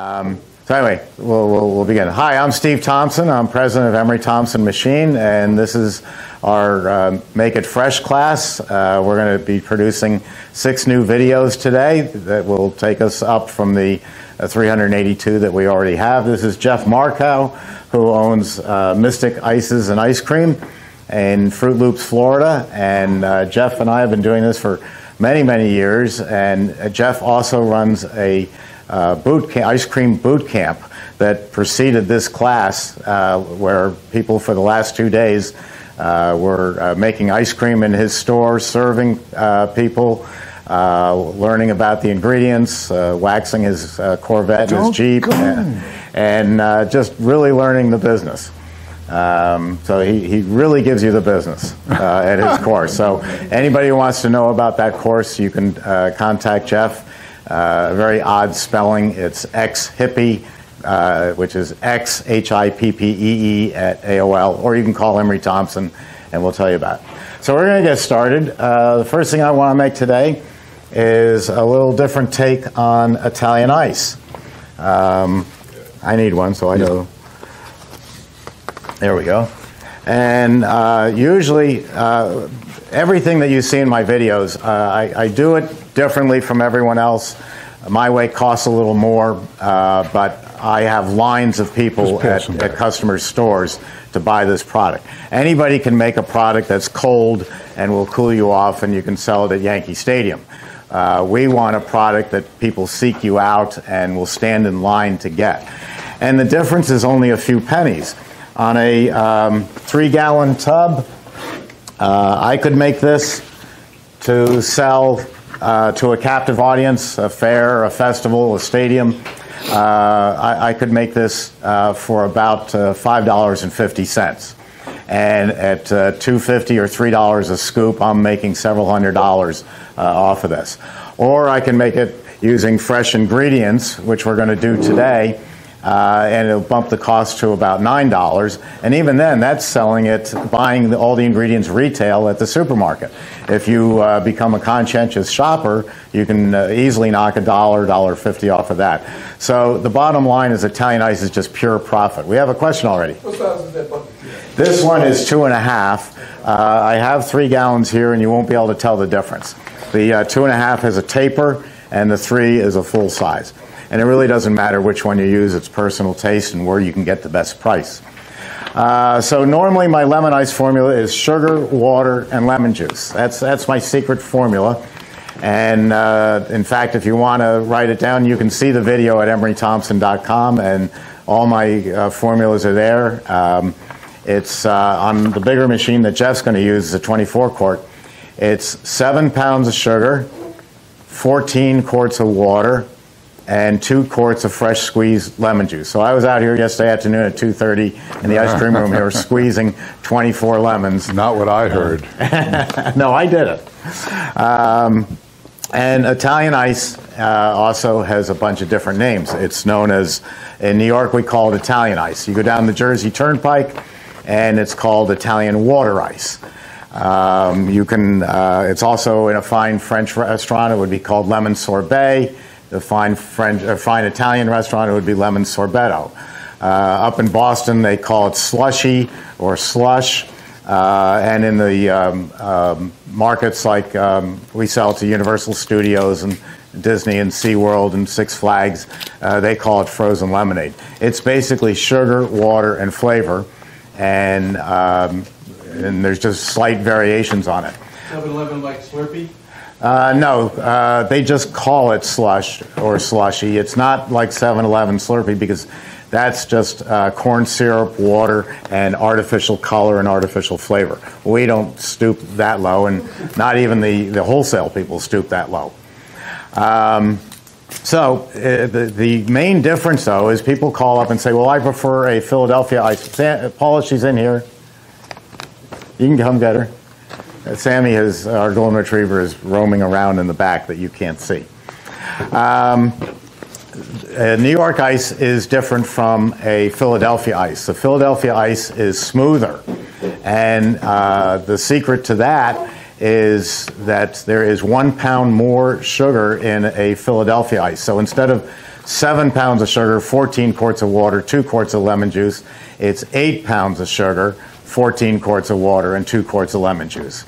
Um, so anyway, we'll, we'll, we'll, begin. Hi, I'm Steve Thompson. I'm president of Emery Thompson Machine, and this is our uh, Make It Fresh class. Uh, we're going to be producing six new videos today that will take us up from the uh, 382 that we already have. This is Jeff Markow, who owns uh, Mystic Ices and Ice Cream in Fruit Loops, Florida. And uh, Jeff and I have been doing this for many, many years. And uh, Jeff also runs a uh, boot camp, ice cream boot camp that preceded this class, uh, where people for the last two days uh, were uh, making ice cream in his store, serving uh, people, uh, learning about the ingredients, waxing his Corvette and his Jeep, and, and just really learning the business. Um, so he, he really gives you the business uh, at his course. So anybody who wants to know about that course, you can uh, contact Jeff. Uh, very odd spelling. It's X Hippie, uh, which is X H I P P E E at AOL, or you can call Emery Thompson, and we'll tell you about it. So we're going to get started. Uh, the first thing I want to make today is a little different take on Italian ice. Um, I need one, so I know. There we go. And uh, usually, uh, everything that you see in my videos, uh, I, I, do it differently from everyone else. My way costs a little more, uh, but I have lines of people at, at customers' stores to buy this product. Anybody can make a product that's cold and will cool you off, and you can sell it at Yankee Stadium. Uh, we want a product that people seek you out and will stand in line to get. And the difference is only a few pennies. On a um, three gallon tub, uh, I could make this to sell uh, to a captive audience, a fair, a festival, a stadium. Uh, I, I, could make this uh, for about uh, five dollars and at uh, two fifty or three dollars a scoop, I'm making several hundred dollars off of this. Or I can make it using fresh ingredients, which we're going to do today uh, and it'll bump the cost to about $9. And even then, that's selling it, buying the, all the ingredients retail at the supermarket. If you uh, become a conscientious shopper, you can uh, easily knock a dollar, dollar fifty off of that. So the bottom line is Italian ice is just pure profit. We have a question already. This one is two and a half. Uh, I have three gallons here, and you won't be able to tell the difference. The uh, two and a half has a taper, and the three is a full size. And it really doesn't matter which one you use, it's personal taste and where you can get the best price. Uh, so normally my lemon ice formula is sugar, water, and lemon juice. That's, that's my secret formula. And uh, in fact, if you want to write it down, you can see the video at emerythompson.com, and all my uh, formulas are there. Um, it's uh, on the bigger machine that Jeff's going to use, is a 24 quart. It's seven pounds of sugar, 14 quarts of water, and two quarts of fresh squeezed lemon juice. So I was out here yesterday afternoon at 2:30 in the ice cream room here squeezing 24 lemons. Not what I heard. no, I did it. Um, and Italian ice uh, also has a bunch of different names. It's known as, in New York, we call it Italian ice. You go down the Jersey Turnpike, and it's called Italian water ice. Um, you can. Uh, it's also in a fine French restaurant. It would be called lemon sorbet a fine French, a fine Italian restaurant, it would be lemon sorbetto. Uh, up in Boston, they call it slushy or slush. Uh, and in the um, um, markets like um, we sell to Universal Studios and Disney and SeaWorld and Six Flags, uh, they call it frozen lemonade. It's basically sugar, water, and flavor, and, um, and there's just slight variations on it. 7 Eleven like Slurpee? Uh, no, uh, they just call it slush or slushy. It's not like 7 Eleven Slurpee because that's just uh, corn syrup, water, and artificial color and artificial flavor. We don't stoop that low, and not even the, the wholesale people stoop that low. Um, so uh, the, the main difference, though, is people call up and say, well, I prefer a Philadelphia ice. Paula, she's in here. You can come get her. Sammy, is, our golden retriever, is roaming around in the back that you can't see. Um, New York ice is different from a Philadelphia ice. The Philadelphia ice is smoother. And uh, the secret to that is that there is one pound more sugar in a Philadelphia ice. So instead of seven pounds of sugar, 14 quarts of water, two quarts of lemon juice. It's eight pounds of sugar, 14 quarts of water, and two quarts of lemon juice.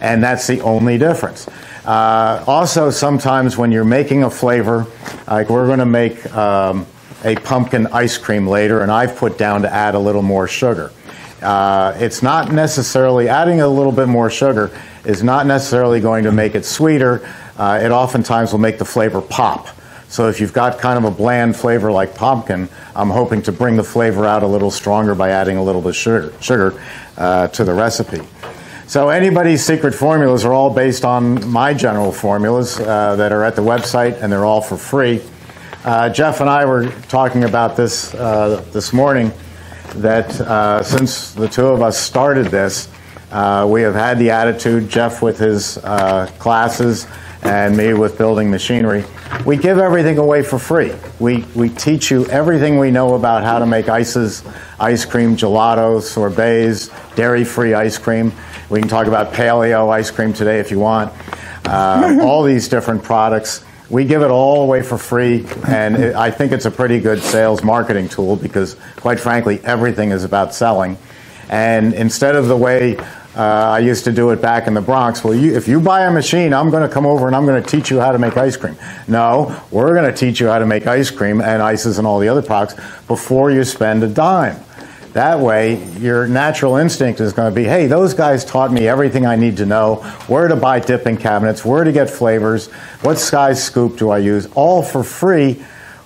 And that's the only difference. Uh, also, sometimes when you're making a flavor, like we're going to make um, a pumpkin ice cream later, and I've put down to add a little more sugar. Uh, it's not necessarily adding a little bit more sugar is not necessarily going to make it sweeter. Uh, it oftentimes will make the flavor pop. So if you've got kind of a bland flavor like pumpkin, I'm hoping to bring the flavor out a little stronger by adding a little bit of sugar, sugar uh, to the recipe. So anybody's secret formulas are all based on my general formulas uh, that are at the website, and they're all for free. Uh, Jeff and I were talking about this uh, this morning. That uh, since the two of us started this, uh, we have had the attitude, Jeff with his classes and me with building machinery. We give everything away for free. We, we teach you everything we know about how to make ices, ice cream, gelatos, sorbets, dairy free ice cream. We can talk about paleo ice cream today if you want. Uh, all these different products. We give it all away for free, and it, I think it's a pretty good sales marketing tool because, quite frankly, everything is about selling. And instead of the way uh, I used to do it back in the Bronx. Well, you, if you buy a machine, I'm going to come over and I'm going to teach you how to make ice cream. No, we're going to teach you how to make ice cream and ices and all the other products before you spend a dime. That way, your natural instinct is going to be, hey, those guys taught me everything I need to know, where to buy dipping cabinets, where to get flavors, what size scoop do I use, all for free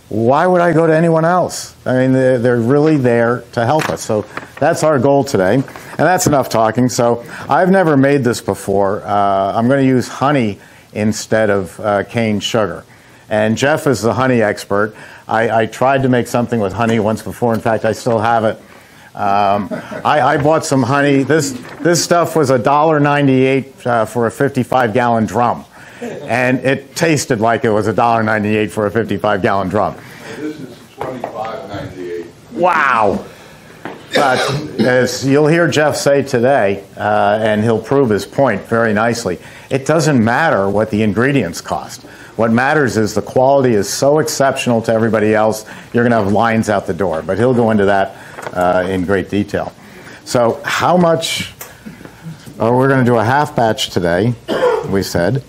why would I go to anyone else? I mean, they're, they're, really there to help us. So that's our goal today. And that's enough talking. So I've never made this before. Uh, I'm going to use honey instead of uh, cane sugar. And Jeff is the honey expert. I, I, tried to make something with honey once before. In fact, I still have it. Um, I, I, bought some honey. This, this stuff was $1.98 uh, for a 55 gallon drum and it tasted like it was $1.98 for a 55 gallon drum. This is $25.98. Wow. But as you'll hear Jeff say today, uh, and he'll prove his point very nicely, it doesn't matter what the ingredients cost. What matters is the quality is so exceptional to everybody else, you're going to have lines out the door. But he'll go into that uh, in great detail. So, how much? Oh, we're going to do a half batch today, we said.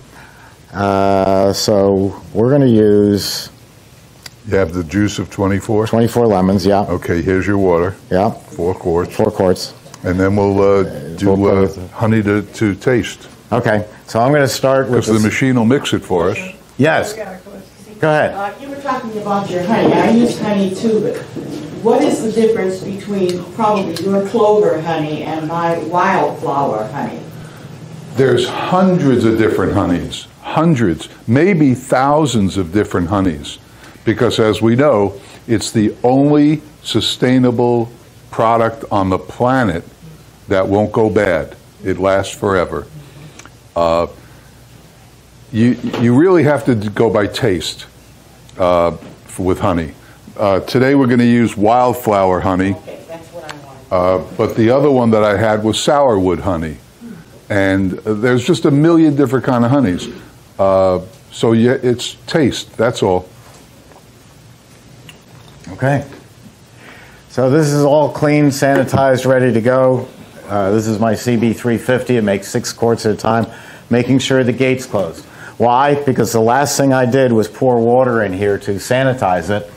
Uh, so we're going to use You have the juice of 24? 24 lemons, yeah. Okay, here's your water, Yeah, four quarts. four quarts. And then we'll uh, do We'll uh, honey to, to taste. Okay, so I'm going to start with Because the machine will mix it for us. Yes, go ahead. Uh, You were talking about your honey. I use honey too, but what is the difference between probably your clover honey and my wildflower honey? There's hundreds of different honeys, hundreds, maybe thousands of different honeys. Because as we know, it's the only sustainable product on the planet that won't go bad. It lasts forever. Uh, you, you really have to go by taste uh, f- with honey. Uh, today we're going to use wildflower honey. Okay, that's what I wanted. Uh, but the other one that I had was sourwood honey, and uh, there's just a million different kind of honeys. Uh, so yeah, it's taste. That's all. Okay. So this is all clean, sanitized, ready to go. Uh, this is my CB350. It makes six quarts at a time, making sure the gate's closed. Why? Because the last thing I did was pour water in here to sanitize it,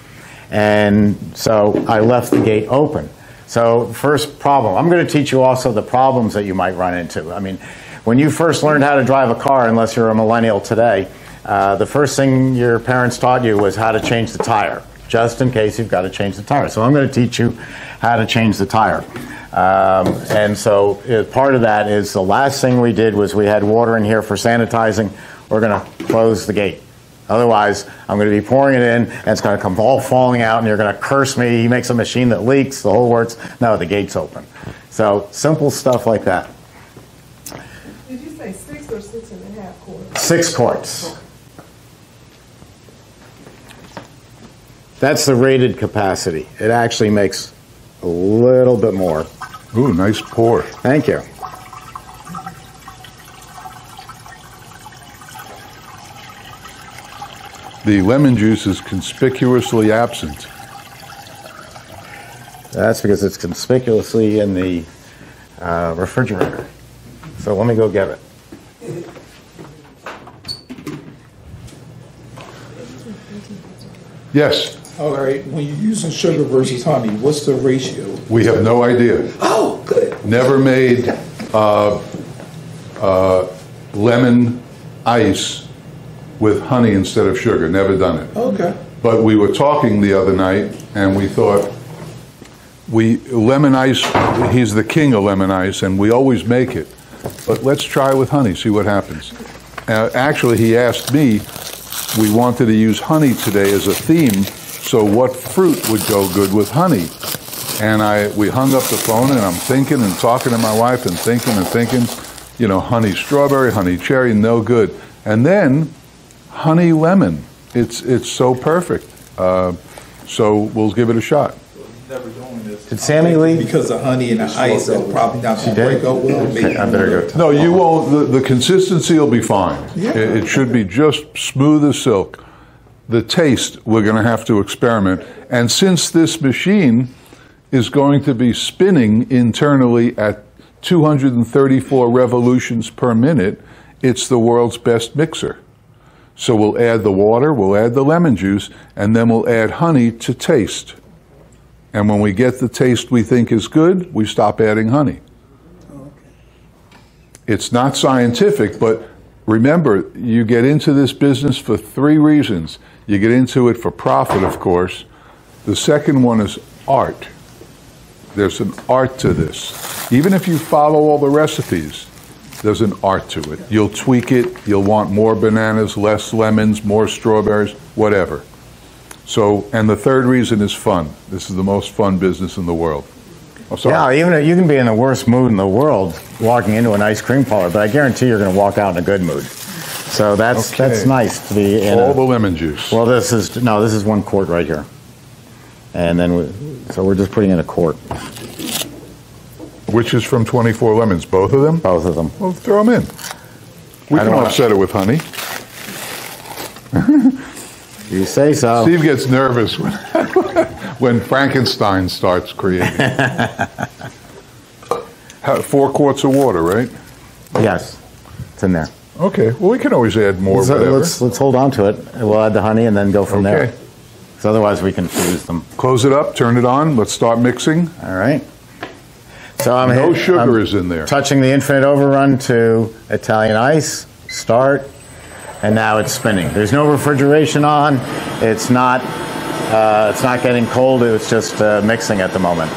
and so I left the gate open. So first problem, I'm going to teach you also the problems that you might run into. I mean, when you first learned how to drive a car, unless you're a millennial today, uh, the first thing your parents taught you was how to change the tire, just in case you've got to change the tire. So I'm going to teach you how to change the tire. Um, and so uh, part of that is the last thing we did was we had water in here for sanitizing. We're going to close the gate. Otherwise, I'm going to be pouring it in, and it's going to come all falling out, and you're going to curse me. He makes a machine that leaks, the whole works. No, the gate's open. So simple stuff like that. Did you say six or six and a half quarts? Six quarts. That's the rated capacity. It actually makes a little bit more. Ooh, nice pour. Thank you. The the lemon juice is conspicuously absent. That's because it's conspicuously in the uh, refrigerator. So let me go get it. Yes, All right, when you're using sugar versus honey, what's the ratio? we have no idea. Oh, good. Never made uh, uh, lemon ice with honey instead of sugar. Never done it. Okay. But we were talking the other night, and we thought we lemon ice. He's the king of lemon ice, and we always make it. But let's try with honey, see what happens. Uh, actually, he asked me. We wanted to use honey today as a theme. So, what fruit would go good with honey? And I we hung up the phone, and I'm thinking and talking to my wife, and thinking and thinking. You know, honey strawberry, honey cherry, no good. And then honey lemon. It's it's so perfect. Uh, so we'll give it a shot. Never doing this. Did Sammy leave? Because the honey and the ice are probably not going to break up well. Okay, I better go. No, you won't. The, the consistency will be fine. Yeah. It, it should be just smooth as silk. The taste, we're going to have to experiment. And since this machine is going to be spinning internally at 234 revolutions per minute, it's the world's best mixer. So we'll add the water, we'll add the lemon juice, and then we'll add honey to taste. And when we get the taste we think is good, we stop adding honey. It's not scientific, but remember, you get into this business for three reasons. You get into it for profit, of course. The second one is art. There's an art to this. Even if you follow all the recipes, there's an art to it. You'll tweak it, you'll want more bananas, less lemons, more strawberries, whatever. So, and the third reason is fun. This is the most fun business in the world. Oh, sorry. Yeah, even if you can be in the worst mood in the world walking into an ice cream parlor, but I guarantee you're going to walk out in a good mood. So that's Okay. that's nice to be in. all A, the lemon juice. well, this is no, this is one quart right here, and then we, so we're just putting in a quart, Which is from 24 lemons, both of them? both of them. Well, throw them in. We I can don't wanna- offset it with honey. You say so. Steve gets nervous when, when Frankenstein starts creating. Four quarts of water, right? Yes, it's in there. Okay. Well, we can always add more. So let's let's hold on to it. We'll add the honey and then go from there. Okay. Because otherwise we can confuse them. Close it up. Turn it on. Let's start mixing. All right. So I'm No hit- sugar I'm is in there. Touching the infinite overrun to Italian ice. Start, and now it's spinning. There's no refrigeration on. It's not. Uh, it's not getting cold. It's just uh, mixing at the moment.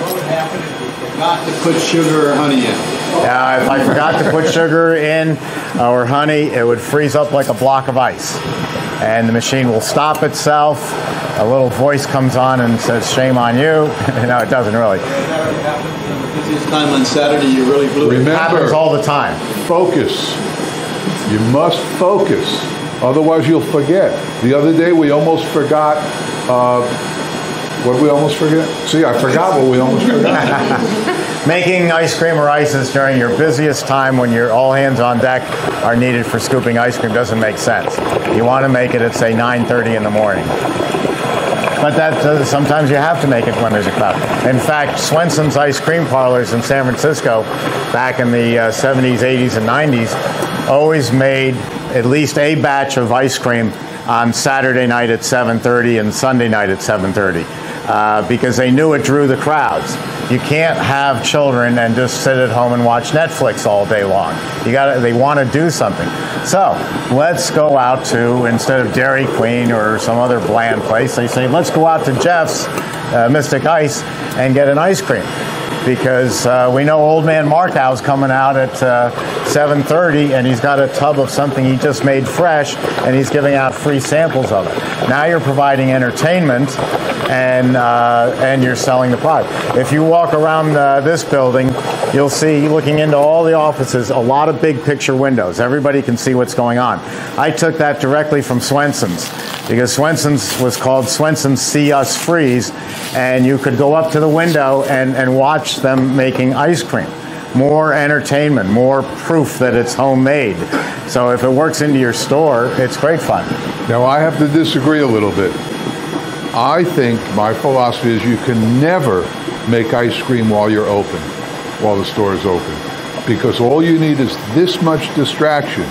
What would happen if we forgot to put sugar or honey in? Uh, if I forgot to put sugar in or honey, it would freeze up like a block of ice. And the machine will stop itself. A little voice comes on and says, Shame on you. no, it doesn't really. This time on Saturday, you really blew it. It happens all the time. focus. You must focus. Otherwise, you'll forget. The other day, we almost forgot. Uh, what we almost forget? See, I forgot what we almost forgot. Making ice cream or ices during your busiest time when you're all hands on deck are needed for scooping ice cream doesn't make sense. You want to make it at say 9:30 in the morning. But that uh, sometimes you have to make it when there's a crowd. In fact, Swensen's ice cream parlors in San Francisco, back in the uh, 70s, 80s, and 90s, always made at least a batch of ice cream on Saturday night at 7:30 and Sunday night at 7:30 uh, because they knew it drew the crowds. You can't have children and just sit at home and watch Netflix all day long. You got they want to do something. So let's go out to instead of Dairy Queen or some other bland place, they say let's go out to Jeff's uh, Mystic Ice and get an ice cream because uh, we know old man Markow's coming out at uh, 7.30 and he's got a tub of something he just made fresh and he's giving out free samples of it. Now you're providing entertainment and, uh, and you're selling the product. If you walk around uh, this building, you'll see, looking into all the offices, a lot of big picture windows. Everybody can see what's going on. I took that directly from Swensen's because Swensen's was called Swensen's See Us Freeze, and you could go up to the window and, and watch them making ice cream. more entertainment, more proof that it's homemade. So if it works into your store, it's great fun. Now, I have to disagree a little bit. I think my philosophy is you can never make ice cream while you're open, while the store is open, because all you need is this much distraction.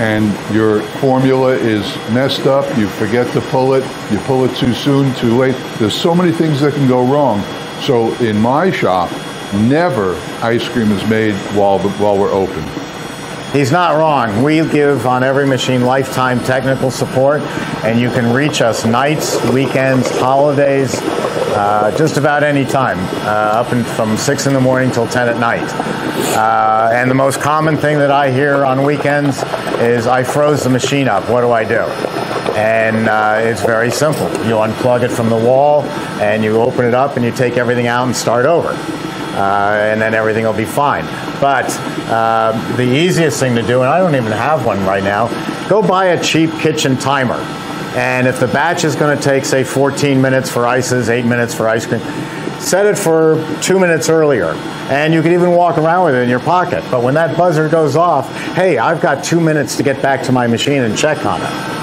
And your formula is messed up, you forget to pull it, you pull it too soon, too late. There's so many things that can go wrong. So in my shop, never ice cream is made while, while we're open. He's not wrong. We give on every machine lifetime technical support, and you can reach us nights, weekends, holidays, uh, just about any time, uh, up and from 6 in the morning till 10 at night. Uh, and the most common thing that I hear on weekends is I froze the machine up. What do I do? And uh, it's very simple. You unplug it from the wall, and you open it up, and you take everything out and start over. Uh, and then everything will be fine. But uh, the easiest thing to do, and I don't even have one right now, go buy a cheap kitchen timer. And if the batch is going to take, say, 14 minutes for ices, 8 minutes for ice cream, set it for two minutes earlier. And you can even walk around with it in your pocket. But when that buzzer goes off, hey, I've got two minutes to get back to my machine and check on it.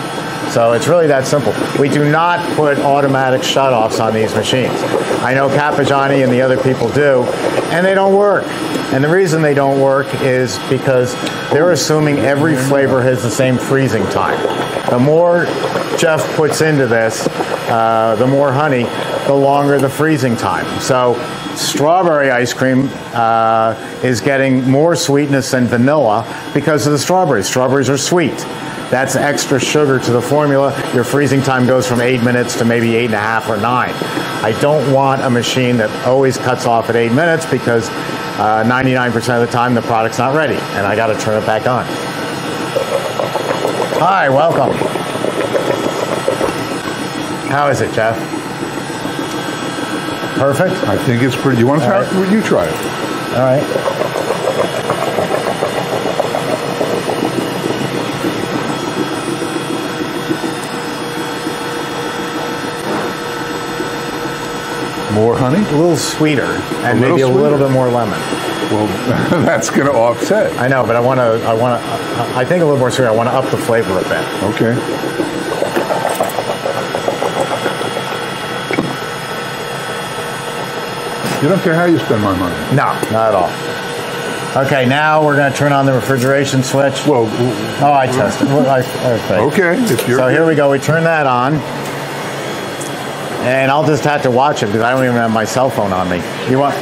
So it's really that simple. We do not put automatic shutoffs on these machines. I know Carpigiani and the other people do, and they don't work. And the reason they don't work is because they're assuming every flavor has the same freezing time. The more Jeff puts into this, uh, the more honey, the longer the freezing time. So strawberry ice cream uh, is getting more sweetness than vanilla because of the strawberries. Strawberries are sweet. That's extra sugar to the formula. Your freezing time goes from eight minutes to maybe eight and a half or nine. I don't want a machine that always cuts off at eight minutes because uh, 99% of the time the product's not ready and I got to turn it back on. Hi, welcome. How is it, Jeff? Perfect? I think it's pretty. You want to try All it? You try it. All right. More honey? A little sweeter and A maybe a little bit more lemon. Well, that's going to offset. I know, but I want to. I want to. I think a little more sweet. I want to up the flavor a bit. Okay. You don't care how you spend my money. No, not at all. Okay, now we're going to turn on the refrigeration switch. Well, Oh, I tested. Okay. If you're So here we go. We turn that on. And I'll just have to watch it because I don't even have my cell phone on me. You want?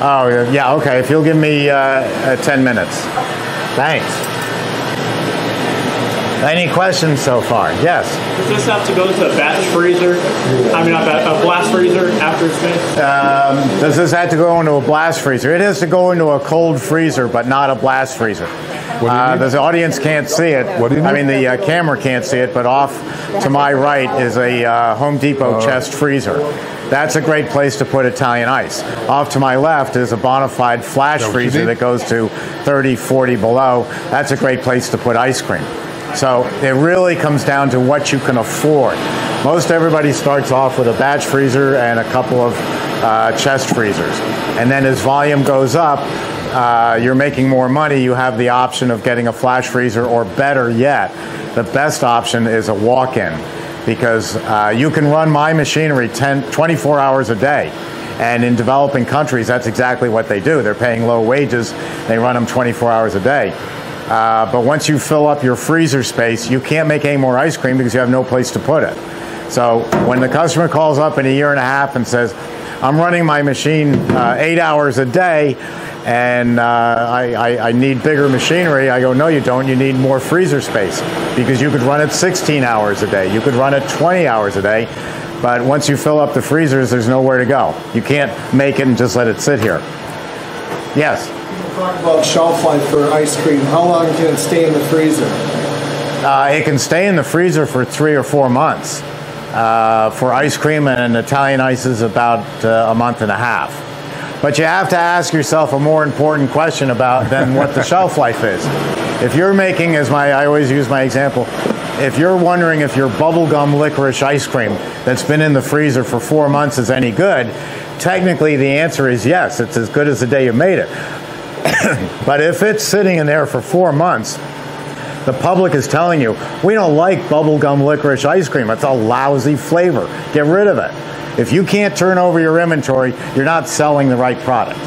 Oh, yeah, okay. If you'll give me uh, uh, 10 minutes. Thanks. Any questions so far? Yes. Does this have to go to a batch freezer? I mean, a blast freezer after it's made? Does this have to go into a blast freezer? It has to go into a cold freezer, but not a blast freezer. Uh, the audience can't see it. What do you I mean, the uh, camera can't see it, but off to my right is a uh, Home Depot chest freezer. That's a great place to put Italian ice. Off to my left is a bona fide flash freezer that goes to 30, 40 below. That's a great place to put ice cream. So it really comes down to what you can afford. Most everybody starts off with a batch freezer and a couple of uh, chest freezers. And then as volume goes up, uh, you're making more money, you have the option of getting a flash freezer, or better yet, the best option is a walk in because uh, you can run my machinery 10, 24 hours a day. And in developing countries, that's exactly what they do. They're paying low wages, they run them 24 hours a day. Uh, but once you fill up your freezer space, you can't make any more ice cream because you have no place to put it. So when the customer calls up in a year and a half and says, I'm running my machine uh, eight hours a day and uh, I, I, I need bigger machinery, I go, no, you don't. You need more freezer space because you could run it 16 hours a day. You could run it 20 hours a day. But once you fill up the freezers, there's nowhere to go. You can't make it and just let it sit here. Yes. Talk about shelf life for ice cream. How long can it stay in the freezer? Uh, it can stay in the freezer for three or four months. Uh, for ice cream and Italian ice is about uh, a month and a half. But you have to ask yourself a more important question about than what the shelf life is. If you're making, as my I always use my example, if you're wondering if your bubblegum licorice ice cream that's been in the freezer for four months is any good, technically the answer is yes. It's as good as the day you made it. but if it's sitting in there for four months, the public is telling you, we don't like bubblegum licorice ice cream. It's a lousy flavor. Get rid of it. If you can't turn over your inventory, you're not selling the right product.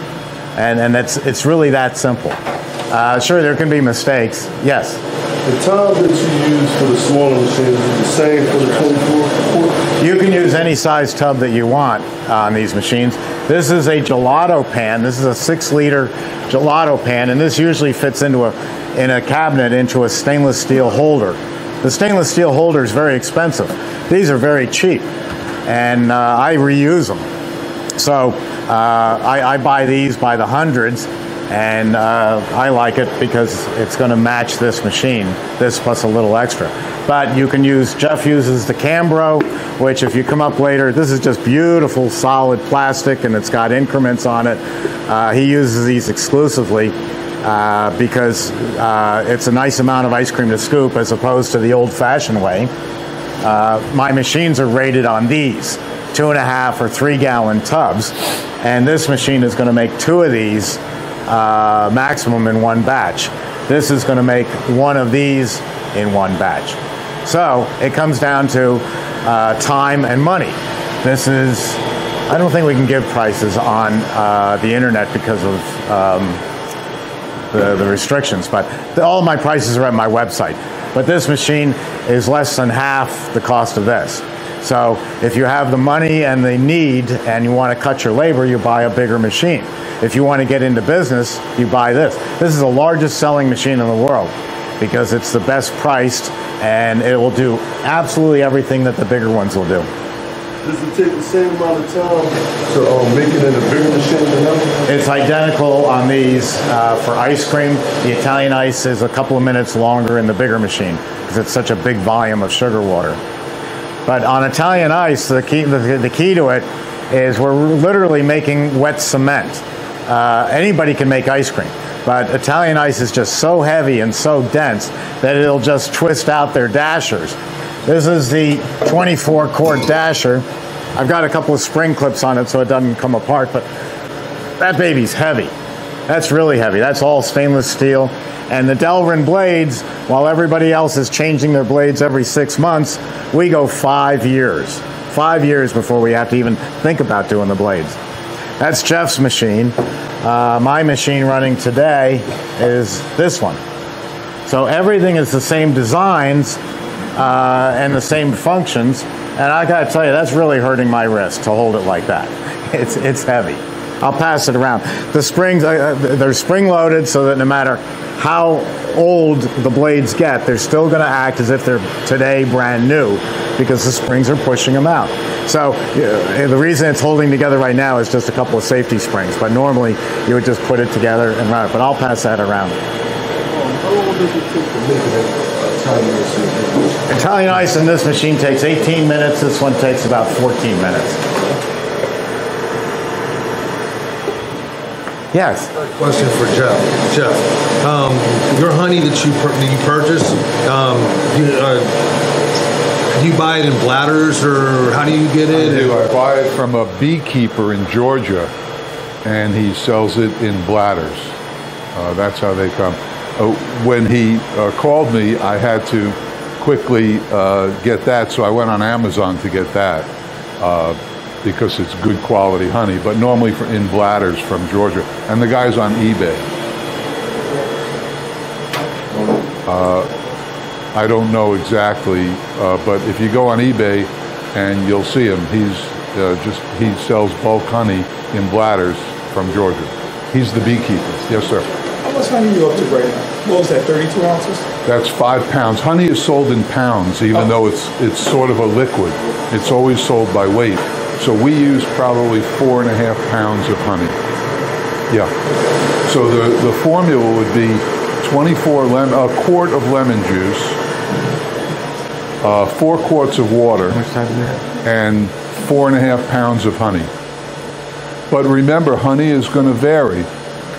And, and it's, it's really that simple. Uh, sure, there can be mistakes. Yes. The tub that you use for the smaller machines is the same for the 24 quart? You can use any size tub that you want on these machines. This is a gelato pan. This is a six liter gelato pan, and this usually fits into a, in a cabinet into a stainless steel holder. The stainless steel holder is very expensive. These are very cheap, and uh, I reuse them. So uh, I, I buy these by the hundreds, and uh, I like it because it's going to match this machine, this plus a little extra. But you can use, Jeff uses the Cambro, which if you come up later, this is just beautiful solid plastic and it's got increments on it. Uh, he uses these exclusively uh, because uh, it's a nice amount of ice cream to scoop as opposed to the old fashioned way. Uh, my machines are rated on these two and a half or three gallon tubs, and this machine is going to make two of these uh, maximum in one batch. This is going to make one of these in one batch. So it comes down to uh, time and money. This is, I don't think we can give prices on uh, the internet because of um, the, the restrictions, but the, all my prices are at my website. But this machine is less than half the cost of this. So if you have the money and the need and you want to cut your labor, you buy a bigger machine. If you want to get into business, you buy this. This is the largest selling machine in the world because it's the best priced and it will do absolutely everything that the bigger ones will do. Does it take the same amount of time to um, make it in a bigger machine than that? It's identical on these uh, for ice cream. The Italian ice is a couple of minutes longer in the bigger machine because it's such a big volume of sugar water. But on Italian ice, the key, the, the key to it is we're literally making wet cement. Uh, anybody can make ice cream, but Italian ice is just so heavy and so dense that it'll just twist out their dashers. This is the 24 quart dasher. I've got a couple of spring clips on it so it doesn't come apart, but that baby's heavy. That's really heavy. That's all stainless steel. And the Delrin blades, while everybody else is changing their blades every six months, we go five years. Five years before we have to even think about doing the blades. That's Jeff's machine. Uh, my machine running today is this one. So everything is the same designs uh, and the same functions. And I got to tell you, that's really hurting my wrist to hold it like that. It's, it's heavy. I'll pass it around. The springs, uh, they're spring loaded so that no matter how old the blades get, they're still going to act as if they're today brand new because the springs are pushing them out. So uh, the reason it's holding together right now is just a couple of safety springs, but normally you would just put it together and run it. But I'll pass that around. How long does it take to make an Italian ice in this machine takes 18 minutes. This one takes about 14 minutes. Yes. Question for Jeff. Jeff, um, your honey that you pur- that you purchase, um, you, uh, do you buy it in bladders or how do you get it? do. I buy it from a beekeeper in Georgia, and he sells it in bladders. Uh, that's how they come. Uh, when he uh, called me, I had to quickly uh, get that, so I went on Amazon to get that because it's good quality honey, but normally for, in bladders from Georgia. And the guy's on eBay. Uh, I don't know exactly, uh, but if you go on eBay and you'll see him, he's uh, just he sells bulk honey in bladders from Georgia. He's the beekeeper. Yes, sir. How much honey you up to right now? What was that, 32 ounces? That's five pounds. Honey is sold in pounds, even though it's it's sort of a liquid. It's always sold by weight. So we use probably four and a half pounds of honey. Yeah. So the, the formula would be 24 lem- a quart of lemon juice, uh, four quarts of water, and four and a half pounds of honey. But remember, honey is going to vary.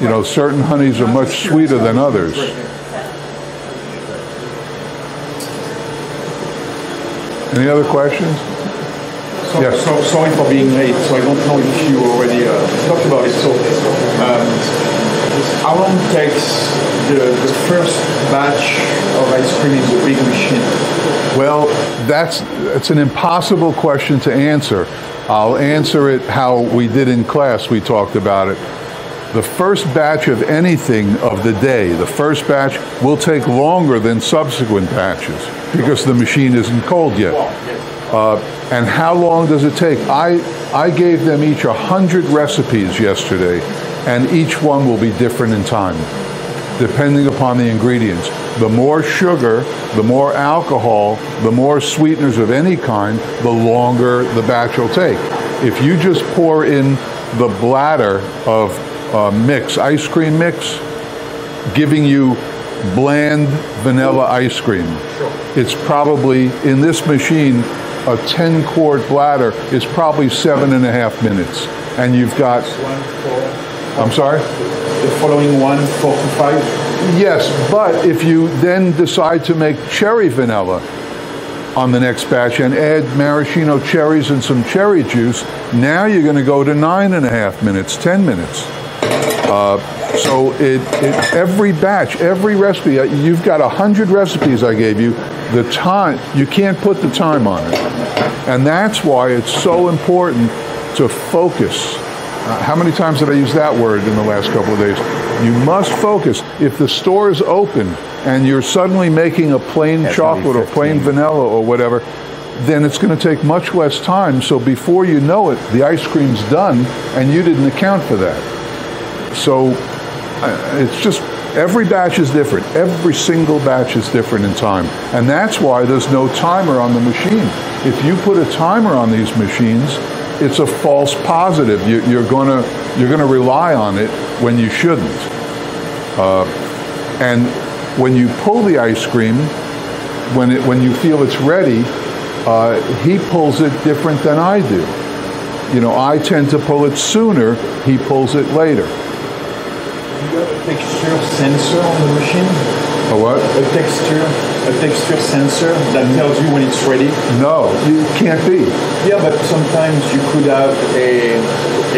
You know, certain honeys are much sweeter than others. Any other questions? So, Yes. so sorry for being late. So I don't know if you already uh, talked about it. So, um, how long takes the, the first batch of ice cream in the big machine? Well, that's it's an impossible question to answer. I'll answer it how we did in class. We talked about it. The first batch of anything of the day, the first batch will take longer than subsequent batches because the machine isn't cold yet. Uh, and how long does it take? I, I gave them each 100 recipes yesterday, and each one will be different in time, depending upon the ingredients. The more sugar, the more alcohol, the more sweeteners of any kind, the longer the batch will take. If you just pour in the bladder of uh, mix, ice cream mix, giving you bland vanilla ice cream. It's probably, in this machine, a 10 quart bladder is probably seven and a half minutes. And you've got, I'm sorry? The following one, four to five? Yes, but if you then decide to make cherry vanilla on the next batch and add maraschino cherries and some cherry juice, now you're going to go to nine and a half minutes, 10 minutes. Uh, so it, it, every batch, every recipe, uh, you've got a hundred recipes I gave you. The time you can't put the time on it, and that's why it's so important to focus. Uh, how many times did I use that word in the last couple of days? You must focus. If the store is open and you're suddenly making a plain That's chocolate or plain vanilla or whatever, then it's going to take much less time. So before you know it, the ice cream's done, and you didn't account for that. So it's just every batch is different. Every single batch is different in time, and that's why there's no timer on the machine. If you put a timer on these machines, it's a false positive. You, you're gonna you're gonna rely on it when you shouldn't. Uh, and when you pull the ice cream, when it when you feel it's ready, uh, he pulls it different than I do. You know, I tend to pull it sooner. He pulls it later. A texture sensor on the machine? A what? A texture, a texture sensor that tells you when it's ready? No, you can't be. Yeah, but sometimes you could have a,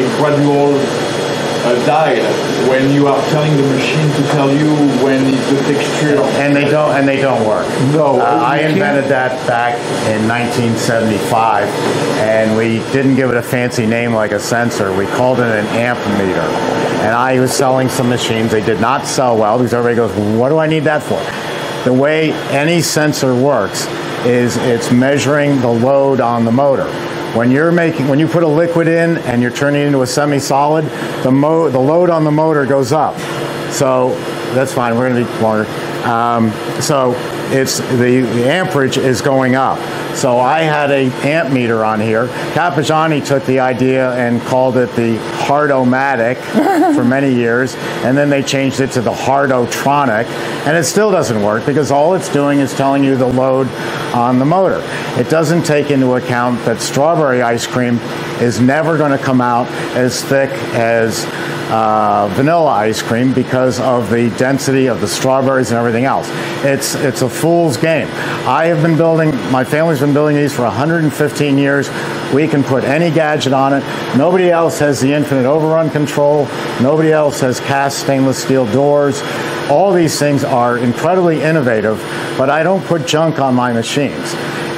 a gradual uh, dial when you are telling the machine to tell you when is the texture. And they don't, and they don't work. No, Uh, I invented that back in 1975, and we didn't give it a fancy name like a sensor. We called it an amp meter. And I was selling some machines. They did not sell well because everybody goes, "What do I need that for?" The way any sensor works is it's measuring the load on the motor. When you're making, when you put a liquid in and you're turning it into a semi-solid, the mo- the load on the motor goes up. So that's fine. We're going to be longer. Um, so it's the, the amperage is going up. So I had a amp meter on here. Carpigiani took the idea and called it the Hardomatic for many years, and then they changed it to the Hardotronic, and it still doesn't work because all it's doing is telling you the load on the motor. It doesn't take into account that strawberry ice cream is never going to come out as thick as uh, vanilla ice cream because of the density of the strawberries and everything else. It's it's a fool's game. I have been building. My family's been building these for 115 years. We can put any gadget on it. Nobody else has the infinite overrun control. Nobody else has cast stainless steel doors. All these things are incredibly innovative, but I don't put junk on my machines.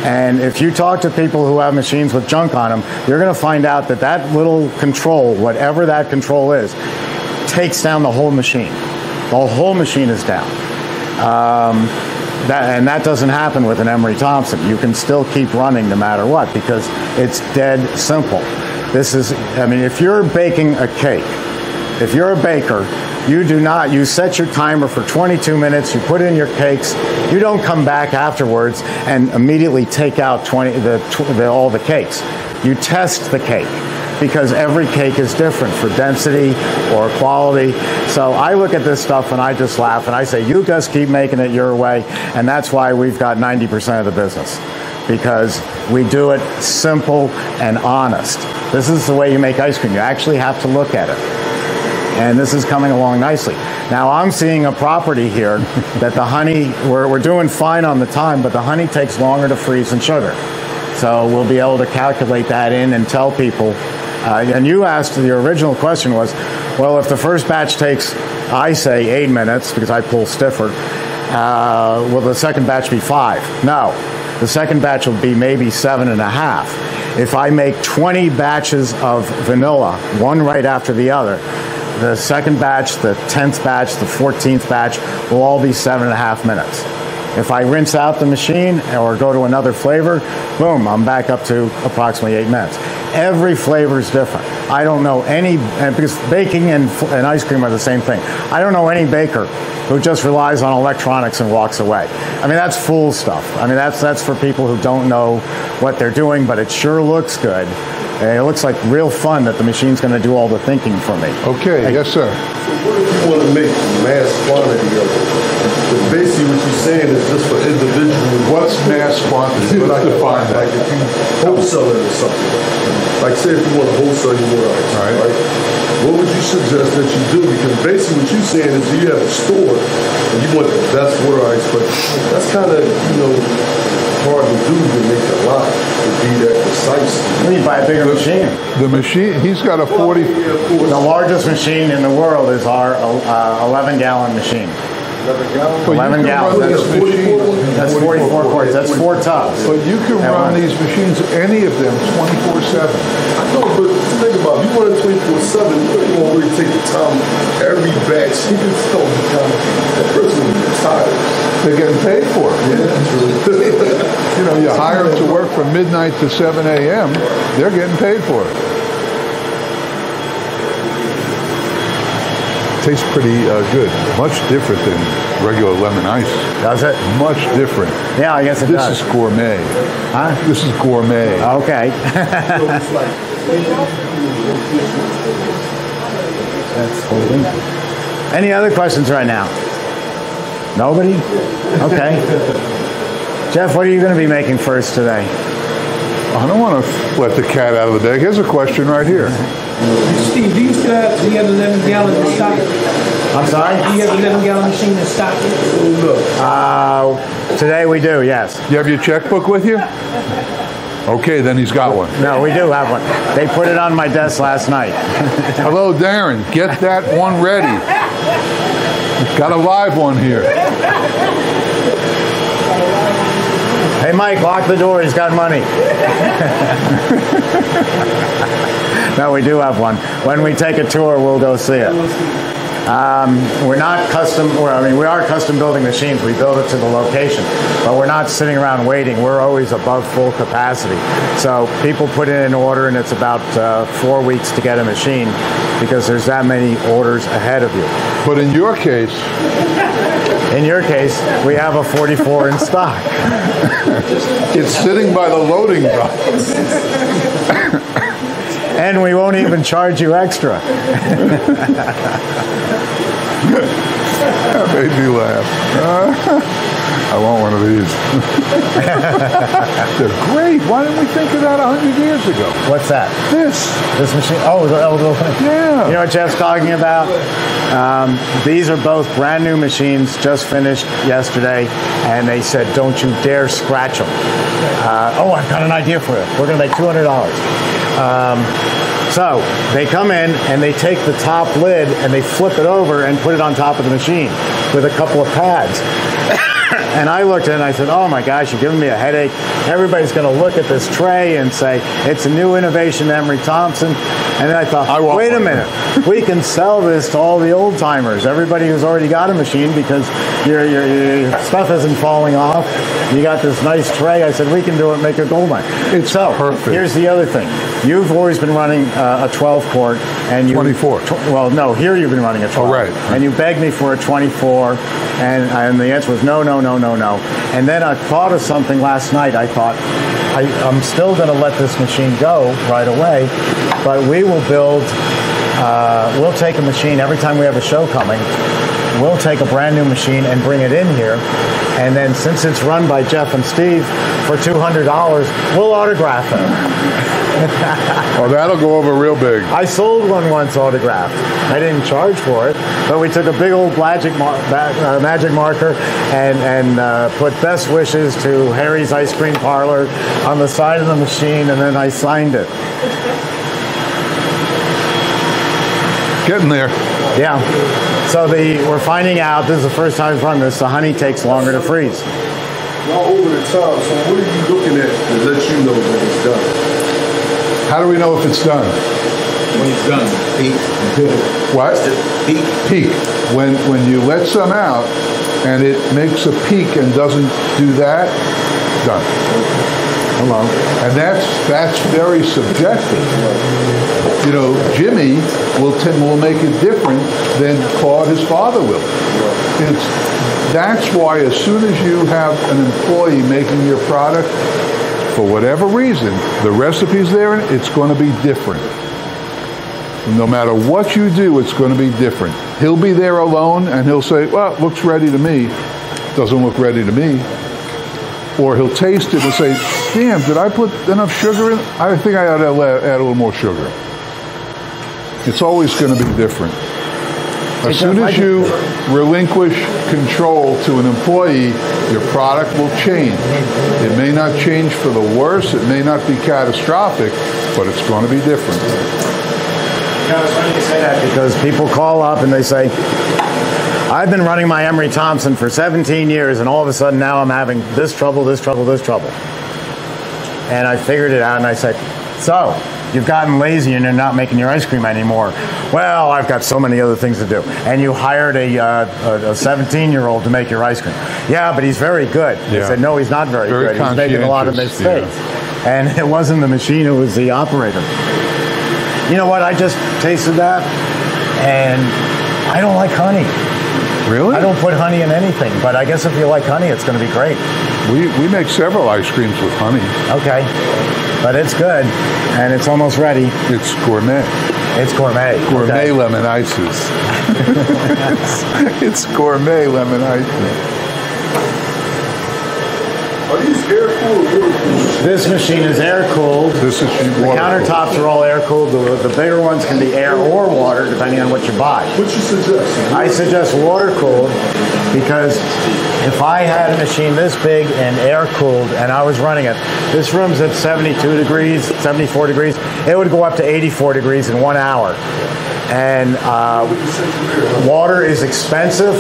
And if you talk to people who have machines with junk on them, you're going to find out that that little control, whatever that control is, takes down the whole machine. The whole machine is down. Um, that, and that doesn't happen with an Emery Thompson. You can still keep running no matter what because it's dead simple. This is, I mean, if you're baking a cake, if you're a baker, you do not, you set your timer for 22 minutes, you put in your cakes, you don't come back afterwards and immediately take out 20, the, the, all the cakes. You test the cake because every cake is different for density or quality. So I look at this stuff and I just laugh and I say, you guys keep making it your way. And that's why we've got 90% of the business because we do it simple and honest. This is the way you make ice cream. You actually have to look at it and this is coming along nicely. Now I'm seeing a property here that the honey, we're, we're doing fine on the time, but the honey takes longer to freeze than sugar. So we'll be able to calculate that in and tell people. Uh, and you asked, the original question was, well, if the first batch takes, I say, eight minutes because I pull stiffer, uh, will the second batch be five? No. The second batch will be maybe seven and a half. If I make 20 batches of vanilla, one right after the other, the second batch, the 10th batch, the 14th batch will all be seven and a half minutes. If I rinse out the machine or go to another flavor, boom, I'm back up to approximately eight minutes. Every flavor is different. I don't know any, and because baking and, and ice cream are the same thing. I don't know any baker who just relies on electronics and walks away. I mean, that's fool stuff. I mean, that's, that's for people who don't know what they're doing, but it sure looks good. And it looks like real fun that the machine's going to do all the thinking for me. Okay, yes, sir. So What if you want to make mass quantity of it? But basically, what you're saying is just for individuals. What's mass quantity? Let's Let's define Like that. if you wholesale it or something. Like say if you want to wholesale your water ice, Right. right? What would you suggest that you do? Because basically what you're saying is you have a store and you want the best water ice, but that's kind of, you know, hard to do to make a lot, to be that precise. We need to buy a bigger machine. The machine, he's got a 40, The largest machine in the world is our uh, 11 gallon machine. But you 11 gallons. run That's, this machine- that's 44 quarts. That's four tubs. But you can At run once. these machines, any of them, 24/7. I know, but think about it. You run it 24 7, you don't want to really take the time every batch. You can still become that person will be tired. They're getting paid for it. Yeah, You know, you hire them to work from midnight to 7 a.m., they're getting paid for it. Tastes pretty uh, good. Much different than regular lemon ice. Does it? Much different. Yeah, I guess it This does. is gourmet. Huh? This is gourmet. Okay. That's holding. Any other questions right now? Nobody? Okay. Jeff, what are you going to be making first today? I don't want to let the cat out of the bag. Here's a question right here. Steve, do you still have, do you have the 11 gallon in stock? I'm sorry? Do you have the 11 gallon machine in stock? Uh, today we do, yes. You have your checkbook with you? Okay, then he's got one. No, we do have one. They put it on my desk last night. Hello, Darren. Get that one ready. Got a live one here. Hey, Mike, lock the door. He's got money. no, we do have one. When we take a tour, we'll go see it. Um, we're not custom, well, I mean, we are custom building machines. We build it to the location, but we're not sitting around waiting. We're always above full capacity. So people put in an order, and it's about uh, four weeks to get a machine because there's that many orders ahead of you. But in your case, In your case, we have a 44 in stock. it's sitting by the loading dock. and we won't even charge you extra. That made me laugh. I want one of these. They're great. Why didn't we think of that a hundred years ago? What's that? This. This machine? Oh, the, oh, the, Yeah. You know what Jeff's talking about? Um, these are both brand new machines, just finished yesterday, and they said, "Don't you dare scratch them." Uh, oh, I've got an idea for it. We're going to make two hundred dollars. Um, so they come in and they take the top lid and they flip it over and put it on top of the machine with a couple of pads. And I looked at it and I said, oh my gosh, you're giving me a headache. Everybody's going to look at this tray and say, it's a new innovation, Emery Thompson. And then I thought, I wait a minute. we can sell this to all the old timers, everybody who's already got a machine because your, your, your stuff isn't falling off. You got this nice tray. I said, we can do it, make a gold mine. It's so, perfect. Here's the other thing. You've always been running uh, a 12 quart and you 24. Tw- well, no, here you've been running a 12. Oh, right. And you begged me for a 24, and, and the answer was no, no, no, no, no. No. And then I thought of something last night. I thought, I, I'm still going to let this machine go right away, but we will build, uh, we'll take a machine every time we have a show coming. we'll take a brand new machine and bring it in here. And then since it's run by Jeff and Steve for $200, we'll autograph it. Oh, that'll go over real big. I sold one once autographed. I didn't charge for it, but we took a big old magic, mar- uh, magic marker and, and uh, put best wishes to Harry's Ice Cream Parlor on the side of the machine, and then I signed it. Getting there. Yeah. So the we're finding out this is the first time I've run this. The honey takes longer to freeze. Y'all over the top, so what are you looking at to let you know that it's done? How do we know if it's done? When it's done, peak. What? Peak. Peak. When when you let some out and it makes a peak and doesn't do that, done. Hello. And that's that's very subjective. You know, Jimmy will t- will make it different than Claude, his father, will. It's that's why as soon as you have an employee making your product, for whatever reason, the recipe's there it's going to be different. No matter what you do, it's going to be different. He'll be there alone and he'll say, "Well, it looks ready to me." Doesn't look ready to me or he'll taste it and say, "Damn, did I put enough sugar in? I think I ought to add a little more sugar." It's always going to be different. As soon as you relinquish control to an employee, your product will change. It may not change for the worse, it may not be catastrophic, but it's going to be different. You know, it's funny you say that because people call up and they say, I've been running my Emery Thompson for 17 years, and all of a sudden now I'm having this trouble, this trouble, this trouble. And I figured it out, and I said, So, you've gotten lazy and you're not making your ice cream anymore. Well, I've got so many other things to do. And you hired a, uh, a 17 year old to make your ice cream. Yeah, but he's very good. Yeah. said, No, he's not very, Very good. He's making a lot of mistakes. And it wasn't the machine, it was the operator. You know what? I just tasted that, and I don't like honey. Really? I don't put honey in anything, but I guess if you like honey, it's going to be great. We, we make several ice creams with honey. Okay. But it's good, and it's almost ready. It's gourmet. It's gourmet. Gourmet Okay. lemon ices. it's gourmet lemon ices. Are these air cooled or water cooled? This machine is air cooled. This is The countertops are all air cooled. The, the bigger ones can be air or water, depending on what you buy. What you suggest? I suggest water cooled because if I had a machine this big and air cooled and I was running it, this room's at 72 degrees, 74 degrees, it would go up to 84 degrees in one hour. And uh, water is expensive,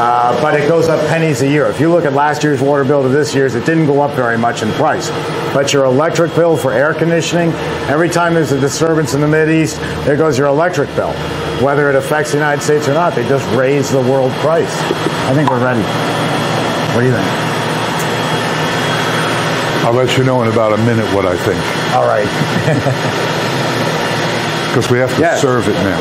uh, but it goes up pennies a year. If you look at last year's water bill to this year's, it didn't go up very much in price. But your electric bill for air conditioning, every time there's a disturbance in the Mideast, there goes your electric bill. Whether it affects the United States or not, they just raise the world price. I think we're ready. What do you think? I'll let you know in about a minute what I think. All right. Because we have to Yes. serve it now.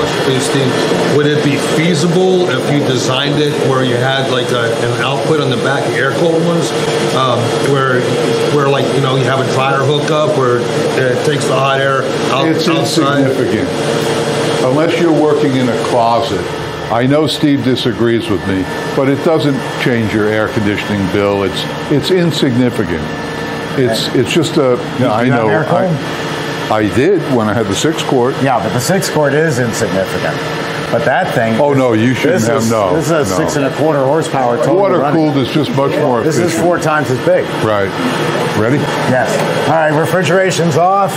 Would it be feasible if you designed it where you had like a, an output on the back, air cooled ones, um, where, where like you know you have a dryer hookup where it takes the hot air out, It's outside? insignificant. Unless you're working in a closet. I know Steve disagrees with me, but it doesn't change your air conditioning bill. It's it's insignificant. It's it's just a. You I have know. air cooled? I, I did when I had the six quart. Yeah, but the six quart is insignificant. But that thing. Oh no, you shouldn't have is, no. This is a no. six and a quarter horsepower total. Water running. cooled is just much more This efficient. is four times as big. Right. Ready? Yes. All right, refrigeration's off.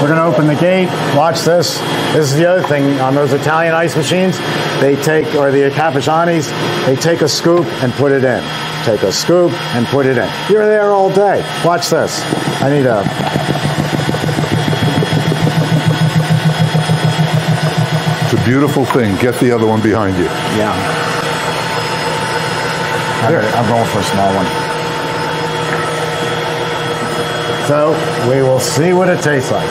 We're going to open the gate. Watch this. This is the other thing on those Italian ice machines. They take, or the Carpigianis, they take a scoop and put it in. Take a scoop and put it in. You're there all day. Watch this. I need a. It's a beautiful thing. Get the other one behind you. Yeah. Here, I'm going for a small one. So we will see what it tastes like.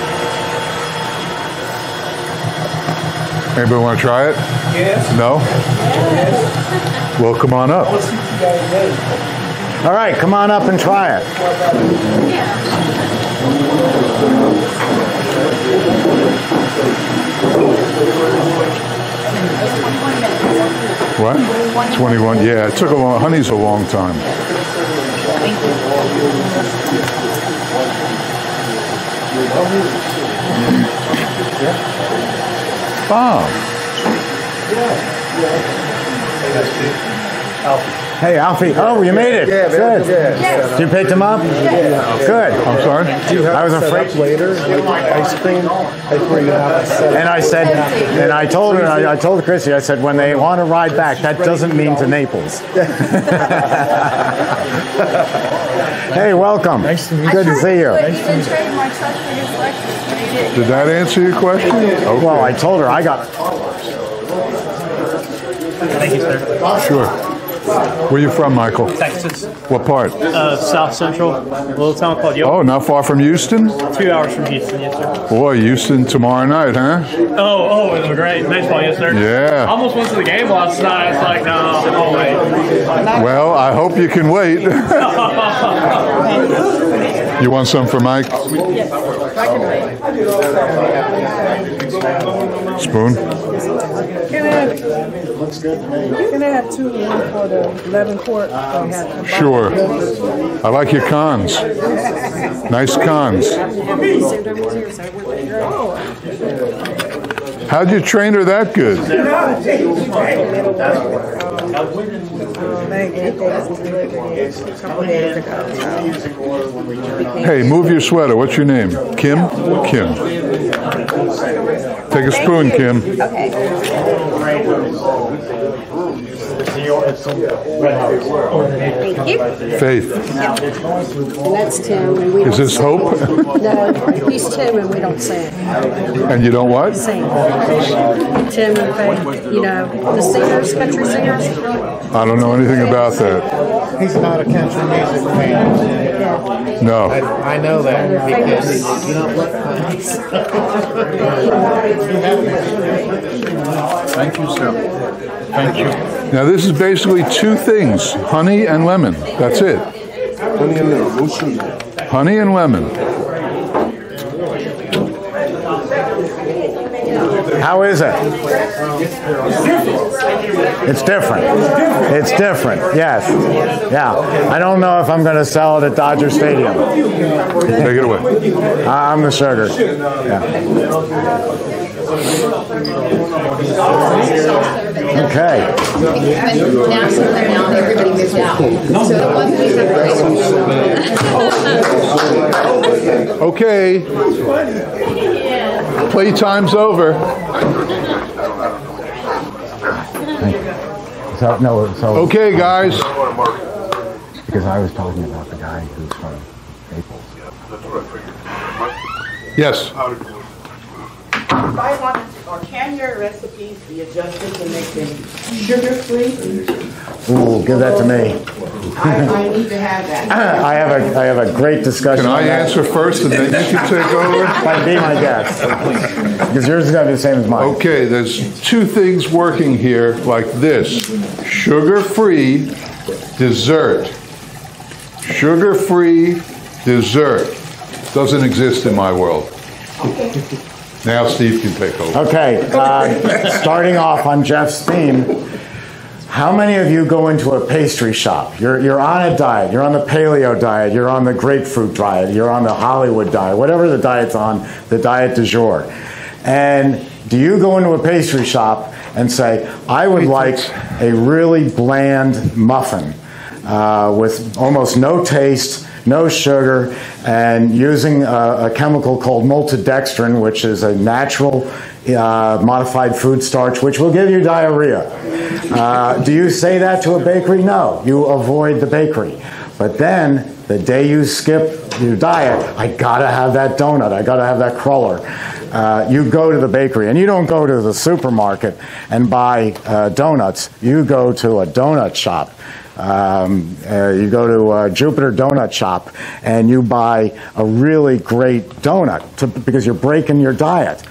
Anybody want to try it? Yes. No? Yes. Well, come on up. Let's see what you guys made. All right, come on up and try it. What? 21. Yeah, it took a long. Honey's a long time. Bob. Hey, Alfie. Oh, you made it. Yeah, man, Good. yeah. You picked him up? Good. I'm sorry? Do you have I was it set afraid- later, like ice cream, like you have And I said, and I told her, I, I told Chrissy, I said, when they want to ride back, that doesn't mean to Naples. hey, welcome. Nice to meet you. Good to see you. Even trade my truck for his Lexus. Did that answer your question? Okay. Well, I told her I got. Thank you, sir. Sure. Where you from, Michael? Texas, What part? uh, South Central, a little town called Yoke. Oh, not far from Houston? Two hours from Houston, yes, sir. Boy, Houston tomorrow night, huh? Oh, oh, it was great. Baseball, yes, sir. Yeah. Almost went to the game last night. It's like, no, oh, wait. Well, I hope you can wait. You want some for Mike? Yes. Spoon? Can I have, can I have two, one for the eleven quart? Sure. I like your cons. Nice cons. How'd you train her that good? Hey, move your sweater. What's your name? Kim? Kim. Take a spoon, Kim. Thank you. Faith. And that's Tim, and we Is this. Hope? No, he's Tim, and we don't sing. And you don't what? Sing. Tim and Faith, you know, the singers, country singers. I don't know anything about that. He's not a country music fan. No. I know that because you don't Thank you, sir. Thank you. Now, this is basically two things honey and lemon. That's it. Honey and lemon. Honey and lemon. How is it? It's different. It's different. Yes. Yeah. I don't know if I'm going to sell it at Dodger Stadium. Take it away. Uh, I'm the sugar. Yeah. Okay. Now, so they're now, everybody moved out. So it wasn't Okay. Playtime's over. So, no, so. Okay, guys. Because I was talking about the guy who's from Naples. Yes. If I wanted, to- or can your recipes be adjusted to make them sugar-free? Ooh, give that to me. I, I need to have that. I have a, I have a great discussion. Can I on that. answer first and then you can take over? Might be my guess. Because yours is going to be the same as mine. Okay, there's two things working here like this sugar-free dessert. Sugar-free dessert doesn't exist in my world. Now Steve can take over. Okay, uh, starting off on Jeff's theme, how many of you go into a pastry shop? You're, you're on a diet, you're on the paleo diet, you're on the grapefruit diet, you're on the Hollywood diet, whatever the diet's on, the diet du jour. And do you go into a pastry shop and say, I would like a really bland muffin uh, with almost no taste, no sugar, and using a, a chemical called maltodextrin, which is a natural uh, modified food starch, which will give you diarrhea. Uh, do you say that to a bakery? No, you avoid the bakery. But then, the day you skip your diet, I gotta have that donut, I gotta have that cruller. Uh, you go to the bakery, and you don't go to the supermarket and buy uh, donuts. You go to a donut shop. Um, uh, you go to Jupiter Donut Shop and you buy a really great donut to, because you're breaking your diet.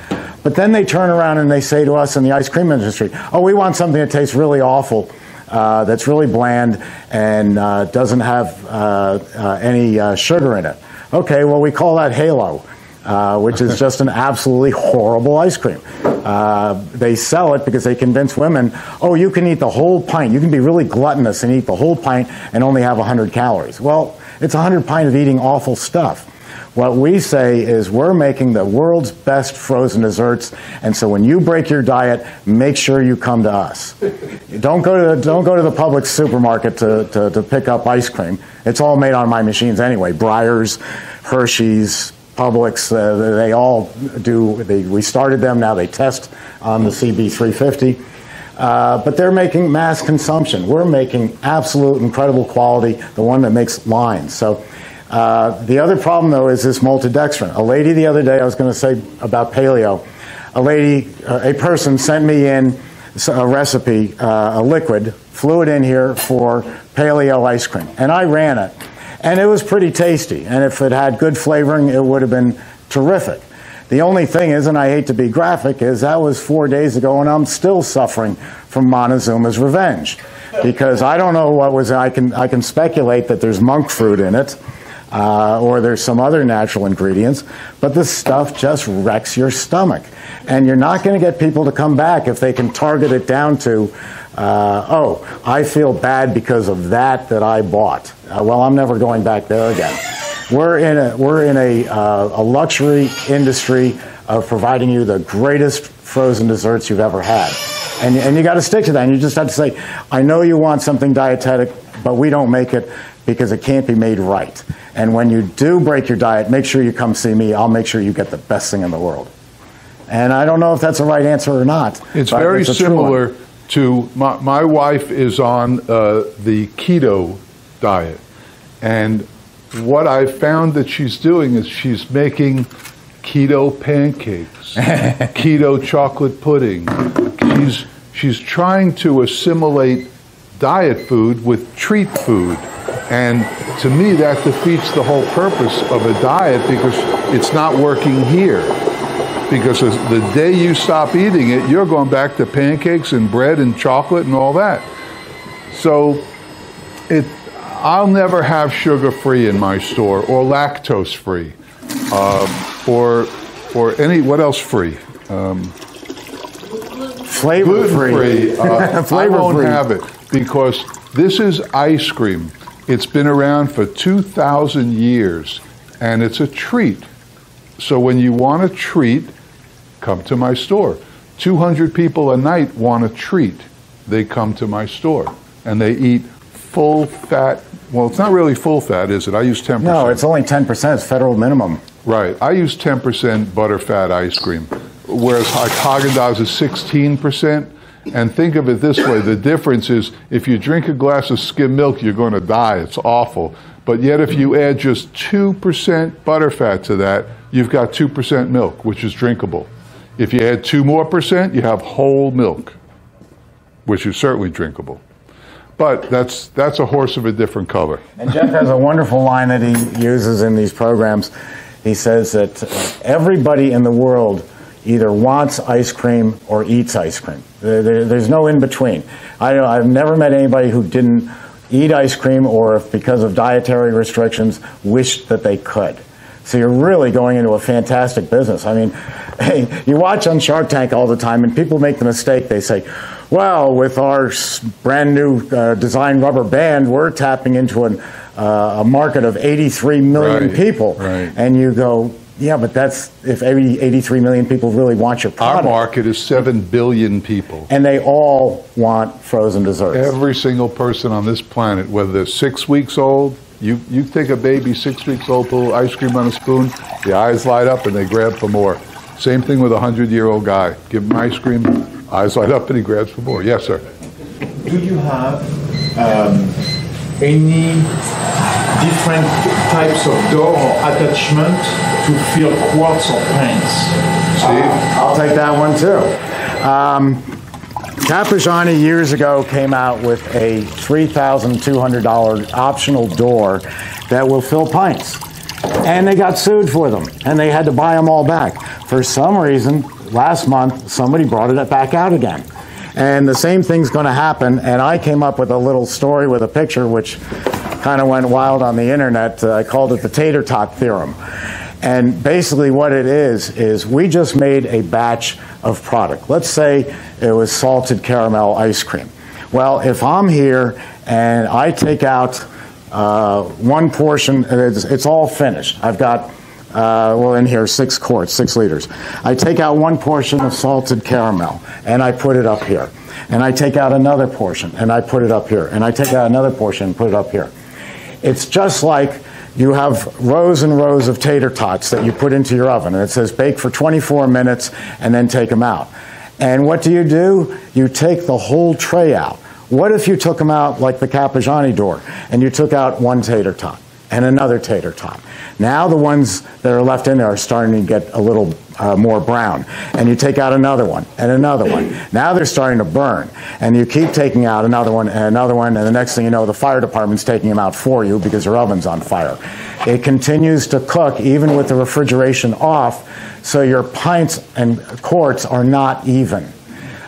But then they turn around and they say to us in the ice cream industry, oh, we want something that tastes really awful, uh, that's really bland, and uh, doesn't have uh, uh, any uh, sugar in it. Okay, well, we call that Halo, uh, which is just an absolutely horrible ice cream. They sell it because they convince women, oh, you can eat the whole pint. You can be really gluttonous and eat the whole pint and only have 100 calories. Well, it's 100 pint of eating awful stuff. What we say is we're making the world's best frozen desserts, and so when you break your diet, make sure you come to us. don't go to don't go to the public supermarket to, to, to pick up ice cream. It's all made on my machines anyway. Breyers, Hershey's, Publix, uh, they all do. They, we started them now. They test on the CB350. Uh, but they're making mass consumption. We're making absolute incredible quality, the one that makes lines. So uh, the other problem, though, is this maltodextrin. A lady the other day, I was going to say about paleo, a lady, uh, a person sent me in a recipe, uh, a liquid, flew it in here for paleo ice cream. And I ran it. And it was pretty tasty. And if it had good flavoring, it would have been terrific. The only thing is, and I hate to be graphic, is that was four days ago, and I'm still suffering from Montezuma's revenge. Because I don't know what was, I can, I can speculate that there's monk fruit in it uh, or there's some other natural ingredients, but this stuff just wrecks your stomach. And you're not going to get people to come back if they can target it down to, uh, oh, I feel bad because of that that I bought. Uh, well, I'm never going back there again. We're in a, we're in a, uh, a luxury industry of providing you the greatest frozen desserts you've ever had. And, and you got to stick to that. And you just have to say, I know you want something dietetic, but we don't make it because it can't be made right. And when you do break your diet, make sure you come see me. I'll make sure you get the best thing in the world. And I don't know if that's the right answer or not. It's very it's similar to my, my wife is on uh, the keto diet. And what I found that she's doing is she's making keto pancakes, keto chocolate pudding. She's, she's trying to assimilate diet food with treat food. And to me, that defeats the whole purpose of a diet because it's not working here. Because the day you stop eating it, you're going back to pancakes and bread and chocolate and all that. So it, I'll never have sugar free in my store or lactose free uh, or, or any, what else free? Um, flavor free. Uh, flavor I won't have it because this is ice cream. It's been around for 2,000 years, and it's a treat. So when you want a treat, come to my store. 200 people a night want a treat. They come to my store, and they eat full fat. Well, it's not really full fat, is it? I use 10%. No, it's only 10%. It's federal minimum. Right. I use 10% butterfat ice cream, whereas Haagen-Dazs is 16%. And think of it this way the difference is if you drink a glass of skim milk, you're going to die. It's awful. But yet, if you add just 2% butterfat to that, you've got 2% milk, which is drinkable. If you add 2 more percent, you have whole milk, which is certainly drinkable. But that's, that's a horse of a different color. And Jeff has a wonderful line that he uses in these programs. He says that everybody in the world either wants ice cream or eats ice cream. There, there's no in between. I, I've never met anybody who didn't eat ice cream or if because of dietary restrictions wished that they could. So you're really going into a fantastic business. I mean, hey, you watch on Shark Tank all the time, and people make the mistake. They say, "Well, with our brand new uh, design rubber band, we're tapping into an, uh, a market of 83 million right, people." Right. And you go, yeah, but that's if 80, 83 million people really want your product. Our market is 7 billion people. And they all want frozen desserts. Every single person on this planet, whether they're six weeks old, you, you take a baby six weeks old, pull ice cream on a spoon, the eyes light up and they grab for more. Same thing with a 100 year old guy. Give him ice cream, eyes light up and he grabs for more. Yes, sir. Do you have um, any different types of door or attachment to fill quarts or pints. Steve? I'll take that one too. Um, Carpigiani years ago came out with a $3,200 optional door that will fill pints. And they got sued for them, and they had to buy them all back. For some reason, last month, somebody brought it back out again. And the same thing's going to happen. And I came up with a little story with a picture, which kind of went wild on the internet. Uh, I called it the tater tot theorem. And basically, what it is, is we just made a batch of product. Let's say it was salted caramel ice cream. Well, if I'm here and I take out uh, one portion, it's, it's all finished. I've got, uh, well, in here, six quarts, six liters. I take out one portion of salted caramel and I put it up here. And I take out another portion and I put it up here. And I take out another portion and put it up here. It's just like you have rows and rows of tater tots that you put into your oven, and it says bake for 24 minutes and then take them out. And what do you do? You take the whole tray out. What if you took them out like the Carpigiani door and you took out one tater tot and another tater tot? Now the ones that are left in there are starting to get a little uh, more brown. And you take out another one and another one. Now they're starting to burn. And you keep taking out another one and another one, and the next thing you know, the fire department's taking them out for you because your oven's on fire. It continues to cook even with the refrigeration off, so your pints and quarts are not even.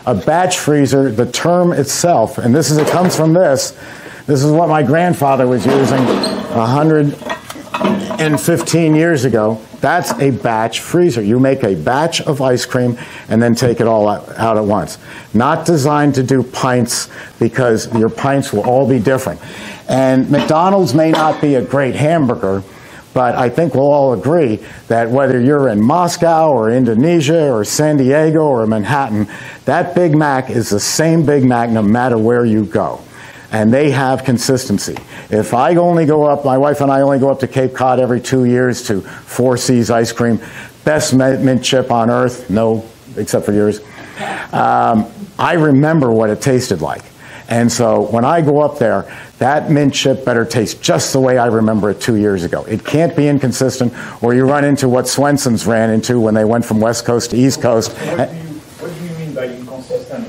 A batch freezer, the term itself, and this is it comes from this. This is what my grandfather was using a hundred and 15 years ago, that's a batch freezer. You make a batch of ice cream and then take it all out, at once. Not designed to do pints because your pints will all be different. And McDonald's may not be a great hamburger, but I think we'll all agree that whether you're in Moscow or Indonesia or San Diego or Manhattan, that Big Mac is the same Big Mac no matter where you go and they have consistency. If I only go up, my wife and I only go up to Cape Cod every two years to Four Seas ice cream, best mint chip on earth, no, except for yours. Um, I remember what it tasted like. And so when I go up there, that mint chip better taste just the way I remember it two years ago. It can't be inconsistent, or you run into what Swensen's ran into when they went from West Coast to East Coast.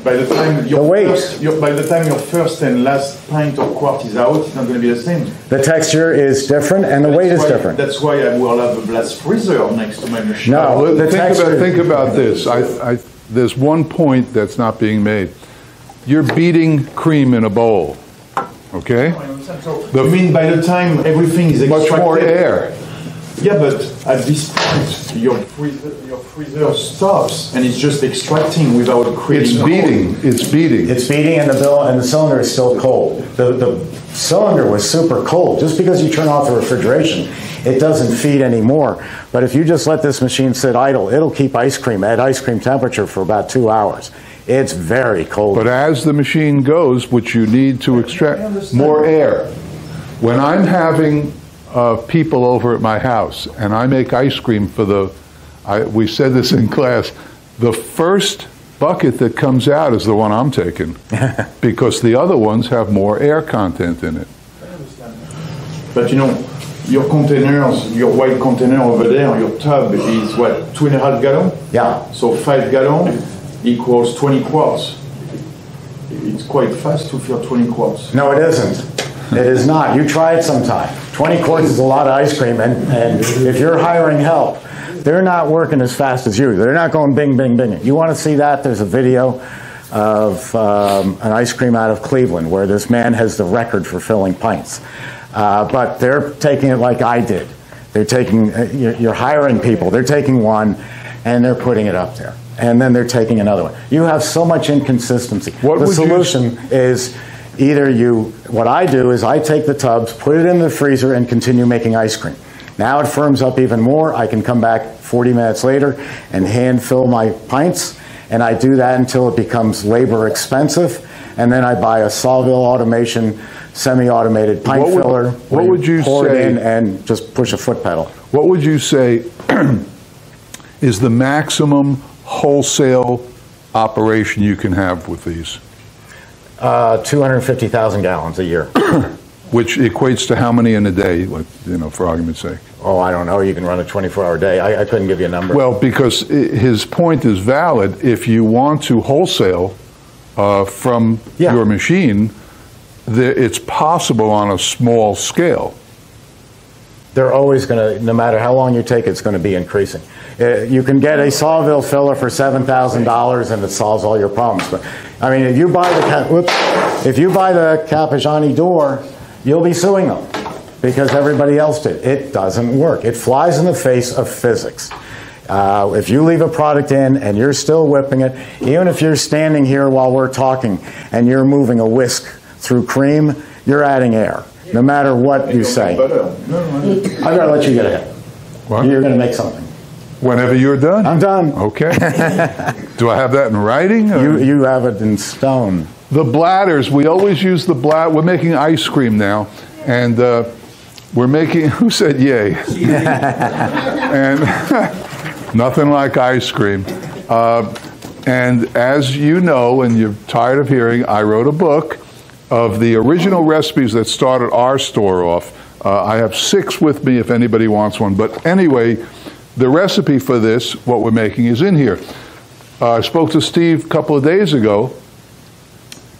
By the time your first, your, by the time your first and last pint or quart is out, it's not going to be the same. The texture is different and the that's weight is different. That's why I will have a blast freezer next to my machine. No, the think texture. about think about this. I, I, there's one point that's not being made. You're beating cream in a bowl, okay? So, you mean by the time everything is Much more air. Yeah, but at this point, your freezer, your freezer stops and it's just extracting without creating. It's beating. It's beating. It's beating, and the bill and the cylinder is still cold. The the cylinder was super cold. Just because you turn off the refrigeration, it doesn't feed anymore. But if you just let this machine sit idle, it'll keep ice cream at ice cream temperature for about two hours. It's very cold. But as the machine goes, which you need to extract more air. When I'm having uh, people over at my house and I make ice cream for the, I, we said this in class, the first bucket that comes out is the one I'm taking because the other ones have more air content in it. But you know, your containers, your white container over there, your tub is what, two and a half gallon? Yeah. So five gallon equals 20 quarts. It's quite fast to fill 20 quarts. No, it isn't. It is not. You try it sometime. 20 quarts is a lot of ice cream, and, and if you're hiring help, they're not working as fast as you. They're not going bing, bing, bing. You want to see that? There's a video of um, an ice cream out of Cleveland where this man has the record for filling pints. Uh, but they're taking it like I did. They're taking, uh, you're, hiring people. They're taking one and they're putting it up there. And then they're taking another one. You have so much inconsistency. What the would you- solution is either you, what I do is I take the tubs, put it in the freezer, and continue making ice cream. Now it firms up even more. I can come back 40 minutes later and hand fill my pints, and I do that until it becomes labor expensive. And then I buy a Solville automation, semi-automated pint What would- filler. what would you pour say- it in and just push a foot pedal? What would you say is the maximum wholesale operation you can have with these? Uh, 250,000 gallons a year. Which equates to how many in a day, like, you know, for argument's sake? Oh, I don't know. You can run a 24-hour day. I, I couldn't give you a number. Well, because his point is valid. If you want to wholesale uh, from your machine, the, it's possible on a small scale. they're always going to, no matter how long you take, it's going to be increasing. Uh, You can get a Sawville filler for seven thousand dollars, and it solves all your problems. But I mean, if you buy the Ca- whoops, if you buy the Carpigiani door, you'll be suing them because everybody else did. It doesn't work. It flies in the face of physics. Uh, if you leave a product in and you're still whipping it, even if you're standing here while we're talking and you're moving a whisk through cream, you're adding air, no matter what you say. I'm going to let you get ahead. You're going to make something. Whenever you're done. I'm done. Okay. Do I have that in writing? or- You, you have it in stone. The bladders, we always use the blad. We're making ice cream now, and uh, we're making. Who said yay? and nothing like ice cream. Uh, and as you know, and you're tired of hearing, I wrote a book of the original recipes that started our store off. Uh, I have six with me if anybody wants one. But anyway, the recipe for this, what we're making, is in here. Uh, I spoke to Steve a couple of days ago,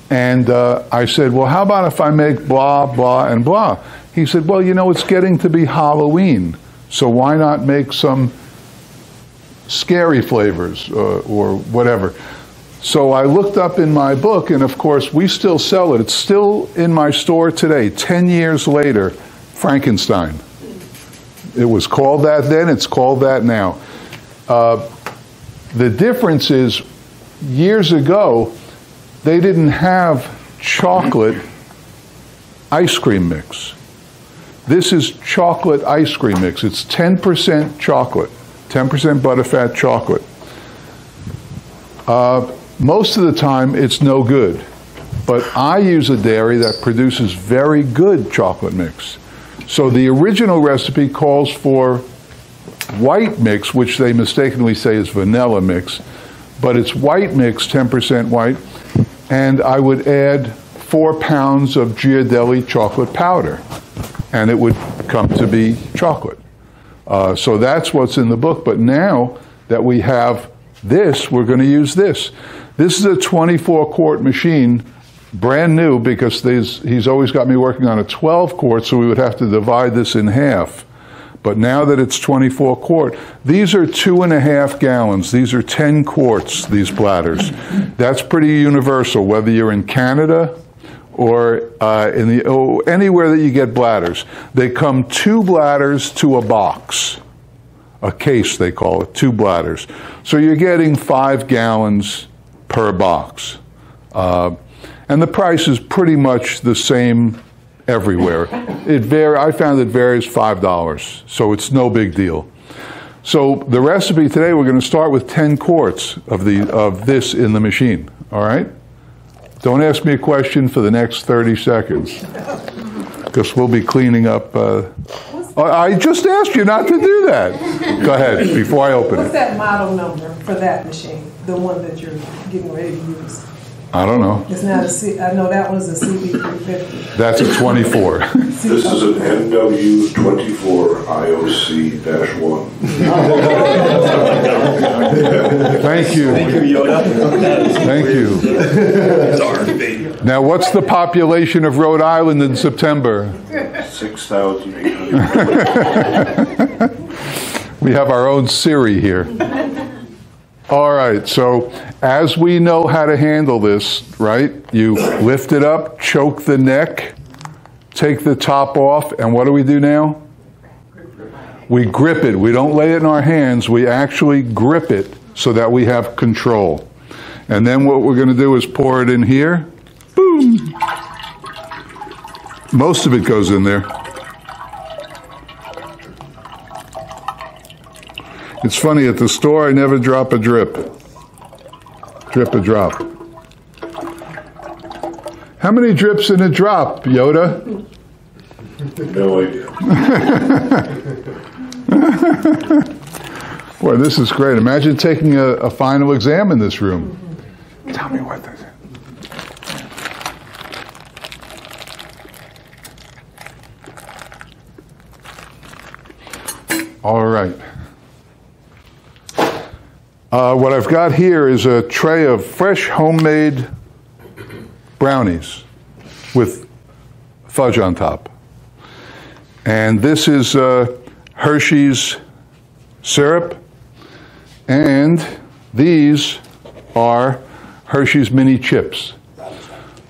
and uh, I said, Well, how about if I make blah, blah, and blah? He said, Well, you know, it's getting to be Halloween, so why not make some scary flavors uh, or whatever? So I looked up in my book, and of course, we still sell it. It's still in my store today, 10 years later Frankenstein. It was called that then, it's called that now. Uh, the difference is, years ago, they didn't have chocolate ice cream mix. This is chocolate ice cream mix. It's 10% chocolate, 10% butterfat chocolate. Uh, most of the time, it's no good. But I use a dairy that produces very good chocolate mix. So the original recipe calls for white mix, which they mistakenly say is vanilla mix, but it's white mix, 10% white, and I would add four pounds of Ghirardelli chocolate powder, and it would come to be chocolate. Uh, so that's what's in the book. But now that we have this, we're going to use this. This is a 24 quart machine, brand new, because he's always got me working on a 12 quart, so we would have to divide this in half. But now that it's 24 quart, these are two and a half gallons. These are 10 quarts, these bladders. That's pretty universal, whether you're in Canada or uh, in the, oh, anywhere that you get bladders. They come two bladders to a box, a case they call it, two bladders. So you're getting five gallons per box. Uh, and the price is pretty much the same everywhere. It var- I found it varies $5, so it's no big deal. So the recipe today, we're going to start with 10 quarts of, the, of this in the machine, all right? Don't ask me a question for the next 30 seconds, because we'll be cleaning up. Uh, I just asked you not to do that. Go ahead, before I open What's it. What's that model number for that machine, the one that you're getting ready to use? I don't know. It's not a C, I know that was a CB three fifty. That's a 24. This is an NW twenty-four IOC dash one. Thank you. Thank you, Yoda. Thank you. Now, what's the population of Rhode Island in September? Six thousand eight hundred. We have our own Siri here. All right, so as we know how to handle this, right? You lift it up, choke the neck, take the top off, and what do we do now? We grip it. We don't lay it in our hands, we actually grip it so that we have control. And then what we're going to do is pour it in here. Boom. Most of it goes in there. It's funny, at the store, I never drop a drip. Drip a drop. How many drips in a drop, Yoda? No idea. Boy, this is great. Imagine taking a, a final exam in this room. Tell me what this is. All right. Uh, what I've got here is a tray of fresh homemade brownies with fudge on top. And this is uh, Hershey's syrup. And these are Hershey's mini chips.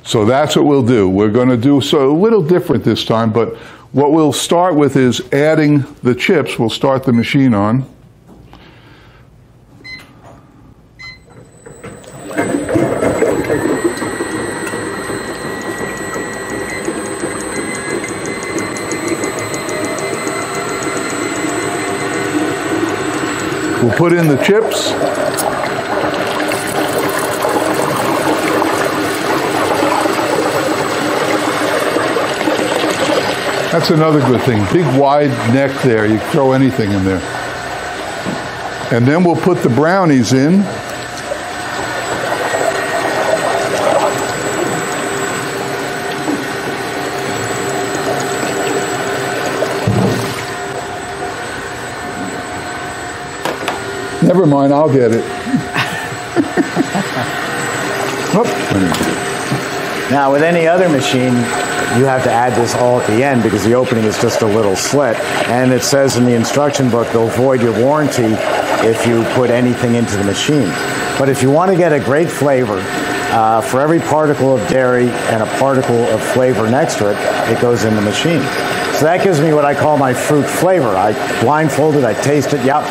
So that's what we'll do. We're going to do so a little different this time, but what we'll start with is adding the chips. We'll start the machine on. We'll put in the chips. That's another good thing. Big wide neck there. You can throw anything in there. And then we'll put the brownies in. Never mind, I'll get it. Now, with any other machine, you have to add this all at the end because the opening is just a little slit. And it says in the instruction book they'll void your warranty if you put anything into the machine. But if you want to get a great flavor, uh, for every particle of dairy and a particle of flavor next to it, it goes in the machine. So that gives me what I call my fruit flavor. I blindfolded, I taste it. Yep,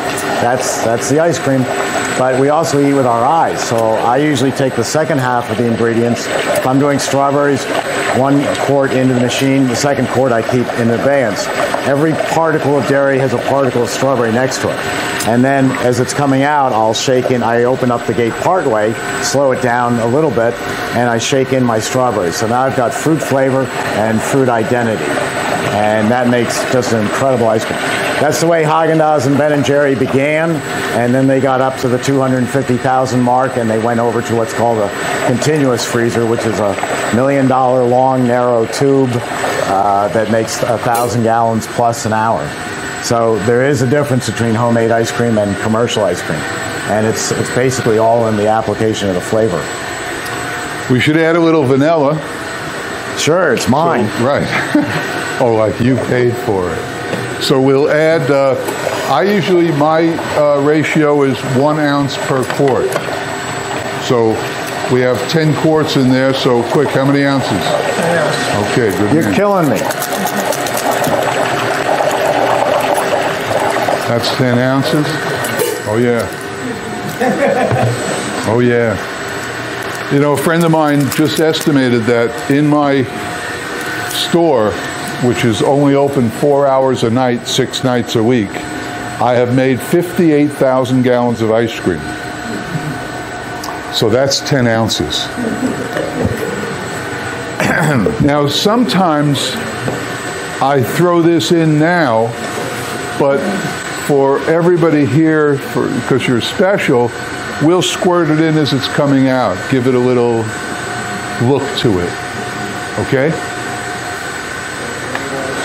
that's that's the ice cream. But we also eat with our eyes. So I usually take the second half of the ingredients. If I'm doing strawberries, one quart into the machine. The second quart I keep in advance. Every particle of dairy has a particle of strawberry next to it. And then as it's coming out, I'll shake in, I open up the gate part way, slow it down a little bit, and I shake in my strawberries. So now I've got fruit flavor and fruit identity. And that makes just an incredible ice cream. That's the way Haagen-Dazs and Ben and Jerry began, and then they got up to the 250,000 mark, and they went over to what's called a continuous freezer, which is a million dollar long narrow tube uh, that makes a thousand gallons plus an hour. So there is a difference between homemade ice cream and commercial ice cream, and it's it's basically all in the application of the flavor. We should add a little vanilla. Sure, it's mine. So, right. oh, like you paid for it. So we'll add, uh, I usually, my uh, ratio is one ounce per quart. So we have 10 quarts in there, so quick, how many ounces? Okay, good. You're man. killing me. That's 10 ounces? Oh, yeah. Oh, yeah. You know, a friend of mine just estimated that in my store, which is only open four hours a night, six nights a week, I have made 58,000 gallons of ice cream. So that's 10 ounces. now, sometimes I throw this in now, but for everybody here, because you're special, we'll squirt it in as it's coming out. Give it a little look to it. Okay?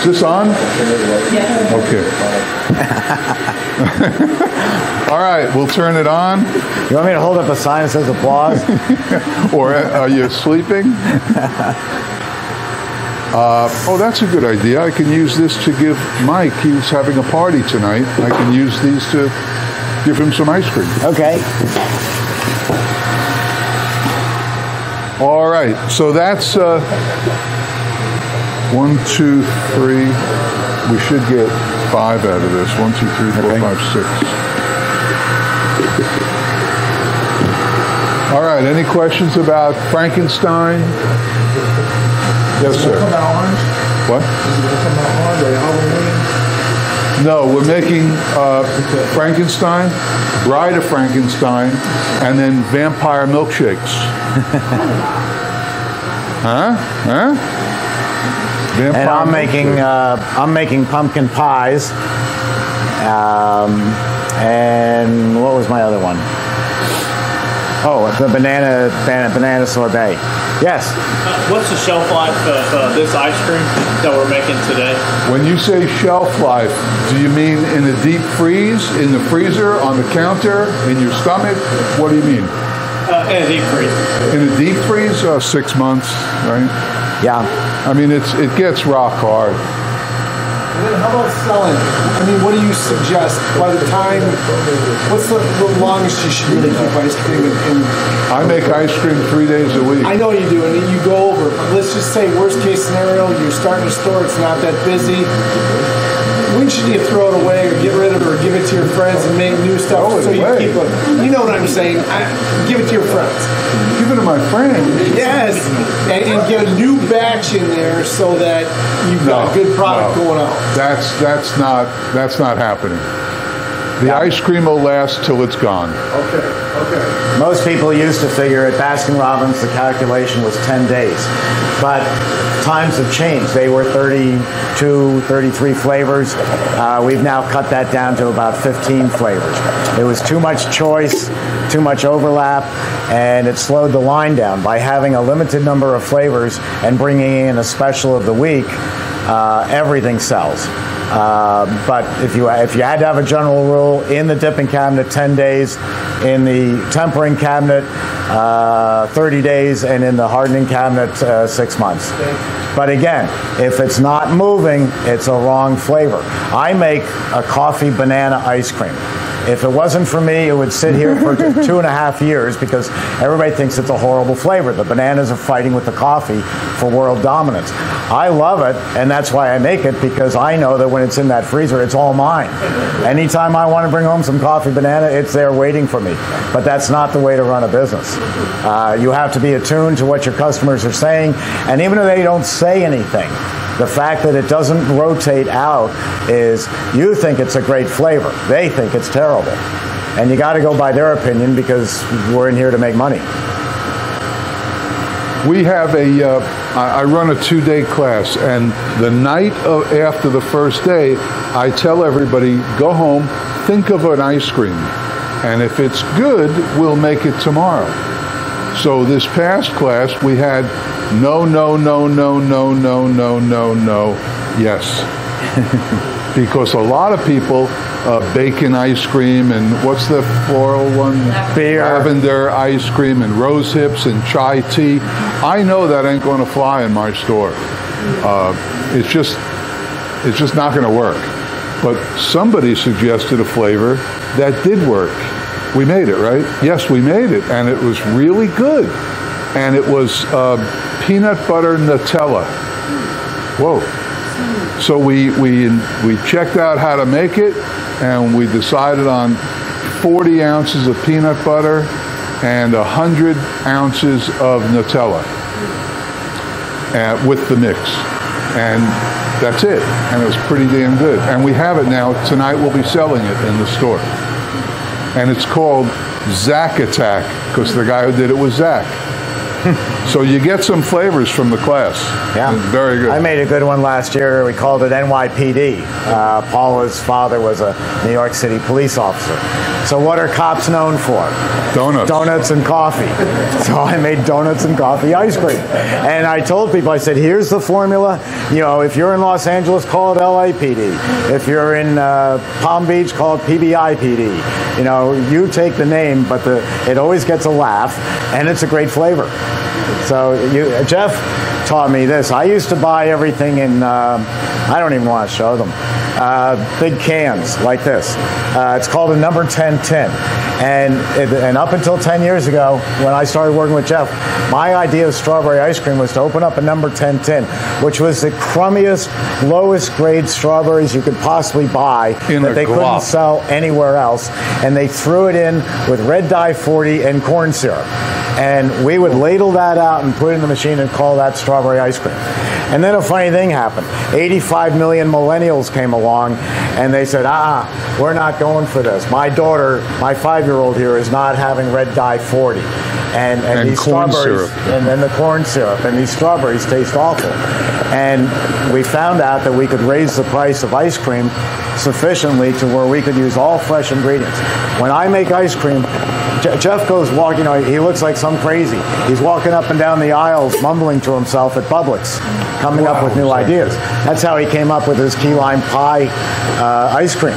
Is this on? Okay. All right, we'll turn it on. You want me to hold up a sign that says applause? or uh, are you sleeping? Uh, oh, that's a good idea. I can use this to give Mike, he's having a party tonight. I can use these to give him some ice cream. Okay. All right, so that's uh, one, two, three. We should get five out of this. One, two, three, four, Okay. five, six. All right, any questions about Frankenstein? Yes, sir. What? No, we're making uh, Frankenstein, Bride of Frankenstein, and then vampire milkshakes. huh? Huh? Vampire And I'm making uh, I'm making pumpkin pies. Um, and what was my other one? Oh, the banana banana, banana sorbet. Yes. Uh, what's the shelf life of uh, this ice cream that we're making today? When you say shelf life, do you mean in a deep freeze, in the freezer, on the counter, in your stomach? What do you mean? Uh, in a deep freeze. In a deep freeze, uh, six months, right? Yeah. I mean, it's it gets rock hard. And then how about selling? I mean, what do you suggest? By the time, what's the, the longest you should really keep ice cream in? in I make ice cream three days a week. I know you do, and you go over. But let's just say, worst case scenario, you're starting a store, it's not that busy. When should you throw it away, or get rid of it, or give it to your friends and make new stuff? It so you away. keep it. You know what I'm saying? I, give it to your friends. Give it to my friend. Yes, and, and get a new batch in there so that you've got a good product no. going on. That's that's not that's not happening. The ice cream will last till it's gone. Okay, okay. Most people used to figure at Baskin Robbins the calculation was 10 days. But times have changed. They were 32, 33 flavors. Uh, we've now cut that down to about 15 flavors. It was too much choice, too much overlap, and it slowed the line down. By having a limited number of flavors and bringing in a special of the week, uh, everything sells. Uh, but if you if you had to have a general rule in the dipping cabinet, 10 days, in the tempering cabinet, uh, 30 days, and in the hardening cabinet, uh, six months. But again, if it's not moving, it's a wrong flavor. I make a coffee banana ice cream. If it wasn't for me, it would sit here for two and a half years because everybody thinks it's a horrible flavor. The bananas are fighting with the coffee for world dominance. I love it, and that's why I make it because I know that when it's in that freezer, it's all mine. Anytime I want to bring home some coffee banana, it's there waiting for me. But that's not the way to run a business. Uh, you have to be attuned to what your customers are saying, and even if they don't say anything, the fact that it doesn't rotate out is you think it's a great flavor. They think it's terrible. And you got to go by their opinion because we're in here to make money. We have a. Uh, I run a two-day class, and the night of, after the first day, I tell everybody, go home, think of an ice cream, and if it's good, we'll make it tomorrow. So this past class, we had no, no, no, no, no, no, no, no, no, yes. because a lot of people, uh, bacon ice cream and what's the floral one? Beer. Lavender ice cream and rose hips and chai tea. I know that ain't going to fly in my store. Uh, it's just, it's just not going to work. But somebody suggested a flavor that did work. We made it, right? Yes, we made it, and it was really good. And it was uh, peanut butter Nutella. Whoa. So we, we, we checked out how to make it, and we decided on 40 ounces of peanut butter and 100 ounces of Nutella uh, with the mix. And that's it. And it was pretty damn good. And we have it now. Tonight we'll be selling it in the store. And it's called Zack Attack because the guy who did it was Zach. so you get some flavors from the class. Yeah. It's very good. I made a good one last year. We called it NYPD. Uh, Paula's father was a New York City police officer. So what are cops known for? Donuts. Donuts and coffee. So I made donuts and coffee ice cream. And I told people, I said, here's the formula. You know, if you're in Los Angeles, call it LAPD. If you're in uh, Palm Beach, call it PBIPD. You know, you take the name, but the, it always gets a laugh, and it's a great flavor. So you, Jeff taught me this. I used to buy everything in, um I don't even want to show them, uh, big cans like this. Uh, it's called a number 10 tin. And, and up until 10 years ago, when I started working with Jeff, my idea of strawberry ice cream was to open up a number 10 tin, which was the crummiest, lowest grade strawberries you could possibly buy In that they couldn't sell anywhere else. And they threw it in with red dye 40 and corn syrup. And we would ladle that out and put it in the machine and call that strawberry ice cream. And then a funny thing happened. 85 million millennials came along and they said, ah, we're not going for this. My daughter, my five year old here, is not having red dye 40. And, and, And these corn strawberries, syrup. and then the corn syrup, and these strawberries taste awful. And we found out that we could raise the price of ice cream sufficiently to where we could use all fresh ingredients. When I make ice cream, Je- Jeff goes walking, you know, he looks like some crazy. He's walking up and down the aisles, mumbling to himself at Publix, coming up with new ideas. That's how he came up with his key lime pie uh, ice cream.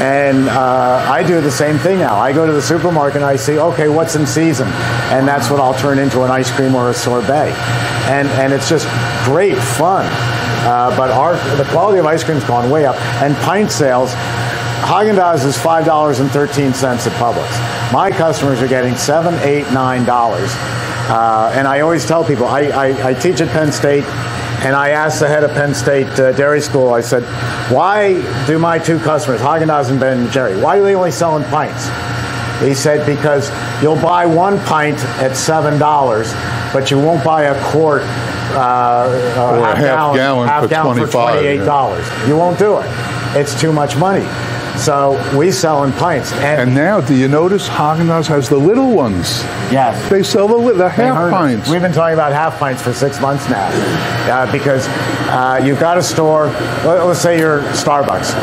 And uh, I do the same thing now. I go to the supermarket and I see, okay, what's in season? And that's what I'll turn into an ice cream or a sorbet. And, and it's just great fun. Uh, but our, the quality of ice cream's gone way up. And pint sales, Haagen-Dazs is $5.13 at Publix. My customers are getting seven, eight, nine dollars. Uh, and I always tell people, I, I, I teach at Penn State, and I asked the head of Penn State uh, Dairy School, I said, why do my two customers, Haagen-Dazs and Ben and Jerry, why are they only selling pints? He said, because you'll buy one pint at $7, but you won't buy a quart uh, Or a half gallon half for gallon for 25, yeah. $28. You won't do it. It's too much money. So we sell in pints. And, And now, do you notice Haagen-Dazs has the little ones? yes. They sell the, the half pints. We've been talking about half pints for six months now, uh, because uh, you've got a store. Let, us say you're Starbucks,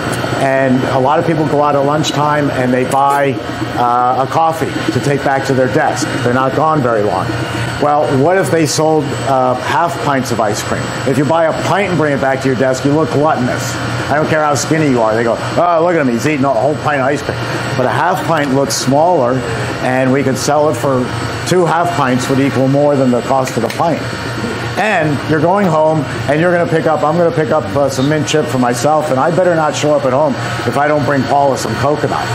and a lot of people go out at lunchtime and they buy uh, a coffee to take back to their desk. They're not gone very long. Well, what if they sold uh, half pints of ice cream? If you buy a pint and bring it back to your desk, you look gluttonous. I don't care how skinny you are. They go, oh, look at him, he's eating a whole pint of ice cream. But a half pint looks smaller, and we could sell it for two half pints would equal more than the cost of the pint. And you're going home and you're going to pick up, I'm going to pick up uh, some mint chip for myself, and I better not show up at home if I don't bring Paula some coconut.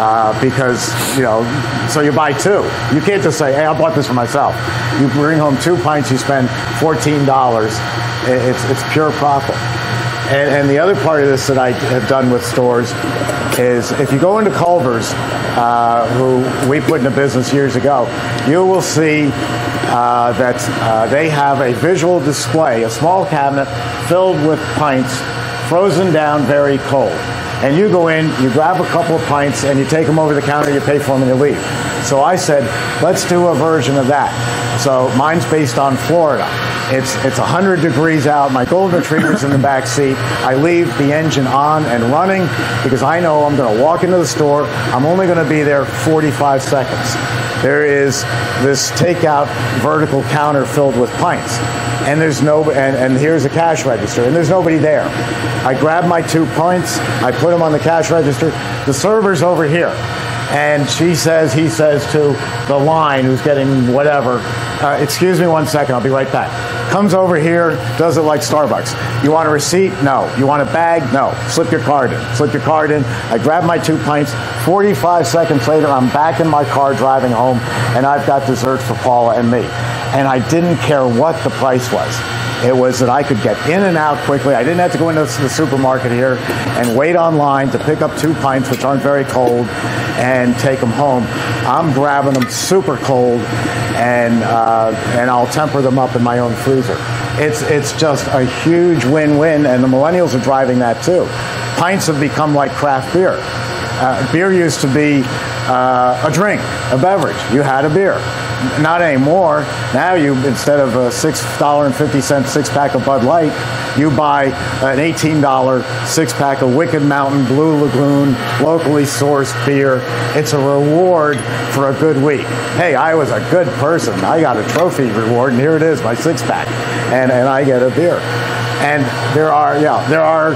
Uh, because, you know, so you buy two. You can't just say, hey, I bought this for myself. You bring home two pints, you spend $14. It's, it's pure profit. And, and the other part of this that I have done with stores is if you go into Culver's, uh, who we put into business years ago, you will see uh, that uh, they have a visual display, a small cabinet filled with pints, frozen down, very cold. And you go in, you grab a couple of pints, and you take them over the counter, you pay for them, and you leave. So I said, let's do a version of that. So mine's based on Florida. It's it's 100 degrees out. My golden retriever's in the back seat. I leave the engine on and running because I know I'm going to walk into the store. I'm only going to be there 45 seconds. There is this takeout vertical counter filled with pints, and there's no and, and here's a cash register, and there's nobody there. I grab my two pints. I put them on the cash register. The server's over here. And she says, he says to the line who's getting whatever, uh, excuse me one second, I'll be right back. Comes over here, does it like Starbucks. You want a receipt? No. You want a bag? No. Slip your card in. Slip your card in. I grab my two pints. 45 seconds later, I'm back in my car driving home, and I've got dessert for Paula and me. And I didn't care what the price was. It was that I could get in and out quickly. I didn't have to go into the supermarket here and wait online to pick up two pints, which aren't very cold, and take them home. I'm grabbing them super cold, and uh, and I'll temper them up in my own freezer. It's it's just a huge win-win, and the millennials are driving that too. Pints have become like craft beer. Uh, beer used to be uh, a drink, a beverage. You had a beer. Not anymore. Now you, instead of a six dollar and fifty cent six pack of Bud Light, you buy an eighteen dollar six pack of Wicked Mountain Blue Lagoon locally sourced beer. It's a reward for a good week. Hey, I was a good person. I got a trophy reward, and here it is, my six pack, and and I get a beer. And there are yeah, there are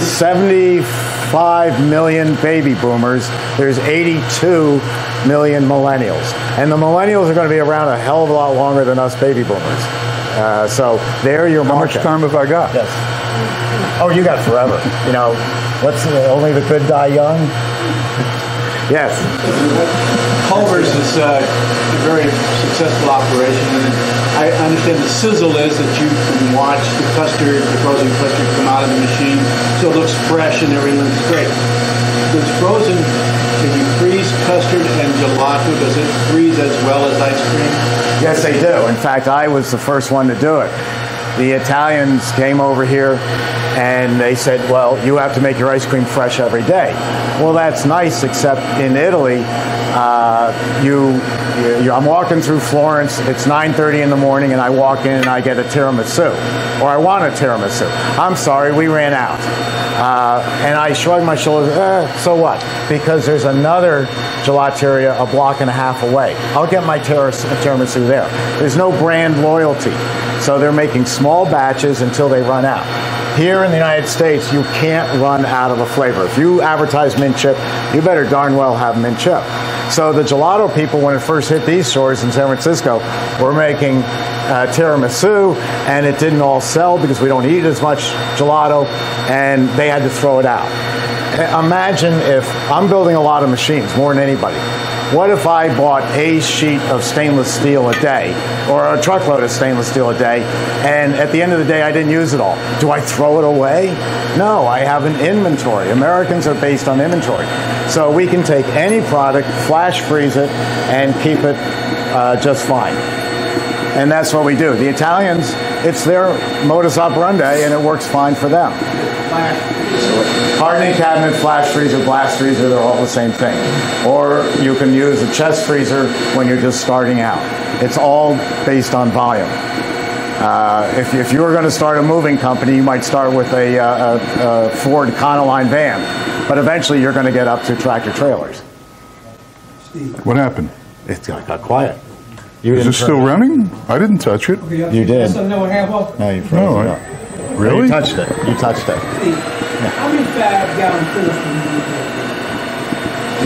seventy. 5 million baby boomers. There's 82 million millennials. And the millennials are going to be around a hell of a lot longer than us baby boomers. Uh, so they're your How market. much time have I got? Yes. Oh, you got forever. You know, what's uh, only the good die young? yes. Culver's is uh, a very successful operation, and I understand the sizzle is that you can watch the custard, the frozen custard, come out of the machine, so it looks fresh and everything looks great. Does frozen, can you freeze custard and gelato? Does it freeze as well as ice cream? Yes, they do. In fact, I was the first one to do it. The Italians came over here and they said, well, you have to make your ice cream fresh every day. Well, that's nice, except in Italy, uh, you, you, I'm walking through Florence, it's 9.30 in the morning, and I walk in and I get a tiramisu, or I want a tiramisu. I'm sorry, we ran out. Uh, and I shrug my shoulders, eh, so what? Because there's another gelateria a block and a half away. I'll get my tiras- tiramisu there. There's no brand loyalty. So they're making small batches until they run out. Here in the United States, you can't run out of a flavor. If you advertise mint chip, you better darn well have mint chip. So the gelato people, when it first hit these stores in San Francisco, were making uh, tiramisu, and it didn't all sell because we don't eat as much gelato, and they had to throw it out. Imagine if I'm building a lot of machines, more than anybody. What if I bought a sheet of stainless steel a day, or a truckload of stainless steel a day, and at the end of the day I didn't use it all? Do I throw it away? No, I have an inventory. Americans are based on inventory. So we can take any product, flash freeze it, and keep it uh, just fine. And that's what we do. The Italians, it's their modus operandi, and it works fine for them. Hardening cabinet, flash freezer, blast freezer, they're all the same thing. Or you can use a chest freezer when you're just starting out. It's all based on volume. Uh, if, if you were going to start a moving company, you might start with a, uh, a, a Ford Econoline van, but eventually you're going to get up to tractor trailers. What happened? It got, got quiet. You Is it still running? I didn't touch it. You did. No. No, you froze No, it I- up. Really? You touched it. You touched it. How many five gallon pools can you do?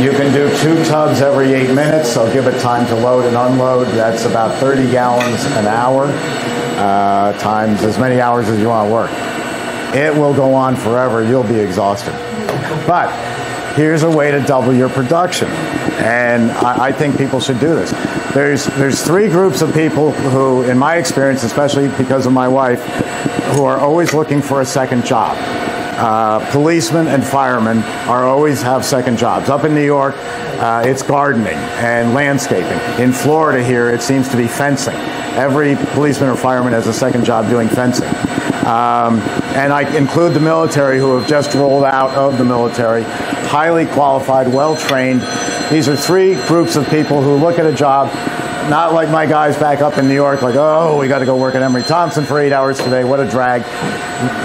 You can do two tubs every eight minutes, so give it time to load and unload. That's about 30 gallons an hour, uh, times as many hours as you want to work. It will go on forever. You'll be exhausted. But here's a way to double your production. And I, I think people should do this. There's, there's three groups of people who, in my experience, especially because of my wife, who are always looking for a second job. Uh, policemen and firemen are always have second jobs. Up in New York, uh, it's gardening and landscaping. In Florida here, it seems to be fencing. Every policeman or fireman has a second job doing fencing. Um, and I include the military who have just rolled out of the military, highly qualified, well trained. These are three groups of people who look at a job, not like my guys back up in New York, like, oh, we got to go work at Emery Thompson for eight hours today. What a drag.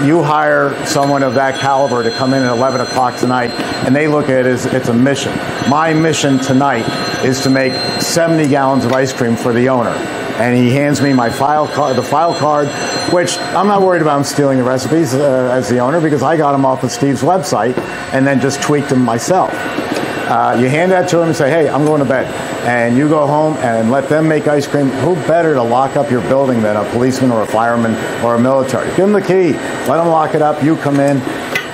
You hire someone of that caliber to come in at 11 o'clock tonight, and they look at it as it's a mission. My mission tonight is to make 70 gallons of ice cream for the owner. And he hands me my file card, the file card, which I'm not worried about him stealing the recipes uh, as the owner because I got them off of Steve's website and then just tweaked them myself. Uh, you hand that to him and say, hey, I'm going to bed. And you go home and let them make ice cream. Who better to lock up your building than a policeman or a fireman or a military? Give them the key. Let them lock it up. You come in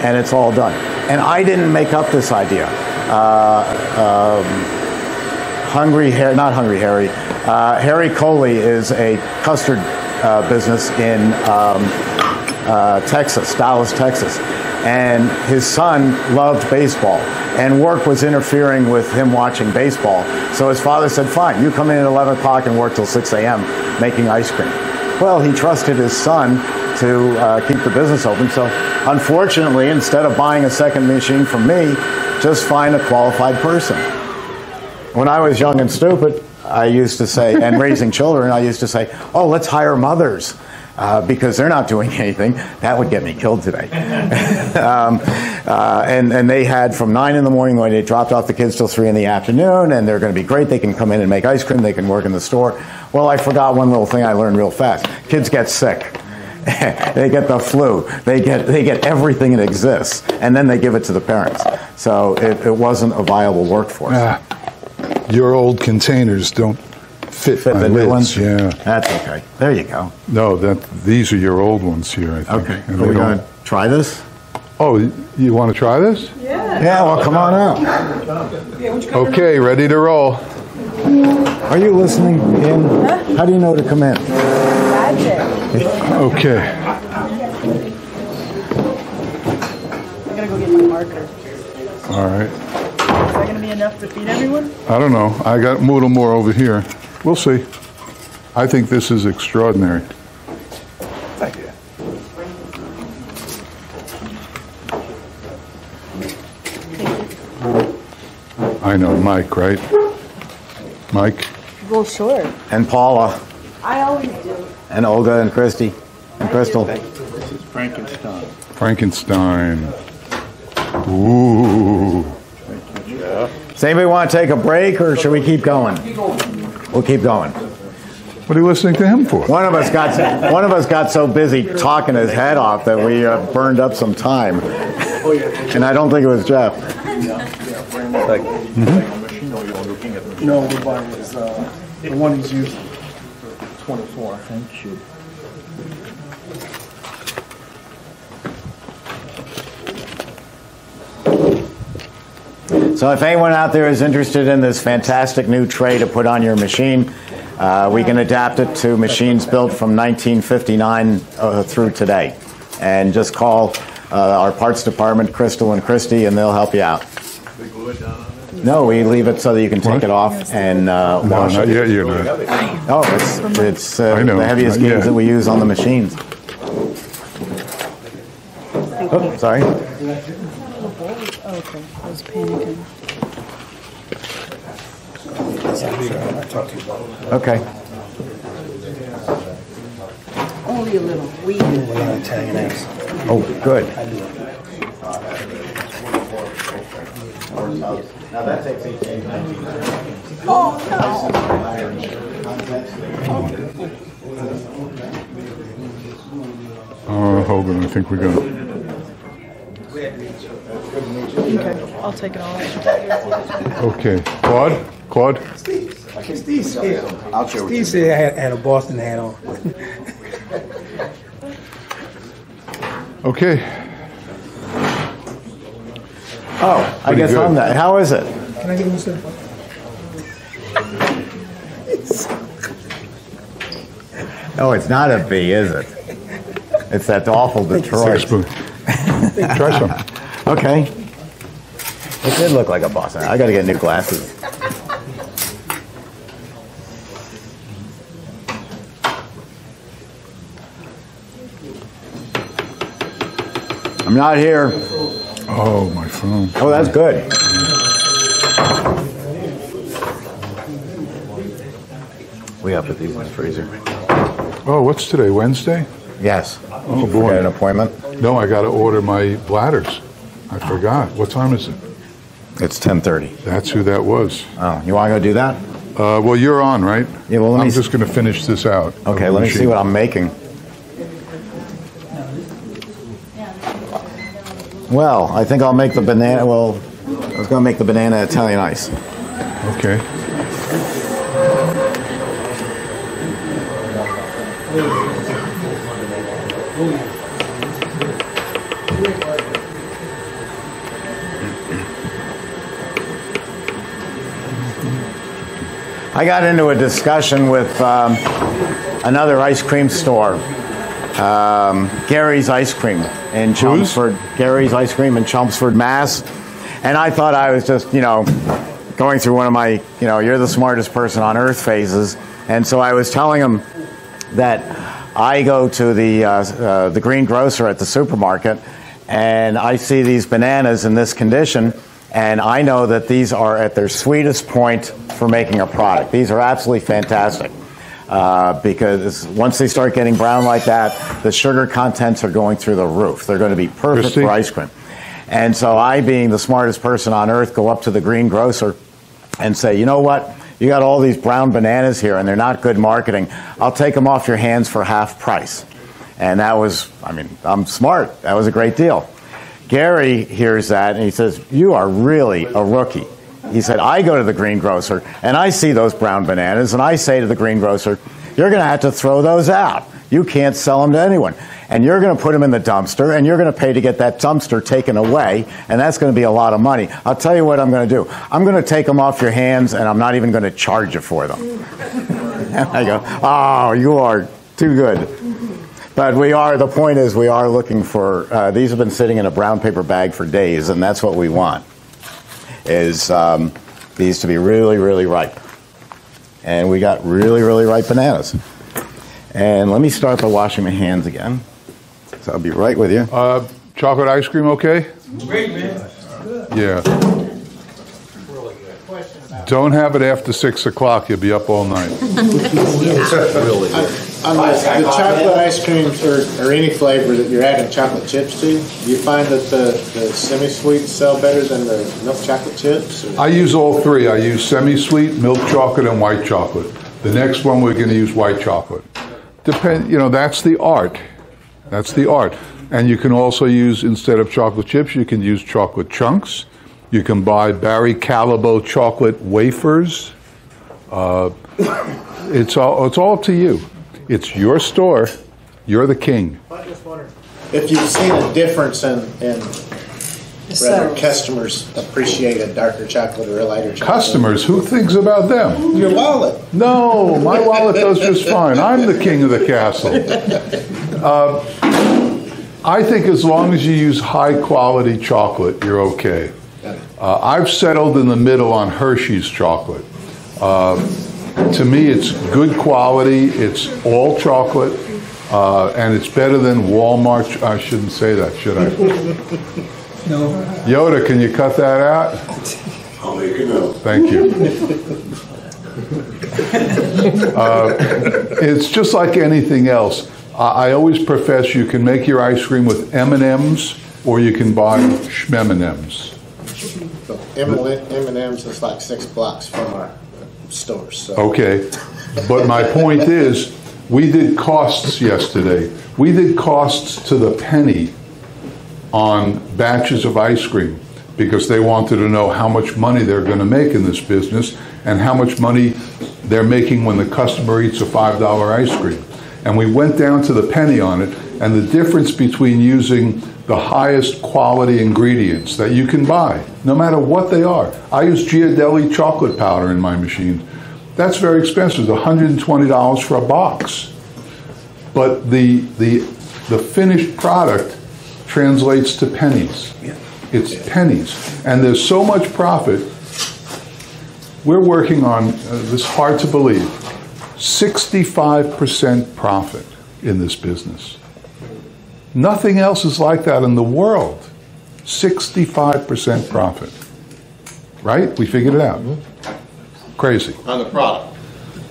and it's all done. And I didn't make up this idea. Uh, um, Hungry Harry, not Hungry Harry, uh, Harry Coley is a custard uh, business in um, uh, Texas, Dallas, Texas. And his son loved baseball, and work was interfering with him watching baseball. So his father said, Fine, you come in at 11 o'clock and work till 6 a.m. making ice cream. Well, he trusted his son to uh, keep the business open. So, unfortunately, instead of buying a second machine from me, just find a qualified person. When I was young and stupid, I used to say, and raising children, I used to say, oh, let's hire mothers. Uh, because they're not doing anything. That would get me killed today. um, uh, and, and they had from 9 in the morning when they dropped off the kids till 3 in the afternoon, and they're going to be great. They can come in and make ice cream, they can work in the store. Well, I forgot one little thing I learned real fast kids get sick. they get the flu. They get they get everything that exists, and then they give it to the parents. So it, it wasn't a viable workforce. Your old containers don't fit, Fit my the new ones? Yeah. That's okay. There you go. No, that these are your old ones here. I think. Okay. And Are we going to try this? Oh, you want to try this? Yeah, well, come on out. Okay, ready to roll. Are you listening in? How do you know to come in? Okay. I gotta go get my marker. All right. Is that gonna be enough to feed everyone? I don't know. I got a little more over here. We'll see. I think this is extraordinary. Thank you. I know Mike, right? Mike? Well, sure. And Paula, I always do. and Olga, and Christy, and Crystal. This is Frankenstein. Frankenstein. Ooh. Does anybody want to take a break, or should we keep going? We'll keep going. What are you listening to him for? One of us got one of us got so busy talking his head off that we uh, burned up some time, and I don't think it was Jeff. No, we're buying is uh, the one he's using. 24. Thank you. So if anyone out there is interested in this fantastic new tray to put on your machine, uh, we can adapt it to machines built from 1959 uh, through today. And just call uh, our parts department, Crystal and Christy, and they'll help you out. No, we leave it so that you can take What? it off and uh, No, wash not it. yet. You're not. Oh, it's, it's uh, know, the heaviest not games that we use on the machines. Oh, sorry. Okay, I was panicking. Okay. Only a little. We Italian eggs. Oh, good. Now that takes 18, 19. Oh, no. Oh, Uh, Hogan, I think we got. Okay, I'll take it all. Okay, Claude. Claude. Steve said, I'll share with you. Steve said I had, had a Boston hat on. Okay. Oh, I Pretty guess good. I'm that. How is it? Can I get one, sir? Oh, it's not a B, is it? It's that awful Detroit. Try some. Okay. It did look like a Boston. I got to get new glasses. I'm not here. Oh, my phone. Oh, that's good. We have to put these in the freezer. Oh, what's today? Wednesday? Yes. Oh Got boy. an appointment? No, I got to order my bladders. I forgot. What time is it? It's 10:30. That's who that was. Oh, you want to go do that? Uh, well, you're on, right? Yeah. Well, let I'm me. just going to finish this out. Okay. Let me see what I'm making. Well, I think I'll make the banana. Well, I was going to make the banana Italian ice. Okay. I got into a discussion with um, another ice cream store, um, Gary's Ice Cream in Chelmsford. Gary's Ice Cream in Chelmsford, Mass. And I thought I was just, you know, going through one of my, you know, you're the smartest person on earth phases. And so I was telling him that I go to the uh, uh, the green grocer at the supermarket, and I see these bananas in this condition, and I know that these are at their sweetest point for making a product. These are absolutely fantastic. Uh, because once they start getting brown like that, the sugar contents are going through the roof. They're going to be perfect Christy? for ice cream. And so I, being the smartest person on earth, go up to the green grocer and say, you know what? You got all these brown bananas here, and they're not good marketing. I'll take them off your hands for half price. And that was, I mean, I'm smart. That was a great deal. Gary hears that and he says, You are really a rookie. He said, I go to the greengrocer and I see those brown bananas, and I say to the greengrocer, You're going to have to throw those out. You can't sell them to anyone. And you're going to put them in the dumpster, and you're going to pay to get that dumpster taken away, and that's going to be a lot of money. I'll tell you what I'm going to do. I'm going to take them off your hands, and I'm not even going to charge you for them. and I go, Oh, you are too good. But we are, the point is, we are looking for, uh, these have been sitting in a brown paper bag for days, and that's what we want, is um, these to be really, really ripe. And we got really, really ripe bananas. And let me start by washing my hands again. So I'll be right with you. Uh, chocolate ice cream, okay? Great, man. Yeah. Don't have it after six o'clock. You'll be up all night. On the, the chocolate ice creams or, or any flavor that you're adding chocolate chips to, do you find that the, the semi-sweets sell better than the milk chocolate chips? or- I use all three. I use semi-sweet, milk chocolate, and white chocolate. The next one we're going to use white chocolate. Depend, you know, that's the art. That's the art. And you can also use instead of chocolate chips, you can use chocolate chunks. You can buy Barry Callebaut chocolate wafers. Uh, it's all it's all up to you. It's your store. You're the king. If you've seen a difference in, in whether customers appreciate a darker chocolate or a lighter chocolate. Customers, who thinks about them? Your wallet. No, my wallet does just fine. I'm the king of the castle. Uh, I think as long as you use high quality chocolate, you're okay. Uh, I've settled in the middle on Hershey's chocolate. Uh, to me, it's good quality, it's all chocolate, Uh, and it's better than Walmart. I shouldn't say that, should I? No. Yoda, can you cut that out? I'll make a note. Thank you. Uh, it's just like anything else. I, I always profess you can make your ice cream with M&Ms or you can buy Schmem&Ms. M and M's is like six blocks from our stores. So. Okay, but my point is, we did costs yesterday. We did costs to the penny on batches of ice cream because they wanted to know how much money they're going to make in this business and how much money they're making when the customer eats a $5 ice cream. And we went down to the penny on it, and the difference between using the highest quality ingredients that you can buy, no matter what they are. I use Ghirardelli chocolate powder in my machine. That's very expensive, $120 for a box. But the, the, the finished product translates to pennies. It's pennies. And there's so much profit. We're working on, uh, this hard to believe, 65% profit in this business. Nothing else is like that in the world. 65% profit. Right? We figured it out. Mm-hmm. Crazy. On the product.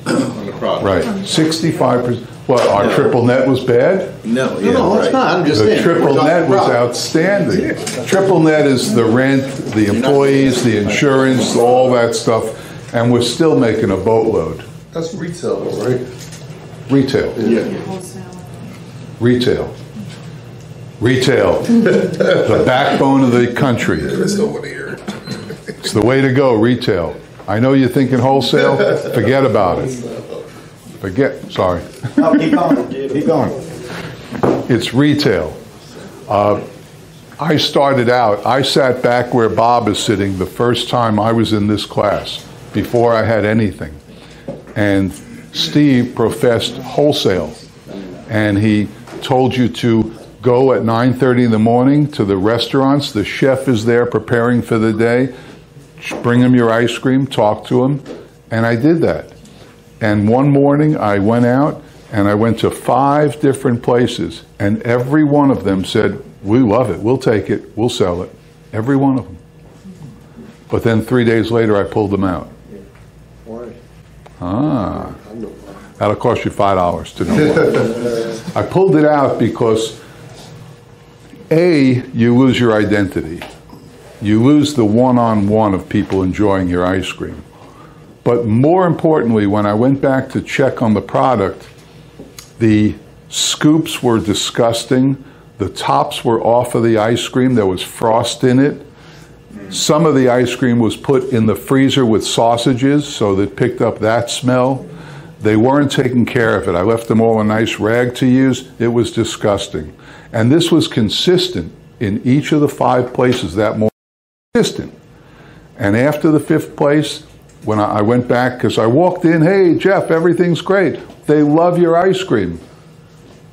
On the product. Right. 65%. What, our triple net was bad? No, yeah, no, it's not. I'm just The saying. triple We're net was outstanding. Triple net is the rent, the employees, the insurance, all that stuff, and we're still making a boatload. That's retail, though, right? Retail. Yeah. Retail. Retail. the backbone of the country. There's no one here. It's the way to go, retail. I know you're thinking wholesale, forget about it. Forget, sorry. No, keep going. Keep going. It's retail. Uh, I started out, I sat back where Bob is sitting the first time I was in this class, before I had anything. And Steve professed wholesale. And he told you to go at 9.30 in the morning to the restaurants. The chef is there preparing for the day. Bring him your ice cream, talk to him. And I did that. And one morning I went out and I went to five different places, and every one of them said, We love it, we'll take it, we'll sell it. Every one of them. But then three days later I pulled them out. Ah. That'll cost you five dollars to know. I pulled it out because A, you lose your identity. You lose the one on one of people enjoying your ice cream. But more importantly, when I went back to check on the product, the scoops were disgusting. The tops were off of the ice cream. There was frost in it. Some of the ice cream was put in the freezer with sausages, so that picked up that smell. They weren't taking care of it. I left them all a nice rag to use. It was disgusting. And this was consistent in each of the five places that morning. Consistent. And after the fifth place, when I went back, because I walked in, hey, Jeff, everything's great. They love your ice cream.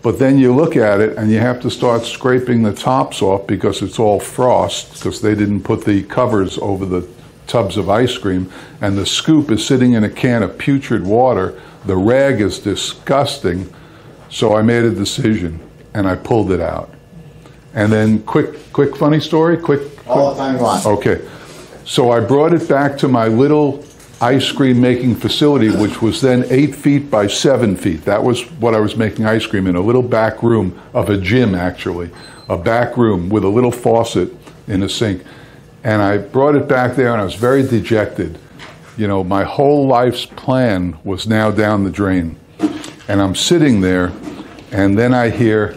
But then you look at it and you have to start scraping the tops off because it's all frost, because they didn't put the covers over the tubs of ice cream. And the scoop is sitting in a can of putrid water. The rag is disgusting. So I made a decision and I pulled it out. And then, quick, quick funny story? Quick. All the time you want. Okay. So I brought it back to my little ice cream making facility, which was then eight feet by seven feet. That was what I was making ice cream in, a little back room of a gym, actually. A back room with a little faucet in a sink. And I brought it back there and I was very dejected. You know, my whole life's plan was now down the drain. And I'm sitting there, and then I hear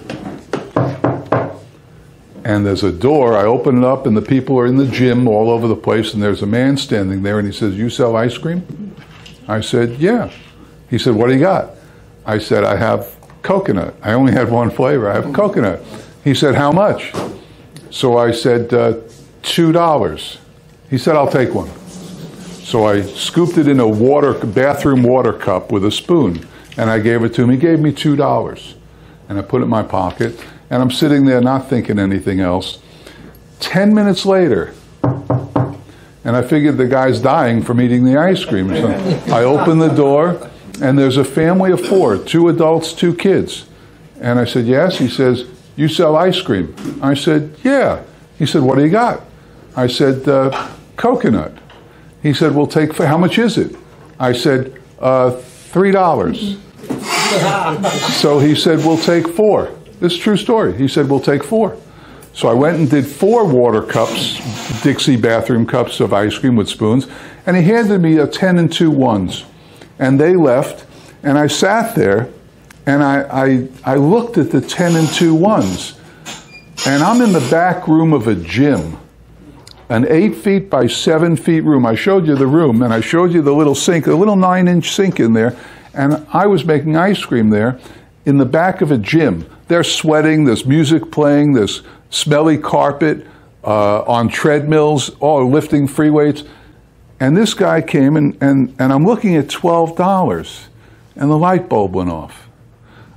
and there's a door. I open it up, and the people are in the gym all over the place, and there's a man standing there, and he says, You sell ice cream? I said, Yeah. He said, What do you got? I said, I have coconut. I only had one flavor. I have coconut. He said, How much? So I said, uh, $2. He said, I'll take one. So I scooped it in a water bathroom water cup with a spoon, and I gave it to him. He gave me two dollars, and I put it in my pocket. And I'm sitting there not thinking anything else. Ten minutes later, and I figured the guy's dying from eating the ice cream. I open the door, and there's a family of four: two adults, two kids. And I said, Yes. He says, You sell ice cream? I said, Yeah. He said, What do you got? I said, uh, Coconut. He said, Well, take, for, how much is it? I said, uh, $3. So he said, We'll take four. This is true story. He said, We'll take four. So I went and did four water cups, Dixie bathroom cups of ice cream with spoons, and he handed me a 10 and 2 ones. And they left, and I sat there and I, I, I looked at the 10 and 2 ones. And I'm in the back room of a gym, an 8 feet by 7 feet room. I showed you the room, and I showed you the little sink, a little 9 inch sink in there. And I was making ice cream there in the back of a gym. They're sweating, there's music playing, there's smelly carpet uh, on treadmills, all lifting free weights. And this guy came, and, and, and I'm looking at $12, and the light bulb went off.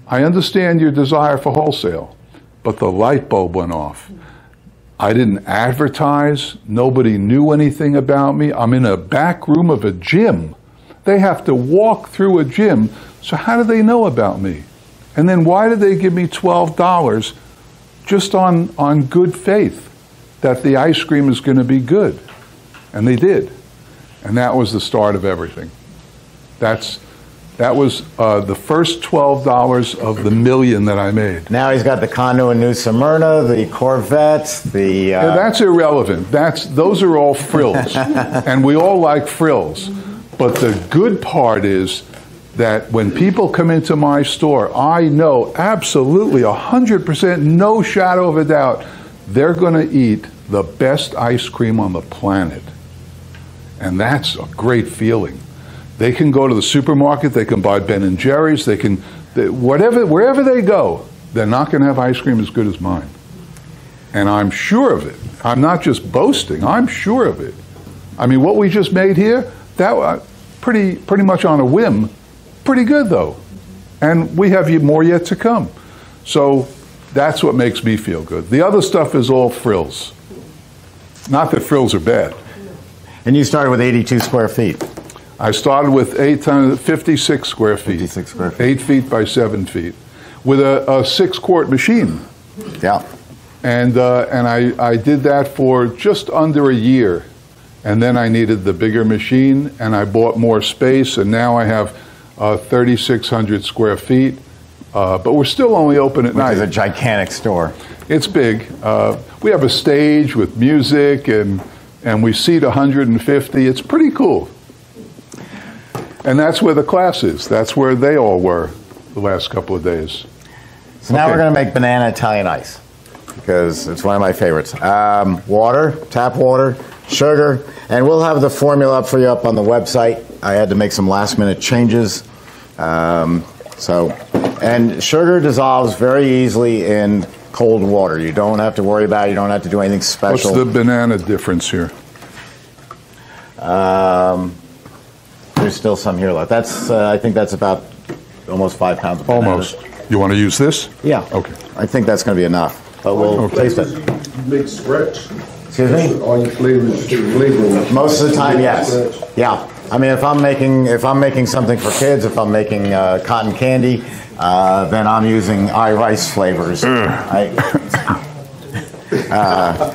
I understand your desire for wholesale, but the light bulb went off. I didn't advertise. Nobody knew anything about me. I'm in a back room of a gym. They have to walk through a gym. So, how do they know about me? And then, why did they give me $12 just on, on good faith that the ice cream is going to be good? And they did. And that was the start of everything. That's that was uh, the first twelve dollars of the million that I made. Now he's got the condo in New Smyrna, the Corvette, the. Uh... Yeah, that's irrelevant. That's those are all frills, and we all like frills. But the good part is that when people come into my store, I know absolutely hundred percent, no shadow of a doubt, they're going to eat the best ice cream on the planet, and that's a great feeling. They can go to the supermarket. They can buy Ben and Jerry's. They can, they, whatever, wherever they go, they're not going to have ice cream as good as mine. And I'm sure of it. I'm not just boasting. I'm sure of it. I mean, what we just made here, that uh, pretty, pretty much on a whim, pretty good though. And we have more yet to come. So that's what makes me feel good. The other stuff is all frills. Not that frills are bad. And you started with 82 square feet. I started with eight times 56 square feet. 56 square feet. Eight feet by seven feet, with a, a six quart machine. Yeah. And uh, and I, I did that for just under a year, and then I needed the bigger machine, and I bought more space, and now I have uh, 3,600 square feet. Uh, but we're still only open at Which night. It's a gigantic store. It's big. Uh, we have a stage with music, and and we seat 150. It's pretty cool. And that's where the class is. That's where they all were the last couple of days. So now we're going to make banana Italian ice because it's one of my favorites. Um, water, tap water, sugar, and we'll have the formula up for you up on the website. I had to make some last minute changes. Um, so, and sugar dissolves very easily in cold water. You don't have to worry about it. You don't have to do anything special. What's the banana difference here? Um, there's still some here left. That's uh, I think that's about almost five pounds. Of bananas. Almost. You want to use this? Yeah. Okay. I think that's going to be enough, but we'll Okay. taste it. You make scratch. Excuse me. All your flavors, flavoring. Most of the time, yes. Yeah. I mean, if I'm making if I'm making something for kids, if I'm making uh, cotton candy, uh, then I'm using I rice flavors. I, uh,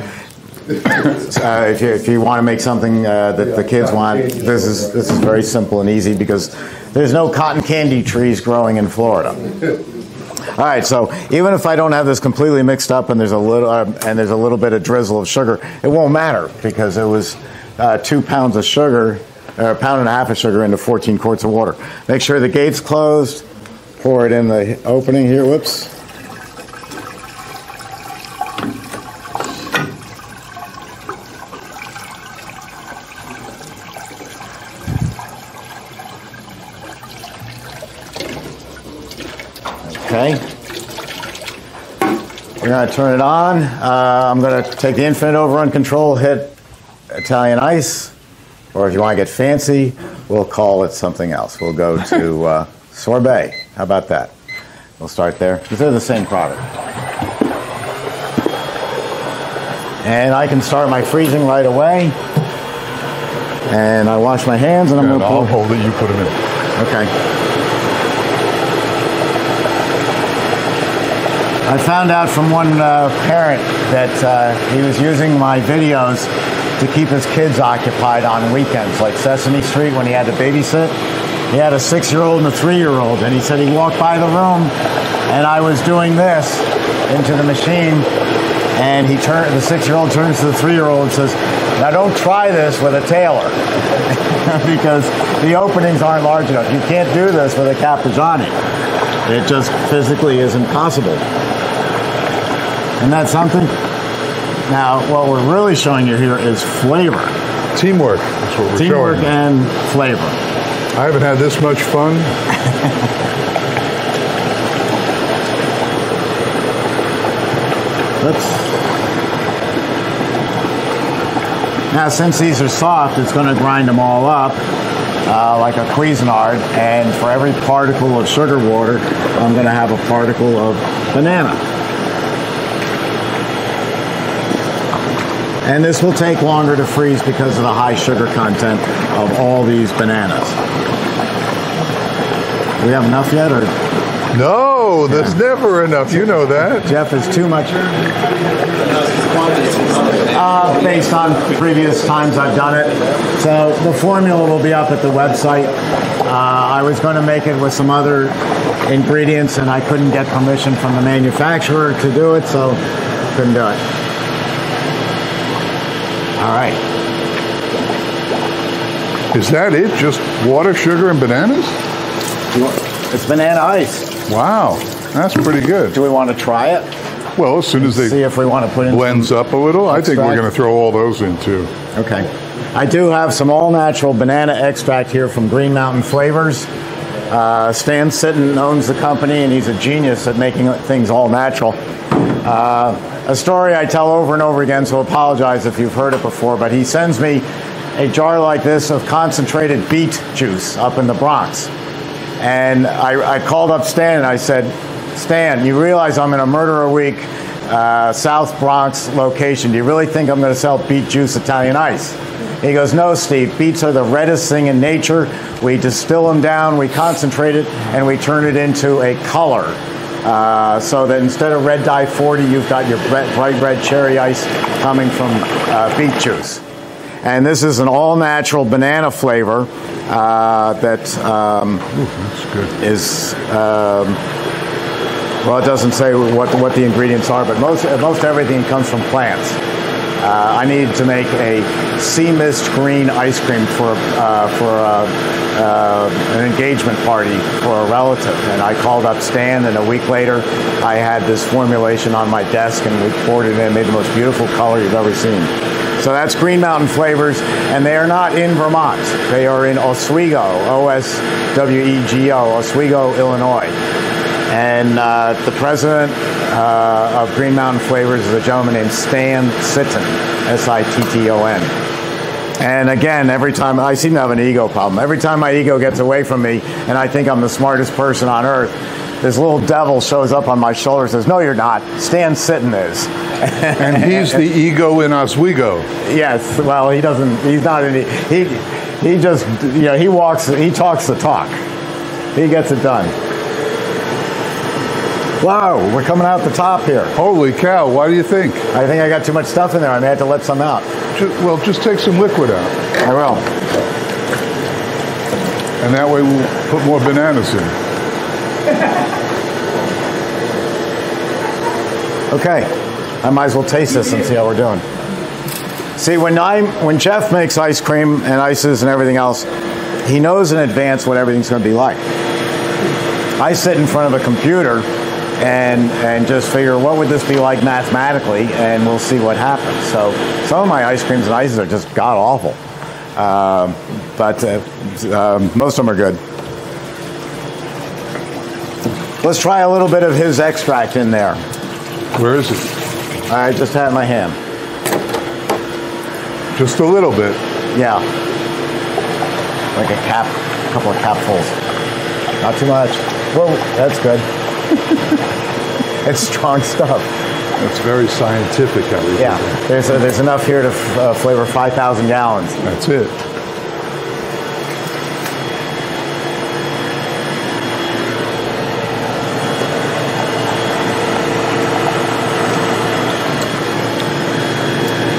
uh, if you, if you want to make something uh, that the kids want, this is this is very simple and easy because there's no cotton candy trees growing in Florida. All right, so even if I don't have this completely mixed up and there's a little uh, and there's a little bit of drizzle of sugar, it won't matter because it was uh, two pounds of sugar, or a pound and a half of sugar into 14 quarts of water. Make sure the gate's closed. Pour it in the opening here. Whoops. Okay. We're going to turn it on. Uh, I'm going to take the infinite overrun control, hit Italian ice, or if you want to get fancy, we'll call it something else. We'll go to uh, sorbet. How about that? We'll start there because they're the same product. And I can start my freezing right away. And I wash my hands and I'm going to I'll pull. hold it. You put them in. Okay. I found out from one uh, parent that uh, he was using my videos to keep his kids occupied on weekends, like Sesame Street when he had to babysit. He had a six-year-old and a three-year-old, and he said he walked by the room, and I was doing this into the machine, and he turned. The six-year-old turns to the three-year-old and says, "Now don't try this with a Taylor, because the openings aren't large enough. You can't do this with a Carpigiani. It just physically isn't possible." Isn't that something? Now, what we're really showing you here is flavor. Teamwork. That's what we're Teamwork showing. and flavor. I haven't had this much fun. Let's. Now, since these are soft, it's going to grind them all up uh, like a Cuisinart, and for every particle of sugar water, I'm going to have a particle of banana. And this will take longer to freeze because of the high sugar content of all these bananas. We have enough yet, or No, that's never enough. You know that. Jeff is too much. Uh, based on previous times I've done it. So the formula will be up at the website. Uh, I was going to make it with some other ingredients, and I couldn't get permission from the manufacturer to do it, so couldn't do it. All right. Is that it? Just water, sugar, and bananas? It's banana ice. Wow, that's pretty good. Do we want to try it? Well, as soon as they see if we want to put in blends up a little, I think we're going to throw all those in too. Okay. I do have some all natural banana extract here from Green Mountain Flavors. Uh, Stan Sitton owns the company, and he's a genius at making things all natural. Uh, a story I tell over and over again, so apologize if you've heard it before, but he sends me a jar like this of concentrated beet juice up in the Bronx. And I, I called up Stan and I said, Stan, you realize I'm in a murder a week uh, South Bronx location. Do you really think I'm going to sell beet juice Italian ice? He goes, No, Steve. Beets are the reddest thing in nature. We distill them down, we concentrate it, and we turn it into a color. Uh, so that instead of red dye 40, you've got your bright, bright red cherry ice coming from uh, beet juice. And this is an all natural banana flavor uh, that um, is. Um, well, it doesn't say what, what the ingredients are, but most, most everything comes from plants. Uh, I needed to make a sea mist green ice cream for, uh, for uh, an engagement party for a relative. And I called up Stan, and a week later, I had this formulation on my desk, and we poured it in, made the most beautiful color you've ever seen. So that's Green Mountain Flavors, and they are not in Vermont. They are in Oswego, O S W E G O, Oswego, Illinois. And uh, the president uh, of Green Mountain Flavors is a gentleman named Stan Sitton, S I T T O N. And again, every time I seem to have an ego problem. Every time my ego gets away from me and I think I'm the smartest person on earth, this little devil shows up on my shoulder and says, No, you're not. Stan Sitton is. And he's the ego in Oswego. Yes, well, he doesn't, he's not any, he, he just, you know, he walks, he talks the talk. He gets it done. Wow, we're coming out the top here. Holy cow, why do you think? I think I got too much stuff in there. I may have to let some out. Ju- well, just take some liquid out. I will. And that way we'll put more bananas in. Okay, I might as well taste this and see how we're doing. See, when I'm when Jeff makes ice cream and ices and everything else, he knows in advance what everything's going to be like. I sit in front of a computer and and just figure what would this be like mathematically, and we'll see what happens. So some of my ice creams and ices are just god awful, um, but uh, um, most of them are good. Let's try a little bit of his extract in there. Where is it? I just had my hand. Just a little bit. Yeah. Like a cap, a couple of capfuls. Not too much. Whoa, that's good. it's strong stuff. That's very scientific, I. Yeah, there's, a, there's enough here to f- uh, flavor 5,000 gallons. That's it.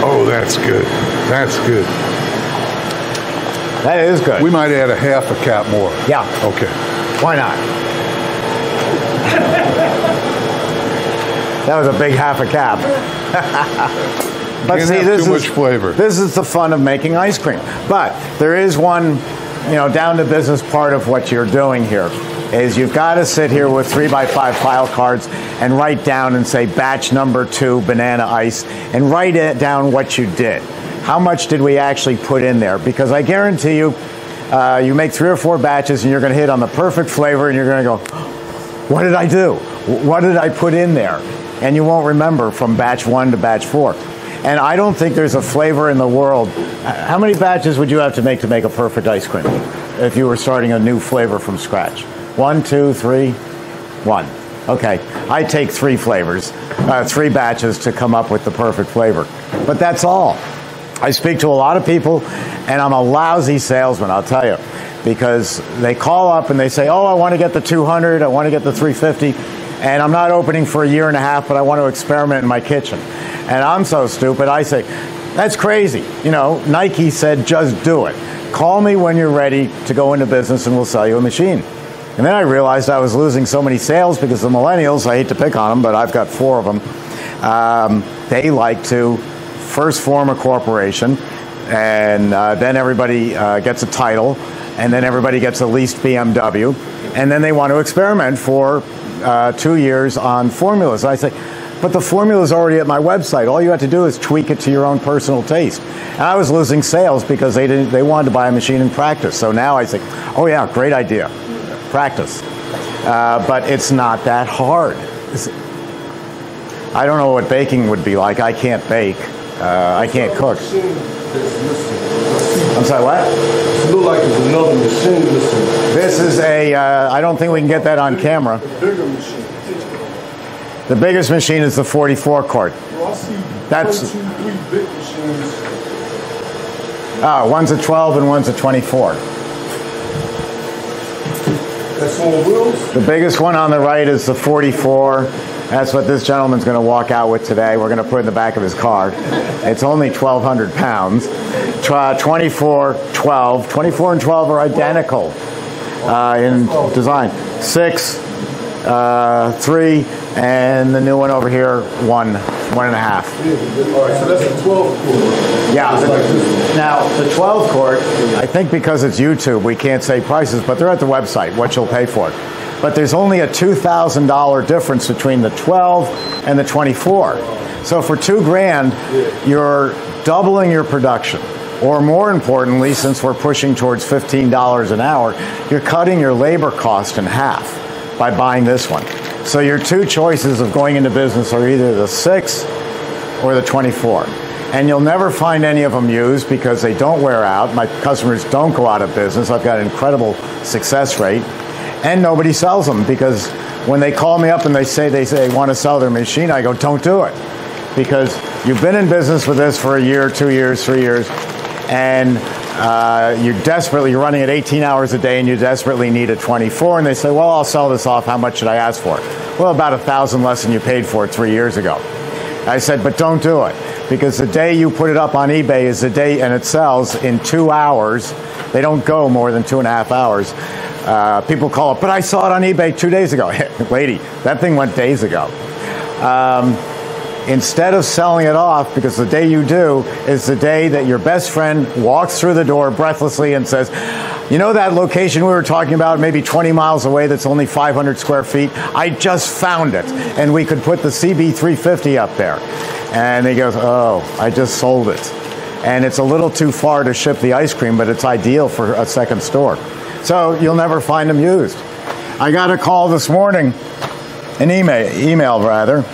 Oh, that's good. That's good. That is good. We might add a half a cap more. Yeah. Okay. Why not? That was a big half a cap. but see, this too is much flavor. This is the fun of making ice cream. But there is one, you know, down to business part of what you're doing here. Is you've got to sit here with three by five file cards and write down and say batch number two banana ice and write it down what you did. How much did we actually put in there? Because I guarantee you, uh, you make three or four batches and you're going to hit on the perfect flavor and you're going to go, what did I do? What did I put in there? And you won't remember from batch one to batch four. And I don't think there's a flavor in the world. How many batches would you have to make to make a perfect ice cream if you were starting a new flavor from scratch? One, two, three, one. Okay, I take three flavors, uh, three batches to come up with the perfect flavor. But that's all. I speak to a lot of people, and I'm a lousy salesman, I'll tell you, because they call up and they say, Oh, I want to get the 200, I want to get the 350, and I'm not opening for a year and a half, but I want to experiment in my kitchen. And I'm so stupid, I say, That's crazy. You know, Nike said, Just do it. Call me when you're ready to go into business, and we'll sell you a machine. And then I realized I was losing so many sales because the millennials, I hate to pick on them, but I've got four of them, um, they like to first form a corporation, and uh, then everybody uh, gets a title, and then everybody gets a leased BMW, and then they want to experiment for uh, two years on formulas. I say, but the formula is already at my website. All you have to do is tweak it to your own personal taste. And I was losing sales because they didn't. They wanted to buy a machine and practice. So now I say, oh yeah, great idea, practice. Uh, but it's not that hard. It's- I don't know what baking would be like. I can't bake. Uh, I can't cook. I'm sorry, what? It look like it's another machine missing. This is a. Uh, I don't think we can get that on camera. The biggest machine is the 44 quart. Well, I see That's- one, two, three big machines. Oh, one's a 12 and one's a 24. That's on wheels. The biggest one on the right is the 44. That's what this gentleman's going to walk out with today. We're going to put it in the back of his car. It's only 1,200 pounds. 24, 12. 24 and 12 are identical uh, in design. Six, uh, three, and the new one over here, one, one and a half. All right, so that's a 12 quarter. Yeah. Like. Now, the 12 quart, I think because it's YouTube, we can't say prices, but they're at the website, what you'll pay for it. But there's only a $2,000 difference between the 12 and the 24. So for two grand, you're doubling your production. Or more importantly, since we're pushing towards $15 an hour, you're cutting your labor cost in half by buying this one. So your two choices of going into business are either the 6 or the 24. And you'll never find any of them used because they don't wear out. My customers don't go out of business. I've got an incredible success rate. And nobody sells them because when they call me up and they say they say they want to sell their machine, I go, don't do it. Because you've been in business with this for a year, two years, three years, and uh, you're desperately you're running at 18 hours a day and you desperately need a 24 and they say well i'll sell this off. How much should i ask for? Well about a thousand less than you paid for it three years ago. I said but don't do it because the day you put it up on ebay is the day and it sells in two hours. They don't go more than two and a half hours. Uh, people call up but i saw it on ebay two days ago. Lady that thing went days ago. Um, instead of selling it off, because the day you do is the day that your best friend walks through the door breathlessly and says, You know that location we were talking about, maybe 20 miles away, that's only 500 square feet? I just found it. And we could put the CB350 up there. And he goes, Oh, I just sold it. And it's a little too far to ship the ice cream, but it's ideal for a second store. So you'll never find them used. I got a call this morning, an email, email rather,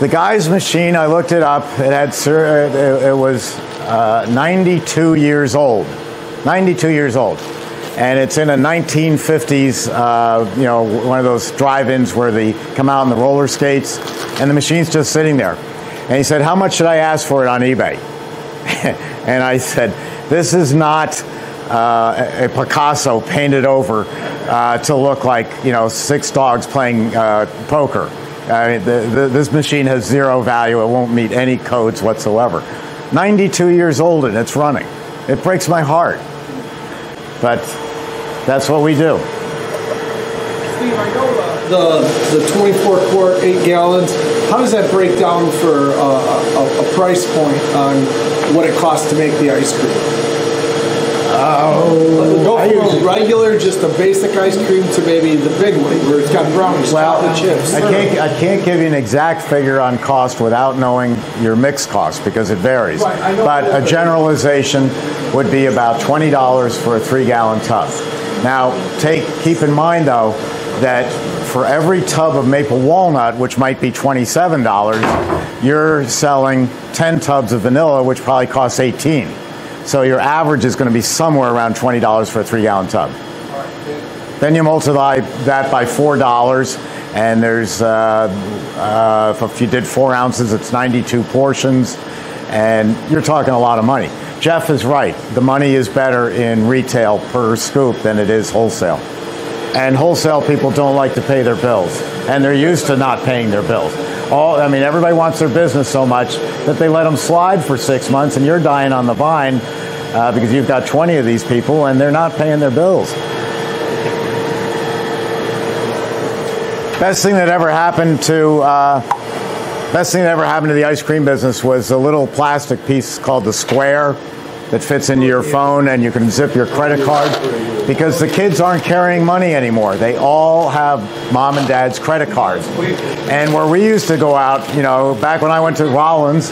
the guy's machine, I looked it up. It had it, was uh, 92 years old. 92 years old, and it's in a 1950s, uh, you know, one of those drive-ins where they come out on the roller skates, and the machine's just sitting there. And he said, "How much should I ask for it on eBay?" and I said, "This is not." Uh, a Picasso painted over uh, to look like you know six dogs playing uh, poker. I mean, the, the, this machine has zero value. It won't meet any codes whatsoever. 92 years old and it's running. It breaks my heart. But that's what we do. Steve, I know The, the 24 quart, 8 gallons, how does that break down for uh, a, a price point on what it costs to make the ice cream? Oh, Go from a regular, just a basic ice cream to maybe the big one where it's got brownies, chocolate chips. I can't, I can't give you an exact figure on cost without knowing your mix cost because it varies. Right, But a generalization would be about $20 for a three gallon tub. Now, take, keep in mind though that for every tub of maple walnut, which might be $27, you're selling 10 tubs of vanilla, which probably costs 18. So your average is going to be somewhere around $20 for a three gallon tub. Then you multiply that by four dollars, and there's uh, uh, if you did four ounces, it's 92 portions, and you're talking a lot of money. Jeff is right. The money is better in retail per scoop than it is wholesale, and wholesale people don't like to pay their bills, and they're used to not paying their bills. All I mean, everybody wants their business so much that they let them slide for six months, and you're dying on the vine uh, because you've got 20 of these people, and they're not paying their bills. Best thing that ever happened to uh, best thing that ever happened to the ice cream business was a little plastic piece called the square that fits into your phone and you can zip your credit card because the kids aren't carrying money anymore. They all have mom and dad's credit cards. And where we used to go out, you know, back when I went to Rollins,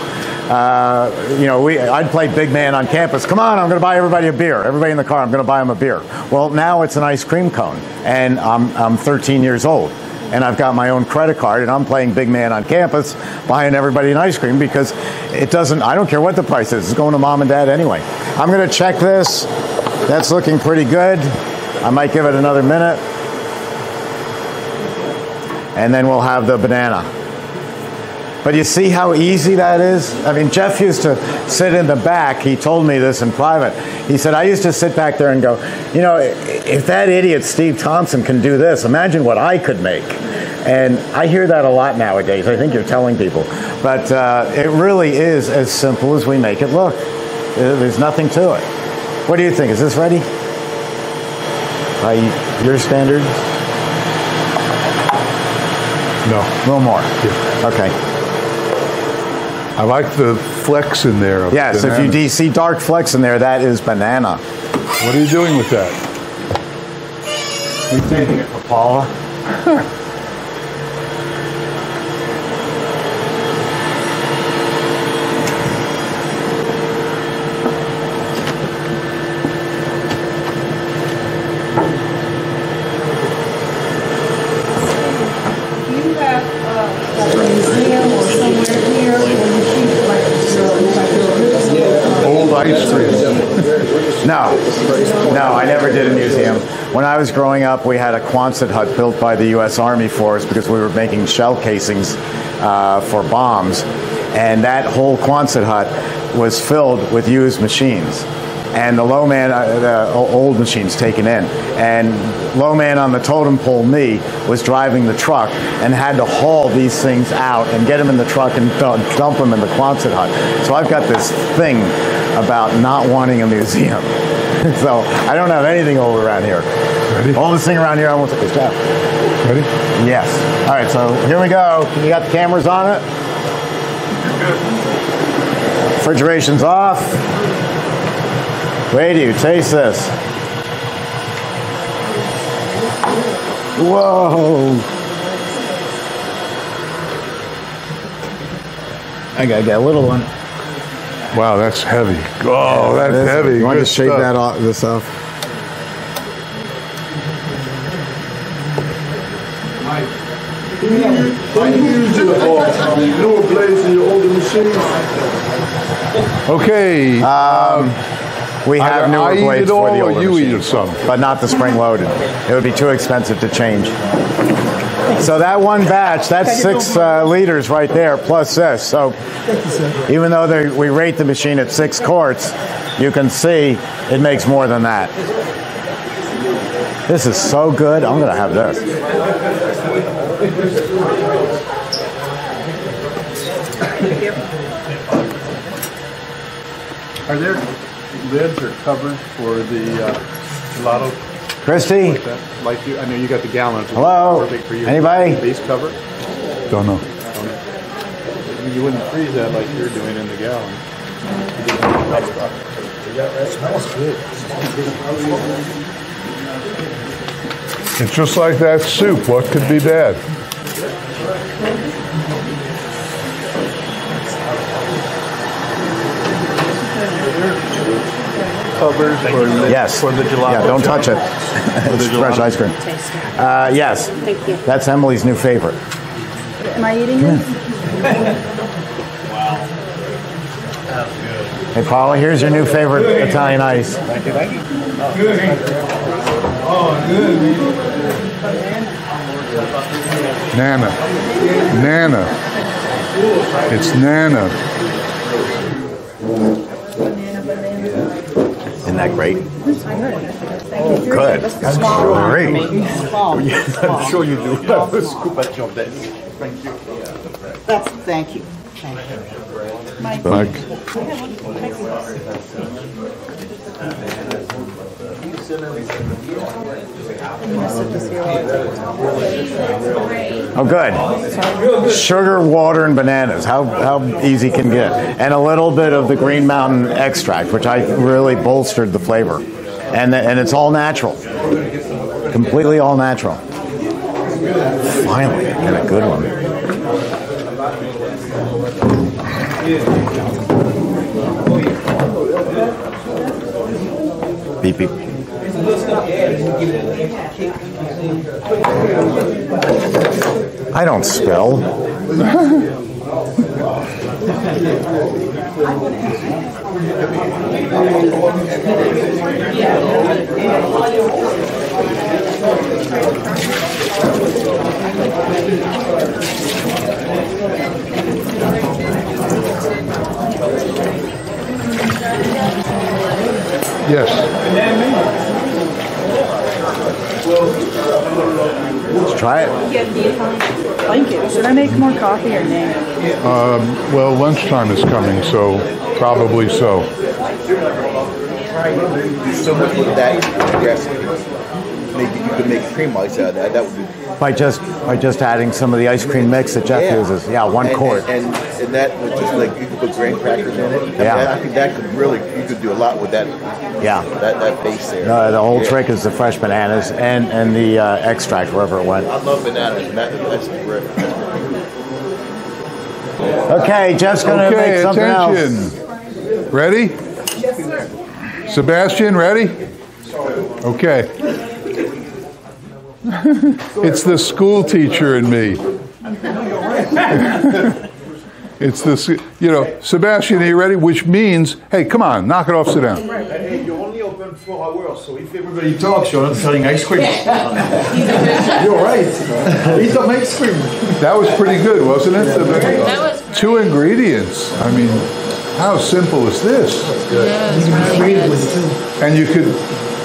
uh, you know, we, I'd play big man on campus. Come on, I'm going to buy everybody a beer. Everybody in the car, I'm going to buy them a beer. Well, now it's an ice cream cone, and I'm, I'm 13 years old. And I've got my own credit card, and I'm playing big man on campus, buying everybody an ice cream because it doesn't, I don't care what the price is, it's going to mom and dad anyway. I'm going to check this. That's looking pretty good. I might give it another minute. And then we'll have the banana. But you see how easy that is? I mean, Jeff used to sit in the back. He told me this in private. He said, I used to sit back there and go, you know, if that idiot Steve Thompson can do this, imagine what I could make. And I hear that a lot nowadays. I think you're telling people. But uh, it really is as simple as we make it look. Uh, There's nothing to it. What do you think? Is this ready? By your standards? No. A little more. Okay. I like the flecks in there. Of Yes, if you do see dark flecks in there, that is banana. What are you doing with that? We taking it for Paula. Do you have, uh, like a museum or somewhere here where you keep like, your- like your Old ice cream. No, no, I never did a museum. When I was growing up, we had a Quonset hut built by the U.S. Army for us because we were making shell casings uh, for bombs, and that whole Quonset hut was filled with used machines. And the low man, uh, the old machines taken in, and low man on the totem pole, me, was driving the truck and had to haul these things out and get them in the truck and dump dump them in the Quonset hut. So I've got this thing about not wanting a museum. so I don't have anything old around here. Ready? All this thing around here, I want to take a step. Ready? Yes. All right, so here we go. You got the cameras on it? Refrigeration's off. Wait, you taste this. Whoa. I gotta get a little one. Wow, that's heavy. Oh, that's This- heavy. You want to Good shake stuff. that off, this off? Why you use your uh, newer blades in your older machines? Okay. Um, we have Either newer I blades for the older you eat machines, some. but not the spring loaded. It would be too expensive to change. So that one batch, that's six uh, liters right there, plus this. So even though they, we rate the machine at six quarts, you can see it makes more than that. This is so good. I'm going to have this. Are there lids or covers for the uh, gelato? Christy? Like, that? like you, I know you got the gallons. Hello? Perfect for you. Anybody? Base cover? Don't know. You wouldn't freeze that like you're doing in the gallon. That smells good. It's just like that soup. What could be bad? Covers for the, Yes. for the gelato. Yeah, don't touch it. For It's the fresh ice cream. Uh, yes. Thank you. That's Emily's new favorite. Am I eating it? Wow. Hey, Paula, here's your new favorite Italian ice. Thank you, thank you. Oh, good. Nana. Nana. It's Nana. Isn't that great? Thank you. Good. That's great. I'm sure you do. Scoop at your desk. Thank you. That's, thank you. Thank you. Mike. Oh, good. Sugar, water, and bananas. How, how easy can get. And a little bit of the Green Mountain extract, which I really bolstered the flavor. And, and it's all natural. Completely all natural. Finally, and a good one. Beep, beep. I don't spell. Yes. Let's try it. Thank you. Should I make more coffee or nay? Um, well, lunchtime is coming, so probably so. So with that recipe. Maybe you could make cream ice out of that. That would be By just by just adding some of the ice cream mix that Jeff Yeah. uses. Yeah, one and, quart. And, and, and that would just like you could put graham crackers in it. I mean, Yeah. I think that could really you could do a lot with that. Yeah. That that base there. No, the whole Yeah. trick is the fresh bananas and and the uh, extract wherever it went. I love bananas. and That, that's great. Okay, Jeff's gonna make Okay, something else. attention. Ready? Yes, sir. Sebastian, ready? Okay. it's the school teacher in me. it's this, you know, Sebastian, are you ready? Which means, hey, come on, knock it off, sit down. Hey, you're only open four hours, so if everybody talks, you're not selling ice cream. you're right. Eat some ice cream. That was pretty good, wasn't it? That was Two ingredients. I mean, how simple is this? And you could,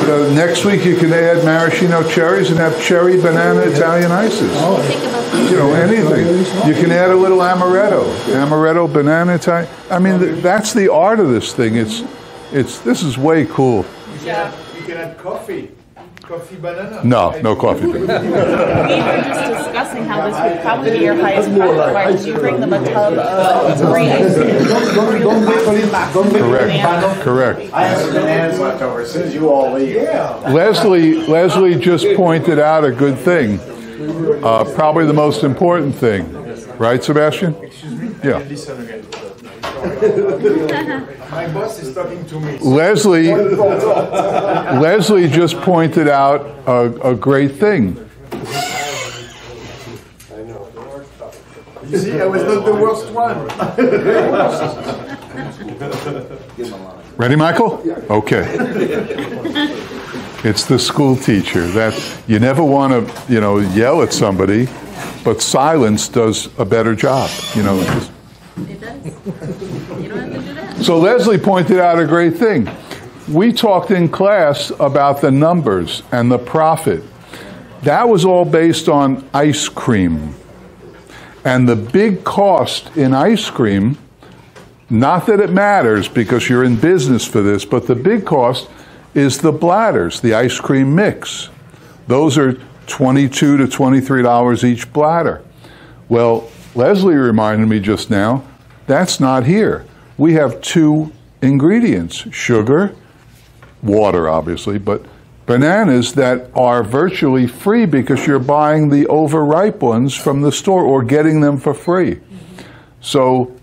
uh, next week you can add maraschino cherries and have cherry banana Italian ices. You know, anything. You can add a little amaretto, amaretto banana Italian. I mean, th- that's the art of this thing. It's, it's, this is way cool. Yeah. You can add coffee. Coffee banana. No, no coffee. We were just discussing how this would probably be your highest profit margin. You bring them a tub of great ice cream. Correct, correct. I have some bananas left over as soon as you all leave. Leslie, Leslie just pointed out a good thing. Uh, probably the most important thing, right, Sebastian? Yeah. Listen again. My boss is talking to me. Leslie, Leslie just pointed out a, a great thing. You see, I was not the worst one. Ready, Michael? Okay. It's the school teacher that you never want to, you know, yell at somebody, but silence does a better job. You know. So Leslie pointed out a great thing. We talked in class about the numbers and the profit. That was all based on ice cream. And the big cost in ice cream Not that it matters because you're in business for this, but the big cost is the bladders, the ice cream mix. Those are 22 to $23 each bladder. Well, Leslie reminded me just now, that's not here. We have two ingredients sugar, water, obviously, but bananas that are virtually free because you're buying the overripe ones from the store or getting them for free. So,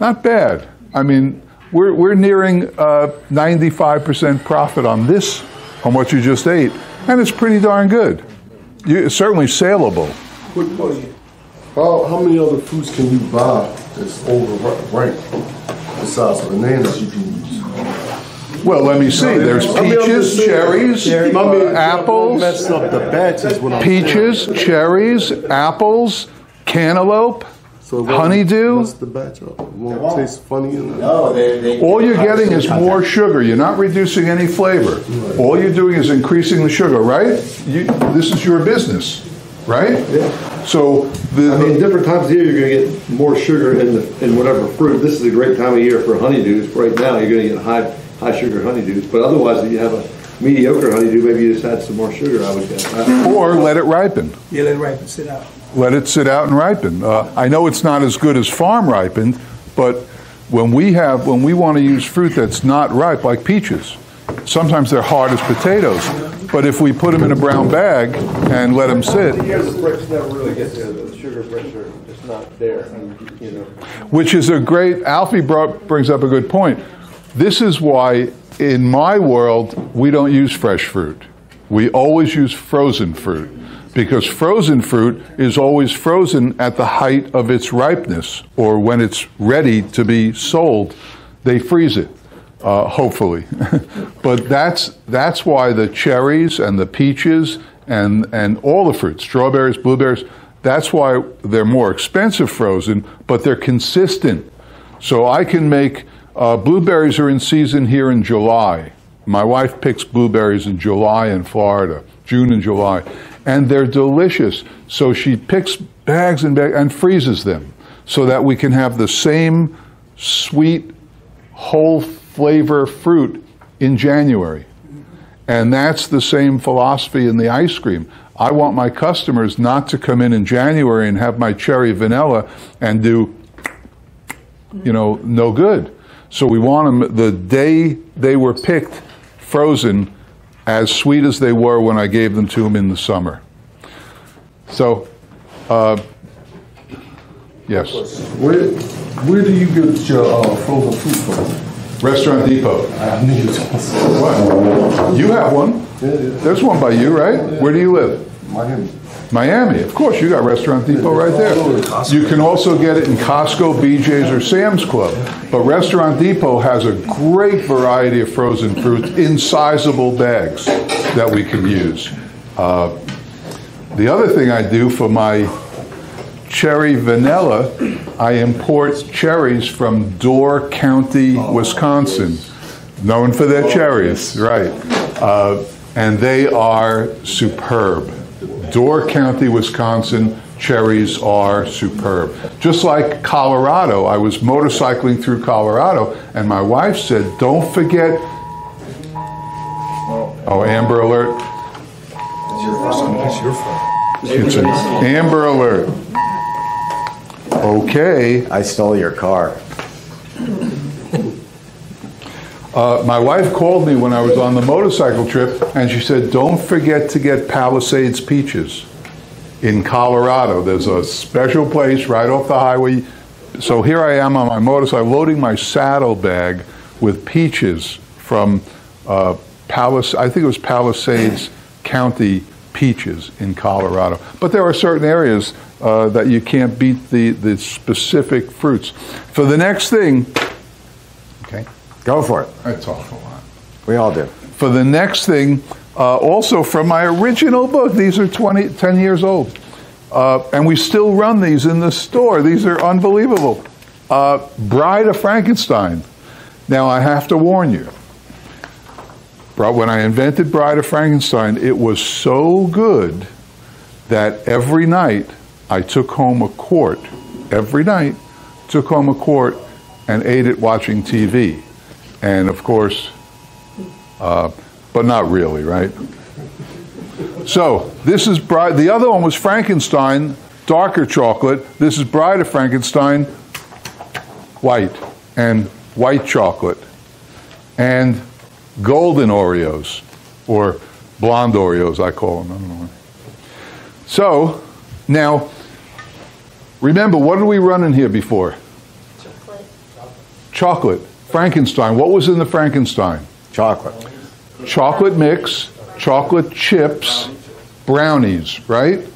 not bad. I mean, we're, we're nearing uh, 95% profit on this, on what you just ate, and it's pretty darn good. You, it's certainly saleable. Quick question. How, how many other fruits can you buy that's overripe besides bananas you can use? Well, let me see. There's I mean, I'm peaches, cherries, I uh, apples, Mess up the batches when I'm peaches, cherries, apples, cantaloupe, So it honeydew. mess the batch up. It won't taste funny. In No, they, they. All you're getting is more sugar. You're not reducing any flavor. All you're doing is increasing the sugar, right? You, this is your business, right? Yeah. So the, I mean, different times of year you're going to get more sugar in the in whatever fruit. This is a great time of year for honeydews. Right now you're going to get high high sugar honeydews, but otherwise if you have a mediocre honeydew, maybe you just add some more sugar. I would guess. Or let it ripen. Yeah, let it ripen, sit out. Let it sit out and ripen. Uh, I know it's not as good as farm ripened, but when we have when we want to use fruit that's not ripe, like peaches, sometimes they're hard as potatoes. But if we put them in a brown bag and let them sit, The Brix never really get there. The sugar Brix are just not there. You know. which is a great. Alfie brought, brings up a good point. This is why, in my world, we don't use fresh fruit. We always use frozen fruit because frozen fruit is always frozen at the height of its ripeness, or when it's ready to be sold, they freeze it. Uh, hopefully, but that's that's why the cherries and the peaches and and all the fruits, strawberries, blueberries, that's why they're more expensive frozen, but they're consistent. So I can make uh, blueberries are in season here in July. My wife picks blueberries in July in Florida, June and July, and they're delicious. So she picks bags and bags and freezes them so that we can have the same sweet, whole flavor fruit in January. And that's the same philosophy in the ice cream. I want my customers not to come in in January and have my cherry vanilla and do, you know, no good. So we want them the day they were picked, frozen, as sweet as they were when I gave them to them in the summer. So, uh, yes. Where where do you get your uh, frozen fruit from? Restaurant Depot. I knew you was gonna say What? You have one. There's one by you, right? Where do you live? Miami. Miami. Of course, you got Restaurant Depot right there. You can also get it in Costco, BJ's, or Sam's Club. But Restaurant Depot has a great variety of frozen fruits in sizable bags that we can use. Uh, the other thing I do for my cherry vanilla, I import cherries from Door County, Wisconsin, known for their cherries, right? Uh, and they are superb. Door County, Wisconsin, cherries are superb. Just like Colorado, I was motorcycling through Colorado, and my wife said, Don't forget. Oh, Amber Alert. It's your fault. It's an Amber Alert. Okay. I stole your car. Uh, my wife called me when I was on the motorcycle trip, and she said, "Don't forget to get Palisades peaches in Colorado. There's a special place right off the highway." So here I am on my motorcycle, loading my saddlebag with peaches from uh, Palis. I think it was Palisades County peaches in Colorado. But there are certain areas uh, that you can't beat the the specific fruits. For the next thing. Okay, go for it. I talk a lot. We all do. For the next thing, uh, also from my original book, these are 20, 10 years old. Uh, and we still run these in the store. These are unbelievable. Uh, Bride of Frankenstein. Now, I have to warn you. When I invented Bride of Frankenstein, it was so good that every night I took home a quart, every night, took home a quart and ate it watching TV. And of course, uh, but not really, right? So this is. The other one was Frankenstein, darker chocolate. This is of Frankenstein, white and white chocolate, and golden Oreos, or blonde Oreos, I call them. I don't know. So now, remember, what did we run in here before? Chocolate. Chocolate. Frankenstein. What was in the Frankenstein? Chocolate. Chocolate mix, chocolate chips, brownies, right?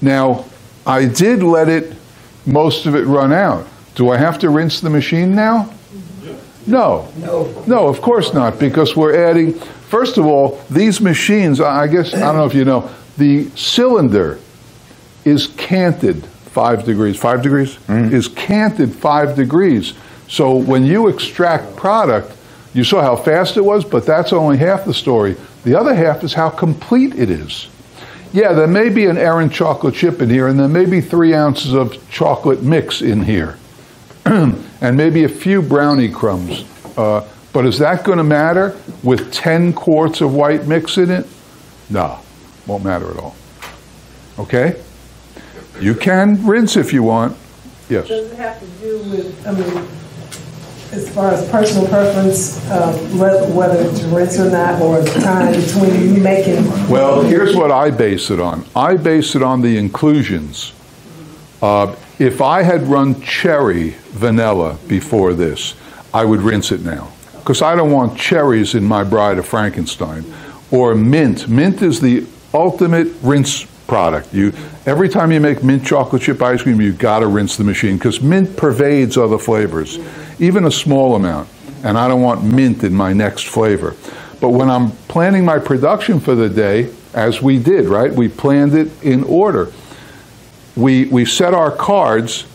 Now, I did let it, most of it run out. Do I have to rinse the machine now? No. No. No, of course not, because we're adding, first of all, these machines, I guess, I don't know if you know, the cylinder is canted five degrees. Five degrees? Is canted five degrees. So when you extract product, you saw how fast it was, but that's only half the story. The other half is how complete it is. Yeah, there may be an errant chocolate chip in here, and there may be three ounces of chocolate mix in here, and maybe a few brownie crumbs. Uh, but is that going to matter with 10 quarts of white mix in it? No, won't matter at all. Okay? You can rinse if you want. Yes. Does it have to do with, I mean, as far as personal preference, um, whether, to rinse or not, or the time between you making? Well, here's what I base it on. I base it on the inclusions. Uh, if I had run cherry vanilla before this, I would rinse it now. Because I don't want cherries in my Bride of Frankenstein. Or mint. Mint is the ultimate rinse product. You every time you make mint chocolate chip ice cream, you've got to rinse the machine because mint pervades other flavors, even a small amount. And I don't want mint in my next flavor. But when I'm planning my production for the day, as we did, right? We planned it in order. We we set our cards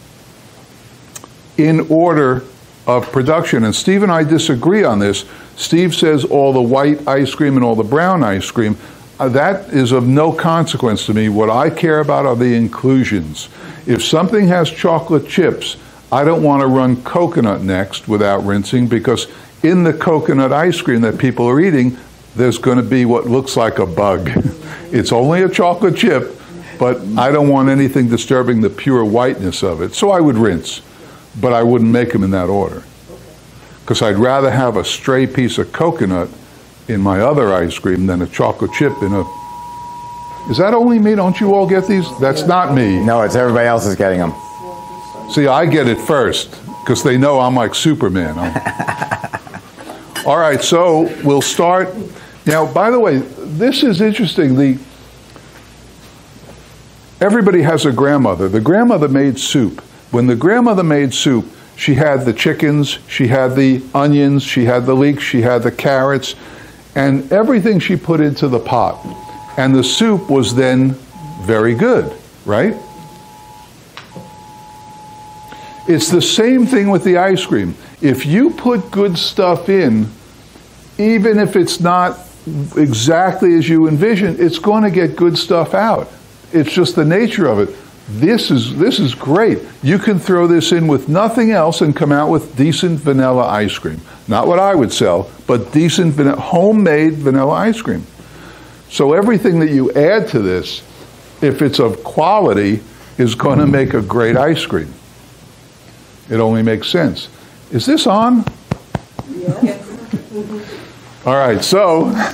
in order of production. And Steve and I disagree on this. Steve says all the white ice cream and all the brown ice cream. Uh, that is of no consequence to me. What I care about are the inclusions. If something has chocolate chips, I don't want to run coconut next without rinsing because in the coconut ice cream that people are eating, there's going to be what looks like a bug. it's only a chocolate chip, but I don't want anything disturbing the pure whiteness of it. So I would rinse, but I wouldn't make them in that order. Because I'd rather have a stray piece of coconut in my other ice cream than a chocolate chip in a. Is that only me? Don't you all get these? That's not me. No, it's everybody else is getting them. See, I get it first because they know I'm like Superman. I'm- all right, so we'll start. Now, by the way, this is interesting. The everybody has a grandmother. The grandmother made soup. When the grandmother made soup, she had the chickens, she had the onions, she had the leeks, she had the carrots, and everything she put into the pot. And the soup was then very good, right? It's the same thing with the ice cream. If you put good stuff in, even if it's not exactly as you envision, it's going to get good stuff out. It's just the nature of it. This is this is great. You can throw this in with nothing else and come out with decent vanilla ice cream. Not what I would sell, but decent vanilla, homemade vanilla ice cream. So everything that you add to this, if it's of quality, is going to make a great ice cream. It only makes sense. Is this on? Yes. All right, so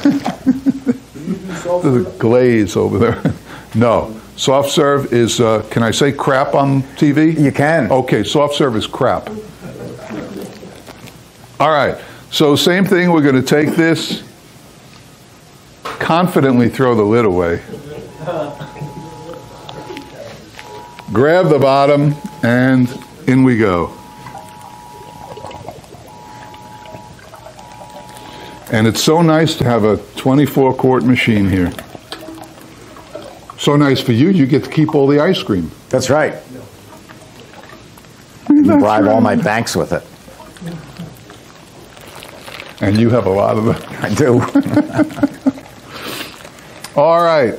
the glaze over there. No, soft serve is. Uh, can I say crap on TV? You can. Okay, soft serve is crap. All right, so same thing. We're going to take this. Confidently throw the lid away. Grab the bottom, and in we go. And it's so nice to have a 24 quart machine here. So nice for you, you get to keep all the ice cream. That's right. You bribe all my banks with it. And you have a lot of them. I do. all right.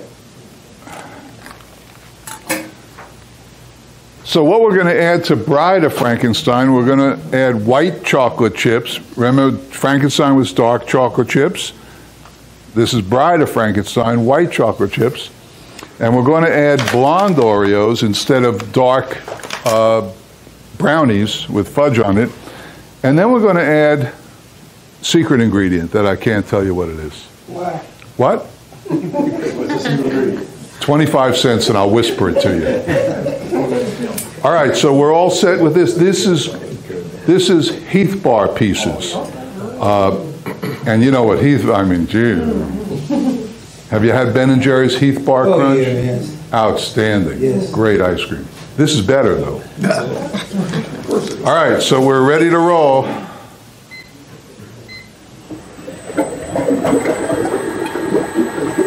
So what we're going to add to Bride of Frankenstein, we're going to add white chocolate chips. Remember, Frankenstein was dark chocolate chips. This is Bride of Frankenstein, white chocolate chips. And we're going to add blonde Oreos instead of dark uh, brownies with fudge on it. And then we're going to add secret ingredient that I can't tell you what it is. Why? What? 25 cents and I'll whisper it to you. All right, so we're all set with this. This is this is Heath bar pieces. Uh, and you know what Heath, I mean, gee. Have you had Ben and Jerry's Heath bar Oh, crunch? yeah, yes. Outstanding. Yes. Great ice cream. This is better though. All right, so we're ready to roll.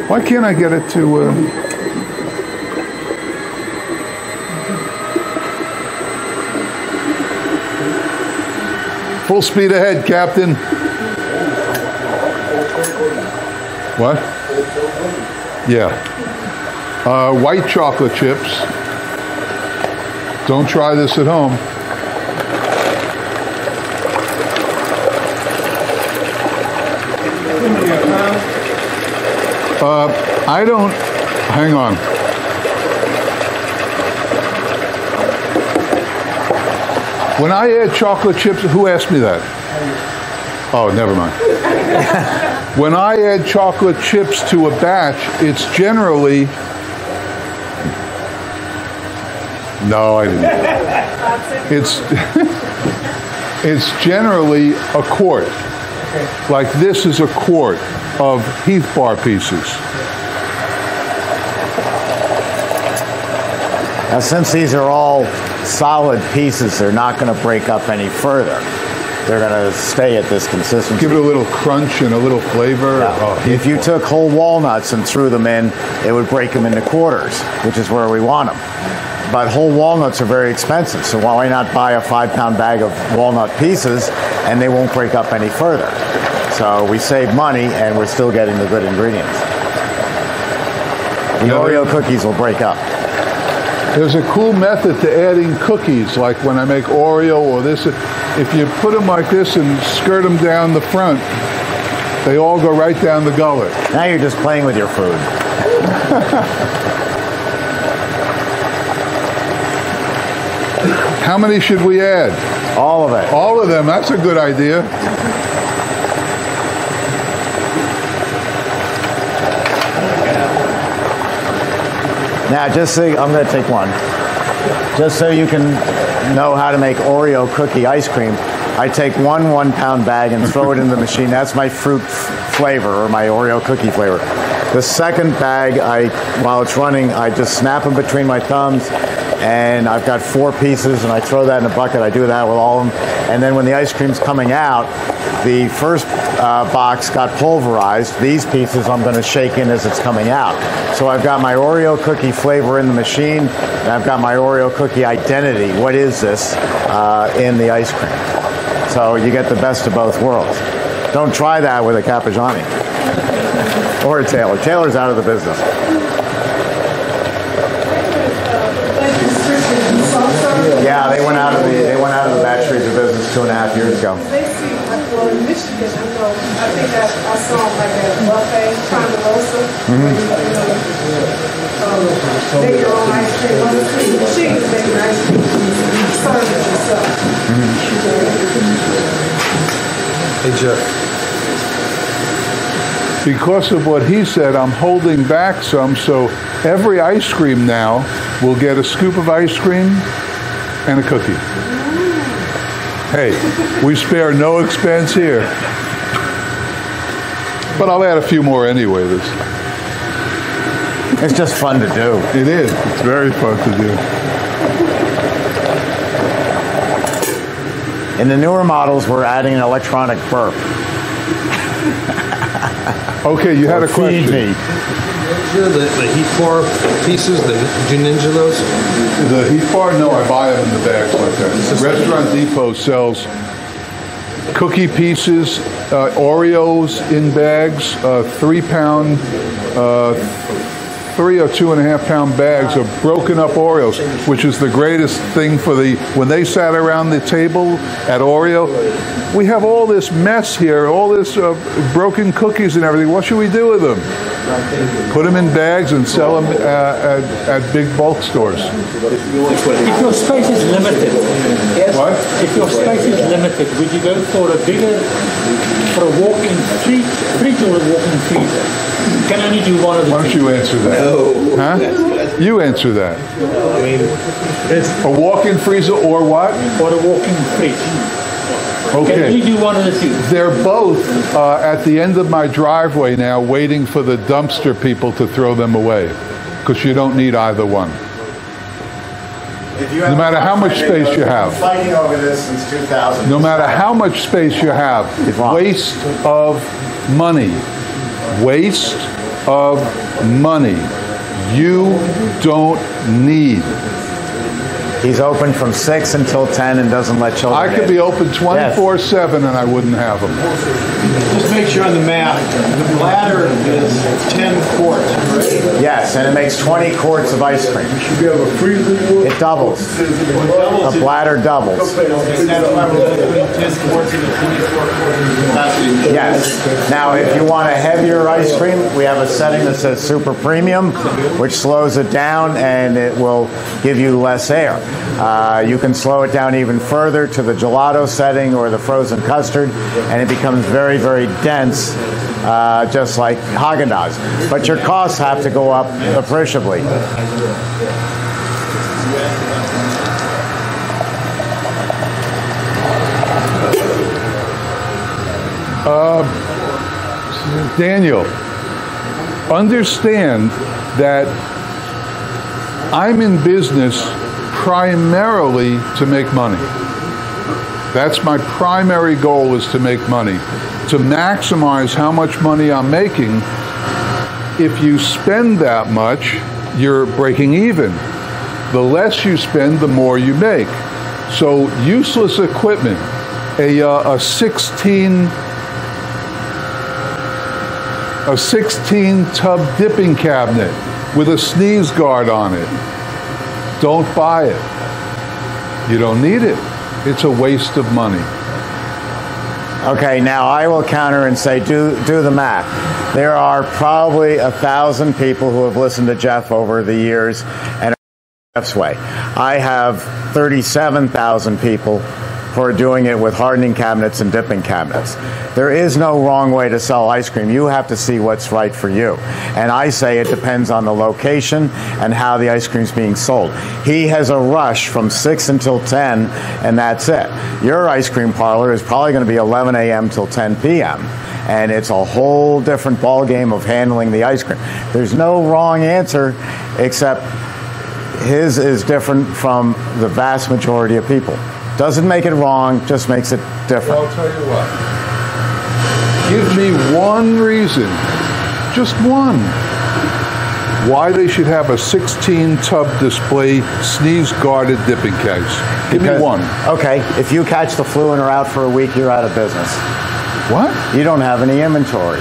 Why can't I get it to? Uh... Full speed ahead, Captain. What? Yeah. Uh, white chocolate chips. Don't try this at home. Uh, I don't. Hang on. When I add chocolate chips, who asked me that? Oh, never mind. when I add chocolate chips to a batch, it's generally. No, I didn't. It's it's generally a quart. Like this is a quart of Heath bar pieces. Now, since these are all solid pieces, they're not going to break up any further. They're going to stay at this consistency. Give it a little crunch and a little flavor. Oh, if you took whole walnuts and threw them in, it would break them into quarters, which is where we want them. But whole walnuts are very expensive, so why not buy a five pound bag of walnut pieces and they won't break up any further? So we save money and we're still getting the good ingredients. The Oreo cookies will break up. There's a cool method to adding cookies, like when I make Oreo or this. If you put them like this and skirt them down the front, they all go right down the gullet. Now you're just playing with your food. How many should we add? All of it. All of them. That's a good idea. Now, just so I'm going to take one. Just so you can know how to make Oreo cookie ice cream, I take one one pound bag and throw it in the machine. That's my fruit f- flavor or my Oreo cookie flavor. The second bag, I while it's running, I just snap them between my thumbs, and I've got four pieces, and I throw that in a bucket. I do that with all of them, and then when the ice cream's coming out, the first uh, box got pulverized. These pieces I'm going to shake in as it's coming out. So I've got my Oreo cookie flavor in the machine, and I've got my Oreo cookie identity. What is this uh, in the ice cream? So you get the best of both worlds. Don't try that with a Carpigiani or a Taylor. Taylor's out of the business. Yeah, they went out of the they went out of the batch freezer business two and a half years ago. They see, like, well, in Michigan, I know, I think I, I saw like a buffet, Ponderosa. Mhm. Um, make your own ice cream, on the machine, make your ice cream, serve it yourself. Hey, Jeff. Because of what he said, I'm holding back some, so every ice cream now will get a scoop of ice cream and a cookie. Hey, we spare no expense here. But I'll add a few more anyway. This. It's just fun to do. It is. It's very fun to do. In the newer models, we're adding an electronic burp. Okay, you had a question. Feed me. The, the Heath bar pieces, the, did ninja those? The Heath bar? No, I buy them in the bags like that. Restaurant Depot sells cookie pieces, uh, Oreos in bags, uh, three pound, uh, three or two and a half pound bags of broken up Oreos, which is the greatest thing for the when they sat around the table at Oreo. We have all this mess here, all this uh, broken cookies and everything. What should we do with them? Put them in bags and sell them uh, at, at big bulk stores. If your space is limited, What? if your space is limited, would you go for a bigger, for a walk-in fridge, fridge or a walk-in freezer? You can only do one of the Why don't you answer that? No. Huh? You answer that. I mean, it's A walk-in freezer or what? Or a walk-in fridge. Okay. Can Okay. you do one of the two? They're both uh, at the end of my driveway now, waiting for the dumpster people to throw them away, because you don't need either one. If you No matter how much space you have. Fighting over this since 2000. No matter how much space you have, waste of money. Waste of money. You don't need. He's open from 6 until 10 and doesn't let children I could in. be open 24 7 and I wouldn't have them. Just make sure on the map, the bladder is 10 quarts. Yes, and it makes 20 quarts of ice cream. You have a freezer? It doubles. The bladder doubles. Yes. Now, if you want a heavier ice cream, we have a setting that says super premium, which slows it down and it will give you less air. Uh, you can slow it down even further to the gelato setting or the frozen custard, and it becomes very, very dense, uh, just like Haagen-Dazs. But your costs have to go up appreciably. Uh, Daniel, understand that I'm in business primarily to make money. That's my primary goal is to make money. To maximize how much money I'm making, if you spend that much, you're breaking even. The less you spend, the more you make. So useless equipment, a, uh, a 16 a 16 tub dipping cabinet with a sneeze guard on it. Don't buy it. You don't need it. It's a waste of money. Okay, now I will counter and say, do do the math. There are probably a thousand people who have listened to Jeff over the years and Jeff's way. I have 37,000 people are doing it with hardening cabinets and dipping cabinets. There is no wrong way to sell ice cream. You have to see what's right for you. And I say it depends on the location and how the ice cream's being sold. He has a rush from 6 until 10, and that's it. Your ice cream parlor is probably going to be 11 a.m. till 10 p.m. And it's a whole different ball game of handling the ice cream. There's no wrong answer except his is different from the vast majority of people. Doesn't make it wrong, just makes it different. I'll tell you what. Give me one reason, just one, why they should have a 16 tub display sneeze guarded dipping case. Give Because- me one. Okay, if you catch the flu and are out for a week, you're out of business. What? You don't have any inventory.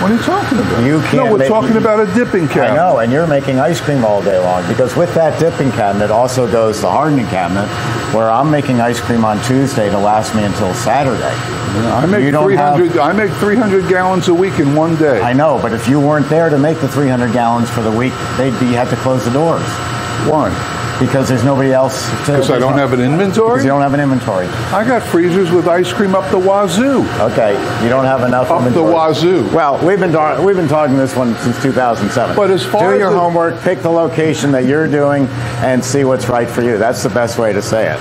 What are you talking about? You can't. No, we're make- talking about a dipping cabinet. I know, and you're making ice cream all day long because with that dipping cabinet also goes the hardening cabinet, where I'm making ice cream on Tuesday to last me until Saturday. I make You don't 300. I make 300 gallons a week in one day. I know, but if you weren't there to make the 300 gallons for the week, they'd be you had to close the doors. Why? Because there's nobody else. to- Because I don't have an inventory? Because you don't have an inventory. I got freezers with ice cream up the wazoo. Okay, you don't have enough Up the wazoo. Well, we've been dar- we've been talking this one since 2007. But as far do as your the- homework, pick the location that you're doing, and see what's right for you. That's the best way to say it.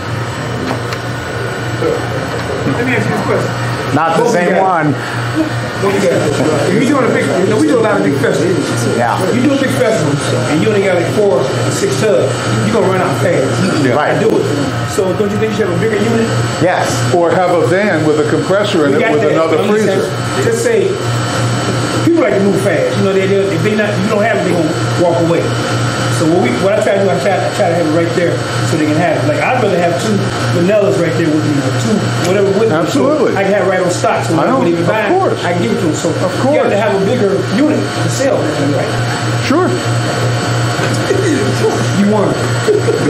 Let me ask you this question. Not the same one. Both of you. If you're doing a big, you know, we do a lot of big festivals. Yeah. You do a big festival, and you only got like four, six tubs, you're gonna run out fast. Yeah. I do it. So don't you think you should have a bigger unit? Yes. Or have a van with a compressor in We it with that. another freezer. saying- Just say, people like to move fast. You know, they, they, if they not, you don't have it, they gonna walk away. So what we, what I try to do, I try, I try to have it right there so they can have it. Like I'd rather have two vanillas right there with me, or two whatever with me. Absolutely. So I can have it right on stock, so I when know, when they of buy, course. I can give it to them. So of course. you have to have a bigger unit to sell, right? Sure. You won.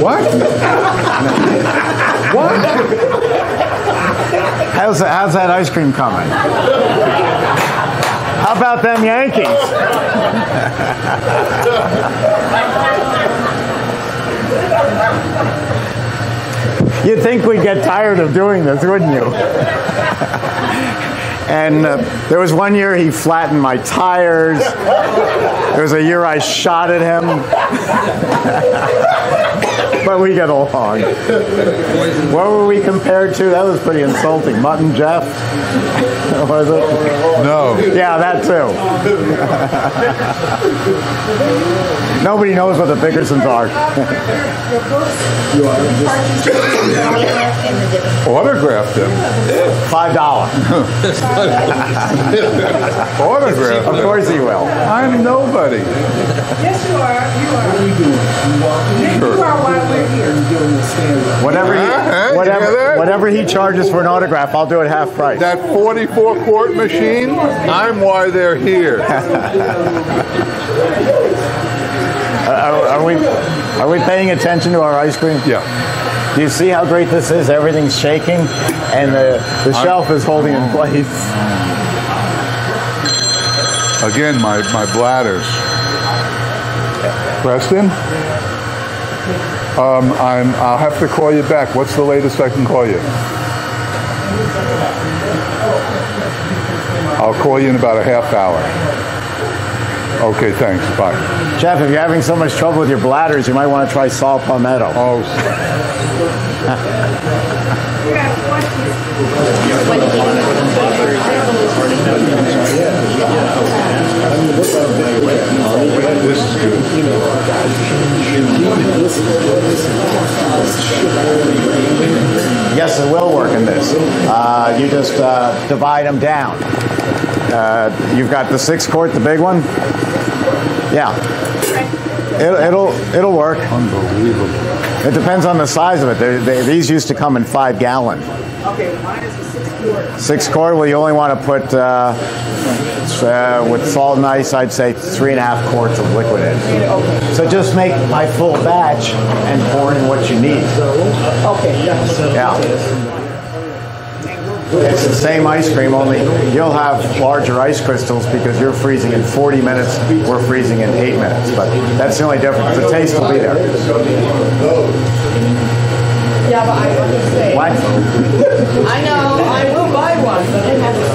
What? what? How's that, how's that ice cream coming? How about them Yankees? You'd think we'd get tired of doing this, wouldn't you? and uh, there was one year he flattened my tires. There was a year I shot at him. But we get along. What were we compared to? That was pretty insulting. Mutt and Jeff? was it? No. Yeah, that too. Nobody knows what the Bickersons are. Autograph them. Five dollars. Autograph Of course he will. I'm nobody. Yes, you are. You are. You are why we're here. Whatever Uh-huh, he, you hear whatever, whatever he charges for an autograph, I'll do it half price. That 44 quart machine, I'm why they're here. Are, are we are we paying attention to our ice cream? Yeah. Do you see how great this is? Everything's shaking, and the, the shelf is holding in place. Again, my, my bladders. Preston? Um, I'm, I'll have to call you back. What's the latest I can call you? I'll call you in about a half hour. Okay, thanks. Bye. Jeff, if you're having so much trouble with your bladders, you might want to try saw palmetto. Oh, this is good. Yes, it will work in this. Uh, you just uh, divide them down. Uh, you've got the six quart, the big one. Yeah. It'll, it'll, it'll work. Unbelievable. It depends on the size of it. They, they, these used to come in five gallon. Okay, mine is a six quart. Six quart, well, you only want to put, uh, uh, with salt and ice, I'd say three and a half quarts of liquid in. Okay. So just make my full batch and pour in what you need. Okay, yeah. Yeah. It's the same ice cream, only you'll have larger ice crystals because you're freezing in 40 minutes, we're freezing in 8 minutes. But that's the only difference. The taste will be there. Yeah, but I want to say. What? I know, I will buy one, but it has a.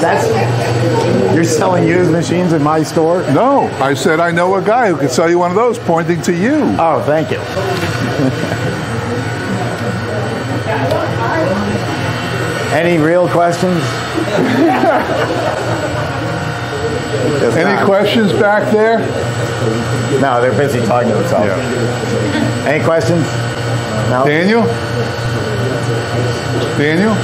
That's, you're selling used machines in my store? No, I said I know a guy who could sell you one of those, pointing to you. Oh, thank you. Any real questions? Any not. questions back there? No, they're busy talking to themselves. Any questions? No. Daniel? Daniel?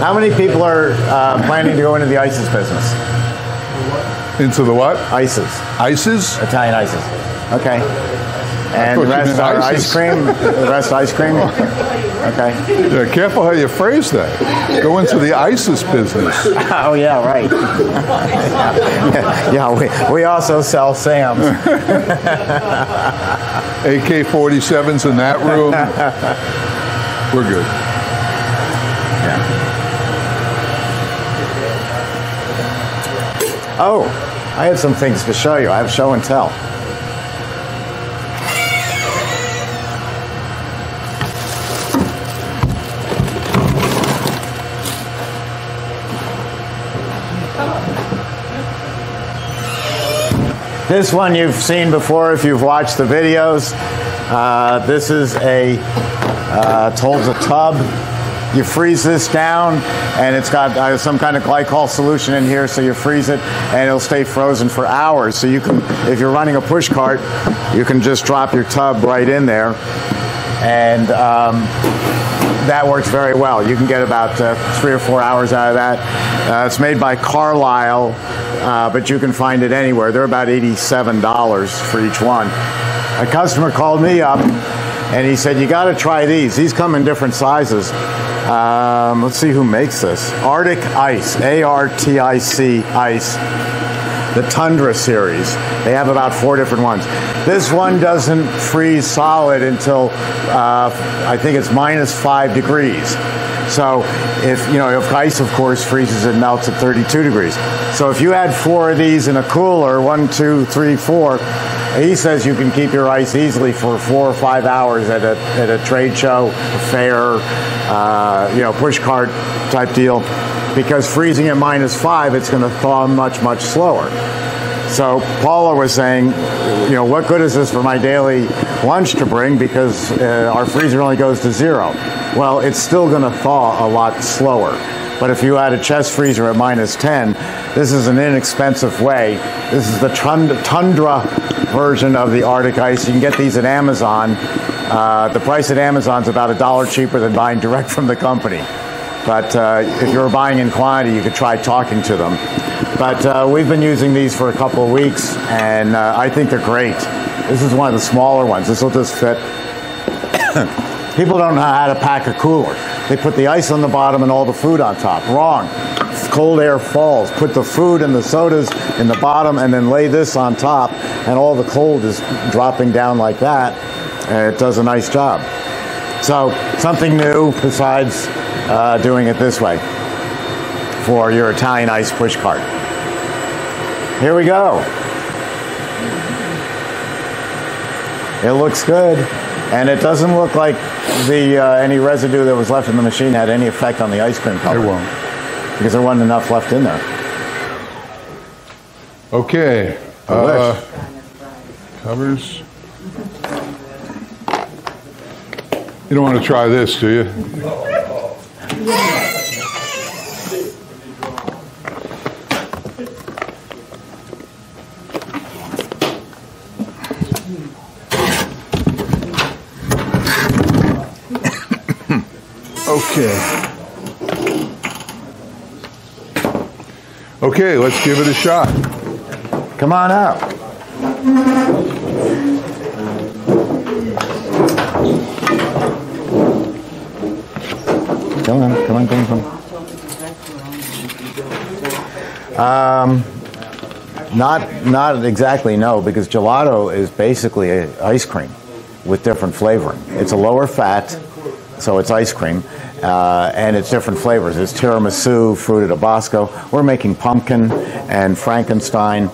How many people are uh, planning to go into the ISIS business? Into the what? ISIS. ISIS? Italian ISIS. Okay. And the rest ice cream. The rest ice cream. Okay. Yeah, careful how you phrase that. Go into the ISIS business. Oh yeah, right. yeah, yeah, we, we also sell Sam's. AK 47s in that room. We're good. Yeah. Oh, I have some things to show you. I have show and tell. This one you've seen before if you've watched the videos. Uh, this is a uh, Tolza tub. You freeze this down, and it's got uh, some kind of glycol solution in here, so you freeze it, and it'll stay frozen for hours. So you can, if you're running a push cart, you can just drop your tub right in there, and um, that works very well. You can get about uh, three or four hours out of that. Uh, it's made by Carlisle, uh, but you can find it anywhere. They're about $87 for each one. A customer called me up and he said, You got to try these. These come in different sizes. Um, let's see who makes this. Arctic Ice, A R T I C Ice. The Tundra series. They have about four different ones. This one doesn't freeze solid until uh, I think it's minus five degrees. So if you know if ice, of course, freezes and melts at 32 degrees. So if you had four of these in a cooler, one, two, three, four, he says you can keep your ice easily for four or five hours at a, at a trade show, a fair, uh, you know, push cart type deal. Because freezing at minus five, it's going to thaw much, much slower. So Paula was saying, you know, what good is this for my daily lunch to bring because uh, our freezer only goes to zero? Well, it's still going to thaw a lot slower. But if you add a chest freezer at minus 10, this is an inexpensive way. This is the Tundra version of the Arctic ice. You can get these at Amazon. Uh, the price at Amazon is about a dollar cheaper than buying direct from the company. But uh, if you're buying in quantity, you could try talking to them. But uh, we've been using these for a couple of weeks, and uh, I think they're great. This is one of the smaller ones. This will just fit. People don't know how to pack a cooler. They put the ice on the bottom and all the food on top. Wrong. Cold air falls. Put the food and the sodas in the bottom and then lay this on top, and all the cold is dropping down like that. And it does a nice job. So, something new besides uh, doing it this way for your Italian ice push cart. Here we go. It looks good, and it doesn't look like the uh, any residue that was left in the machine had any effect on the ice cream color. It won't. Because there wasn't enough left in there. Okay. Uh, covers. You don't want to try this, do you? Okay. Okay, let's give it a shot. Come on out. Come on, come on, come on, come on. Um, not, not exactly, no, because gelato is basically ice cream with different flavoring. It's a lower fat, so it's ice cream, uh, and it's different flavors. It's tiramisu, fruit of Tabasco. We're making pumpkin and Frankenstein.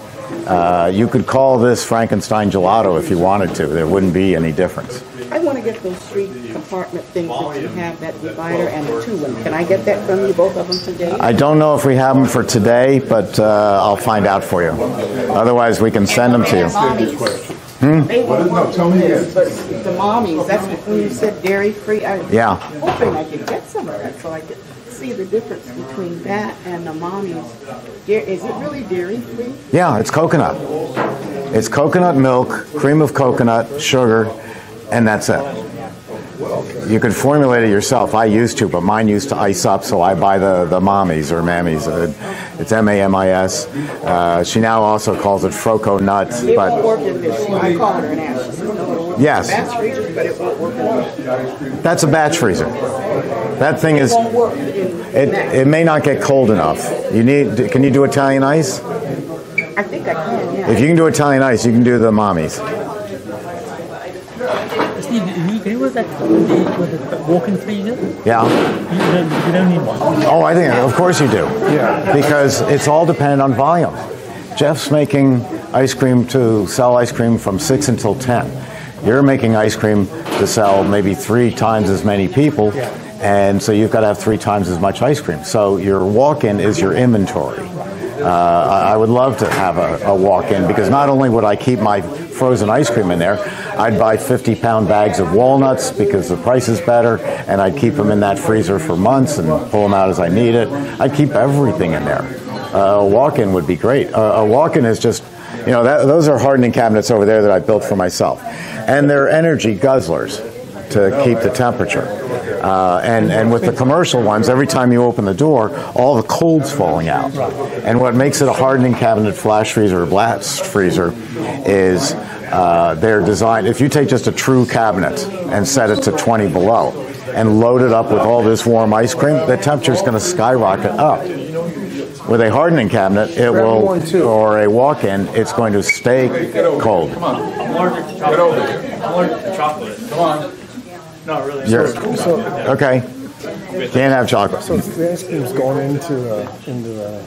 Uh, you could call this Frankenstein gelato if you wanted to. There wouldn't be any difference. I want to get those three compartment things that you have, that divider and the two one. Can I get that from you, both of them today? I don't know if we have them for today, but uh, I'll find out for you. Otherwise, we can send them to you. Hmm? They were this, but the mommies, that's what- when you said dairy-free, I was Yeah. hoping I could get some of that so I could see the difference between that and the mommies. Is it really dairy-free? Yeah, it's coconut. It's coconut milk, cream of coconut, sugar, and that's it. You could formulate it yourself. I used to, but mine used to ice up, so I buy the, the mommies or mammies. Uh, It's M A M I S. Uh, she now also calls it Froco Nut, It but work in this. I called her and asked. She said, no, it'll work in Yes. That's freezers, but it won't work that's a batch freezer. That thing is, It won't work in it, it may not get cold enough. You need, can you do Italian ice? I think I can, yeah. If you can do Italian ice, you can do the mommies. Steve, you agree with that with the, with walk-in freezer? Yeah. You don't, you don't need one. Oh, I think, of course you do. Yeah. Because it's all dependent on volume. Jeff's making ice cream to sell ice cream from 6 until 10. You're making ice cream to sell maybe three times as many people, and so you've got to have three times as much ice cream. So your walk in is your inventory. Uh, I I would love to have a, a walk in because not only would I keep my frozen ice cream in there, I'd buy 50 pound bags of walnuts because the price is better, and I'd keep them in that freezer for months and pull them out as I need it. I'd keep everything in there. Uh, a walk in would be great. Uh, a walk in is just, you know, that, those are hardening cabinets over there that I built for myself. And they're energy guzzlers to keep the temperature. Uh, and, and with the commercial ones, every time you open the door, all the cold's falling out. And what makes it a hardening cabinet, flash freezer, or blast freezer is uh, they're designed. If you take just a true cabinet and set it to 20 below and load it up with all this warm ice cream, the temperature's going to skyrocket up. With a hardening cabinet, it will, or a walk-in, it's going to stay cold. I'm allergic to chocolate. I'm allergic to chocolate. Come on. Not really. You're- Okay. Can't have chocolate. So if the ice cream's going into uh, into the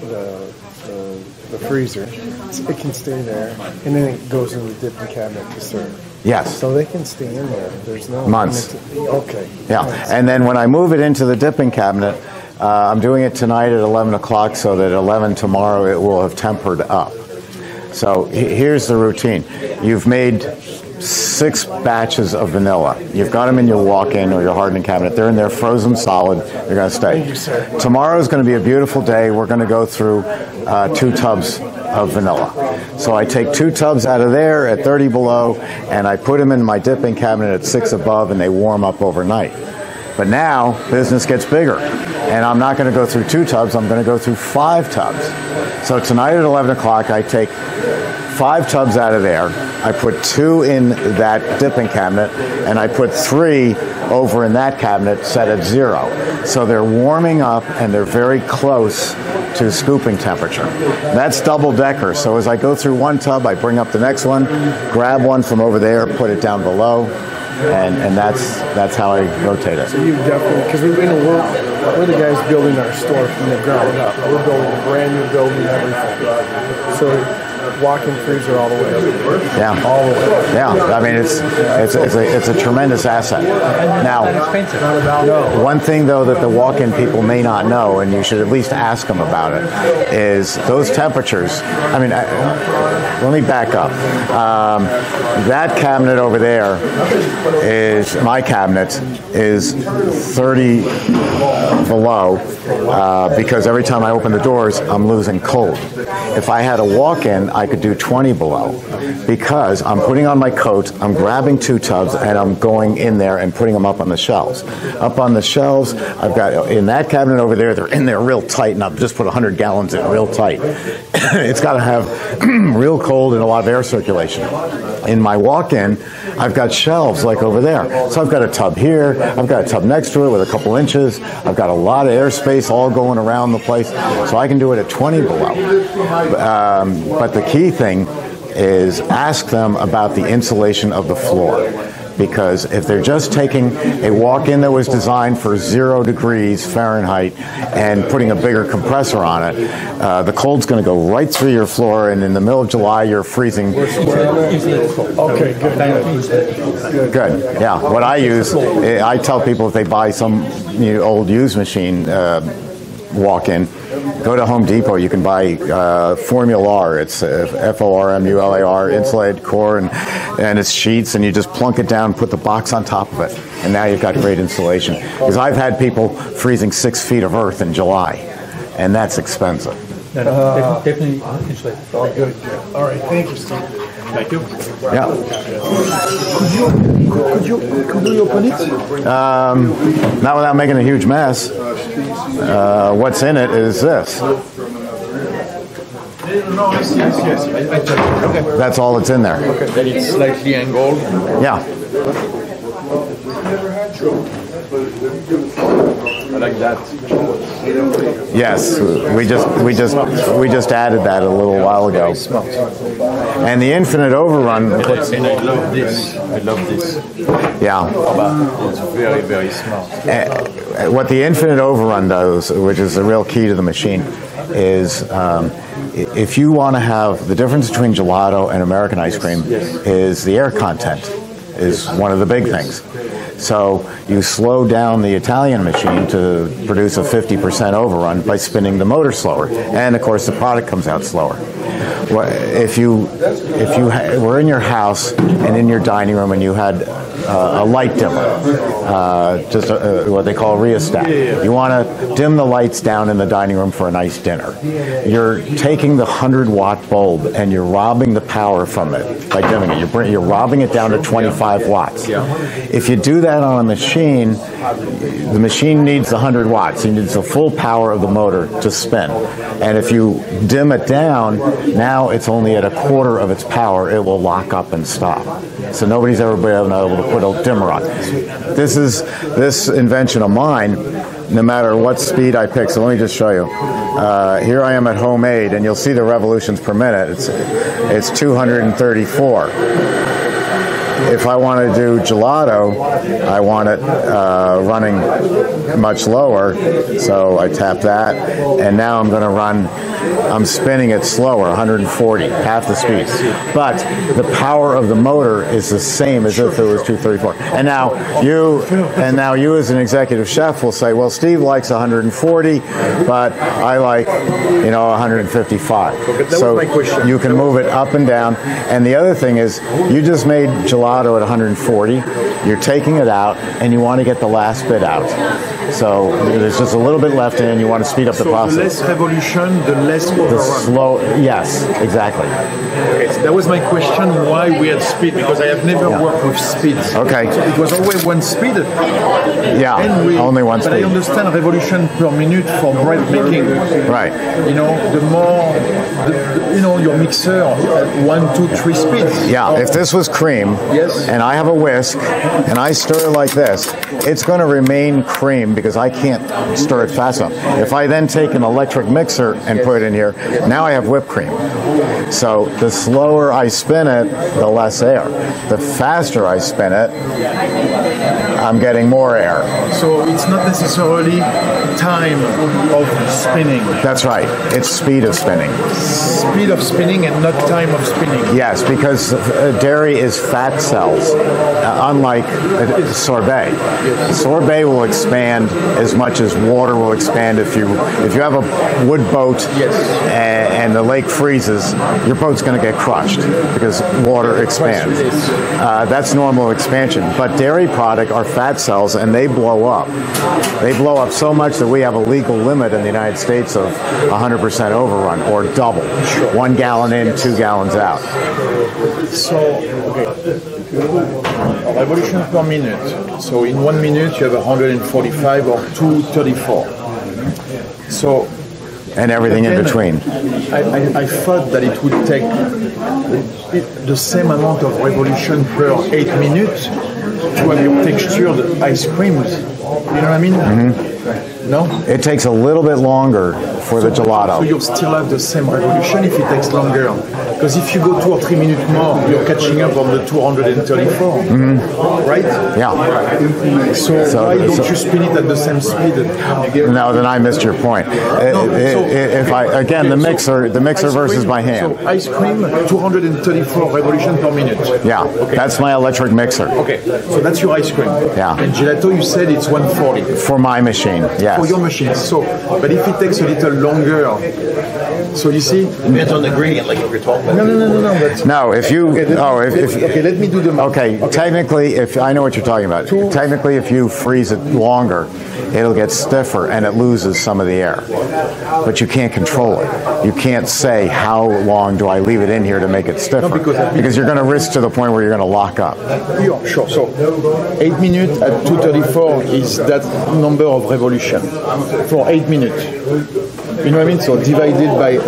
the, the the freezer, it can stay there, and then it goes in the dipping cabinet to serve. Yes. So they can stay in there. There's no Months. Okay. Yeah, and then when I move it into the dipping cabinet, uh, I'm doing it tonight at 11 o'clock so that 11 tomorrow it will have tempered up. So he- here's the routine. You've made six batches of vanilla. You've got them in your walk-in or your hardening cabinet. They're in there frozen solid. They're going to stay. Thank you. Tomorrow is going to be a beautiful day. We're going to go through uh, two tubs of vanilla. So I take two tubs out of there at 30 below, and I put them in my dipping cabinet at six above, and they warm up overnight. But now business gets bigger, and I'm not going to go through two tubs. I'm going to go through five tubs. So tonight at 11 o'clock, I take five tubs out of there. I put two in that dipping cabinet, and I put three over in that cabinet set at zero. So they're warming up and they're very close to scooping temperature. That's double decker. So as I go through one tub, I bring up the next one, grab one from over there, put it down below, and, and that's that's how I rotate it. So you definitely, because we, you know, we're, we're the guys building our store from the ground up. We're building a brand new building, everything. So walk-in freezer all the way. Yeah. All the way. Yeah, I mean it's it's it's a, it's a tremendous asset. Now, one thing though that the walk-in people may not know, and you should at least ask them about it, is those temperatures. I mean, I, let me back up. Um, that cabinet over there is my cabinet is 30 below uh, because every time I open the doors, I'm losing cold. If I had a walk-in, I could do 20 below because I'm putting on my coat, I'm grabbing two tubs, and I'm going in there and putting them up on the shelves. Up on the shelves, I've got in that cabinet over there, they're in there real tight, and I've just put 100 gallons in real tight. it's got to have real cold and a lot of air circulation. In my walk-in, I've got shelves like over there. So I've got a tub here, I've got a tub next to it with a couple inches, I've got a lot of airspace all going around the place, so I can do it at 20 below. Um, but the key thing is ask them about the insulation of the floor. Because if they're just taking a walk-in that was designed for zero degrees Fahrenheit and putting a bigger compressor on it, uh, the cold's going to go right through your floor, and in the middle of July, you're freezing. Okay, good. Good. Yeah. What I use, I tell people if they buy some you know, old used machine uh, walk-in, go to Home Depot. You can buy uh, Formular. It's uh, F-O-R-M-U-L-A-R insulated core, and and it's sheets, and you just plunk it down, put the box on top of it, and now you've got great insulation. Because I've had people freezing six feet of earth in July, and that's expensive. No, no, definitely, definitely insulate. Oh, good, good. All right, thank you, Steve. Thank you. Yeah. Could you, could you open it? Um, not without making a huge mess. Uh, what's in it is this. Yes, yes, yes. Okay. That's all that's in there. Okay. That it's slightly angled. Yeah. I like that. Yes, we just we just we just added that a little while ago. And the infinite overrun. And I love this. I love this. Yeah. It's very, very smart. Uh, what the infinite overrun does, which is the real key to the machine, is um, if you want to have the difference between gelato and American ice cream is the air content is one of the big things. So you slow down the Italian machine to produce a 50% overrun by spinning the motor slower, and of course the product comes out slower. If you if you were in your house and in your dining room and you had uh, a light dimmer, uh, just a, a, what they call a rheostat. You want to dim the lights down in the dining room for a nice dinner. You're taking the 100 watt bulb and you're robbing the power from it by dimming it. You're, bring, you're robbing it down to 25 watts. If you do that on a machine, the machine needs 100 watts. It needs the full power of the motor to spin. And if you dim it down, now it's only at a quarter of its power. It will lock up and stop. So nobody's ever been able to put a dimmer on. This is this invention of mine no matter what speed I pick. So let me just show you. Uh, here I am at homemade, and you'll see the revolutions per minute. It's it's 234. If I want to do gelato, I want it uh, running much lower. So I tap that, and now I'm going to run. I'm spinning it slower, 140, half the speed. But the power of the motor is the same as if it was 234. And now you, and now you as an executive chef will say, well, Steve likes 140, but I like, you know, 155. so you can move it up and down. And the other thing is, you just made gelato at 140. You're taking it out, and you want to get the last bit out. So there's just a little bit left in. You want to speed up the So the process. less revolution, the less The slow, yes, exactly. Okay, so that was my question. Why we had speed? Because I have never worked with speed. Okay. So it was always one speed. Yeah, we- only one But I understand revolution per minute for bread making. Right. You know, the more, the, you know, your mixer, uh, one, two, three speeds. Yeah, if this was cream, Yes. and I have a whisk, and I stir it like this, it's going to remain cream because I can't stir it fast enough. If I then take an electric mixer and put it in here, now I have whipped cream. So the slower I spin it, the less air. The faster I spin it, I'm getting more air. So it's not necessarily time of spinning. That's right. It's speed of spinning. Speed of spinning and not time of spinning. Yes, because uh, dairy is fat cells, uh, unlike uh, sorbet. Sorbet will expand as much as water will expand. If you if you have a wood boat and, and the lake freezes, your boat's going to get crushed because water expands. Uh, that's normal expansion. But dairy product are fat cells, and they blow up. They blow up so much that we have a legal limit in the United States of 100% overrun or double. One gallon in, two gallons out. So, okay. Revolution per minute. So in one minute you have 145 or 234. So. And everything in between. I, I, I thought that it would take the same amount of revolution per eight minutes to have your textured ice creams. You know what I mean? Mm-hmm. No? It takes a little bit longer for the gelato. So you'll still have the same revolution if it takes longer. Because if you go two or three minutes more, you're catching up on the 234. Right? Mm-hmm. Yeah. So, So- why don't so- you spin it at the same speed? No, then I missed your point. No, I- so- I- If I again the Okay, so mixer, the mixer ice versus cream- my hand. So ice cream, 234 revolution per minute. Yeah, okay. that's my electric mixer. Okay, so that's your ice cream. Yeah. And gelato, you said it's 140 For my machine, yes. for your machine. So, but if it takes a little longer, so you see, Depends on the ingredient, like if you're talking about. No, no, no, no, no. No, if you Okay, oh if, if okay, let me do the math. okay, technically if I know what you're talking about. Technically, if you freeze it longer, it'll get stiffer and it loses some of the air. But you can't control it. You can't say how long do I leave it in here to make it stiffer because I've because you're going to risk to the point where you're going to lock up. Yeah, sure. So, 8 minutes at 234 is that number of revolution for 8 minutes. You know what I mean? So divided by 8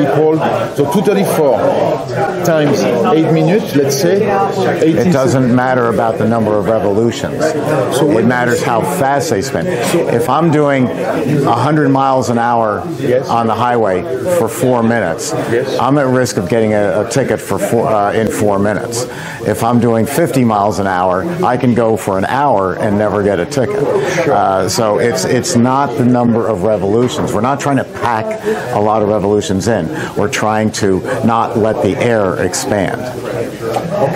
equal, so 234 times 8 minutes, let's say. 18 It doesn't matter about the number of revolutions. So it matters how fast they spin. If I'm doing 100 miles an hour on the highway for four minutes, I'm at risk of getting a, a ticket for four, uh, in four minutes. If I'm doing 50 miles an hour, I can go for an hour and never get a ticket. Uh, so it's it's not the number of revolutions. We're not trying to pack a lot of revolutions in. We're trying to not let the air expand.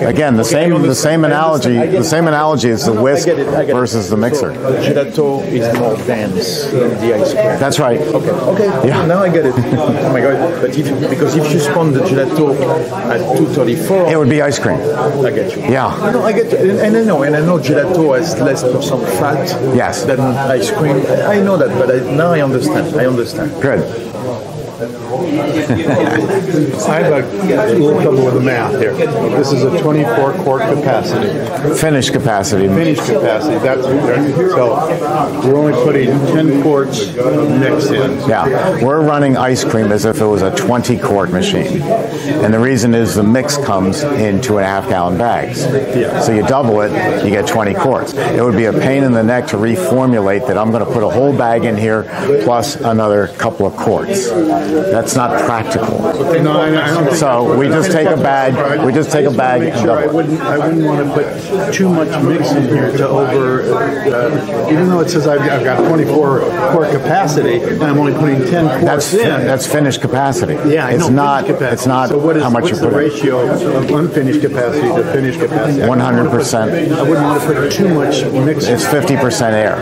Again, the same the same analogy the same analogy is the whisk get it, I get it. versus the mixer. So the gelato is more dense than the ice cream. That's right. Okay, okay. Yeah. Now I get it. Oh my god! But if because if you spun the gelato at 234, It would be ice cream. I get you. Yeah. No, I get you. And, and I know, and I know gelato has less percent fat Yes. than ice cream. I know that, but I, now I understand. I understand. Good. I have a little trouble with the math here. This is a 24 quart capacity. Finished capacity. Finished capacity. That's so we're only putting 10 quarts of mix in. Yeah, we're running ice cream as if it was a 20 quart machine. And the reason is the mix comes in two and a half gallon bags. Yeah. So you double it, you get 20 quarts. It would be a pain in the neck to reformulate that I'm going to put a whole bag in here plus another couple of quarts. That's not practical. No, I, I So we just take a bag, we just take a bag sure I wouldn't, I wouldn't want to put too much mix in here to over, uh, even though it says I've, I've got 24 quart capacity and I'm only putting 10 quarts That's, in. that's finished capacity. Yeah, I It's not, it's not So what is, how much you what's the in. ratio of unfinished capacity to finished capacity? 100%. I wouldn't want to put too much mix. It's 50% air.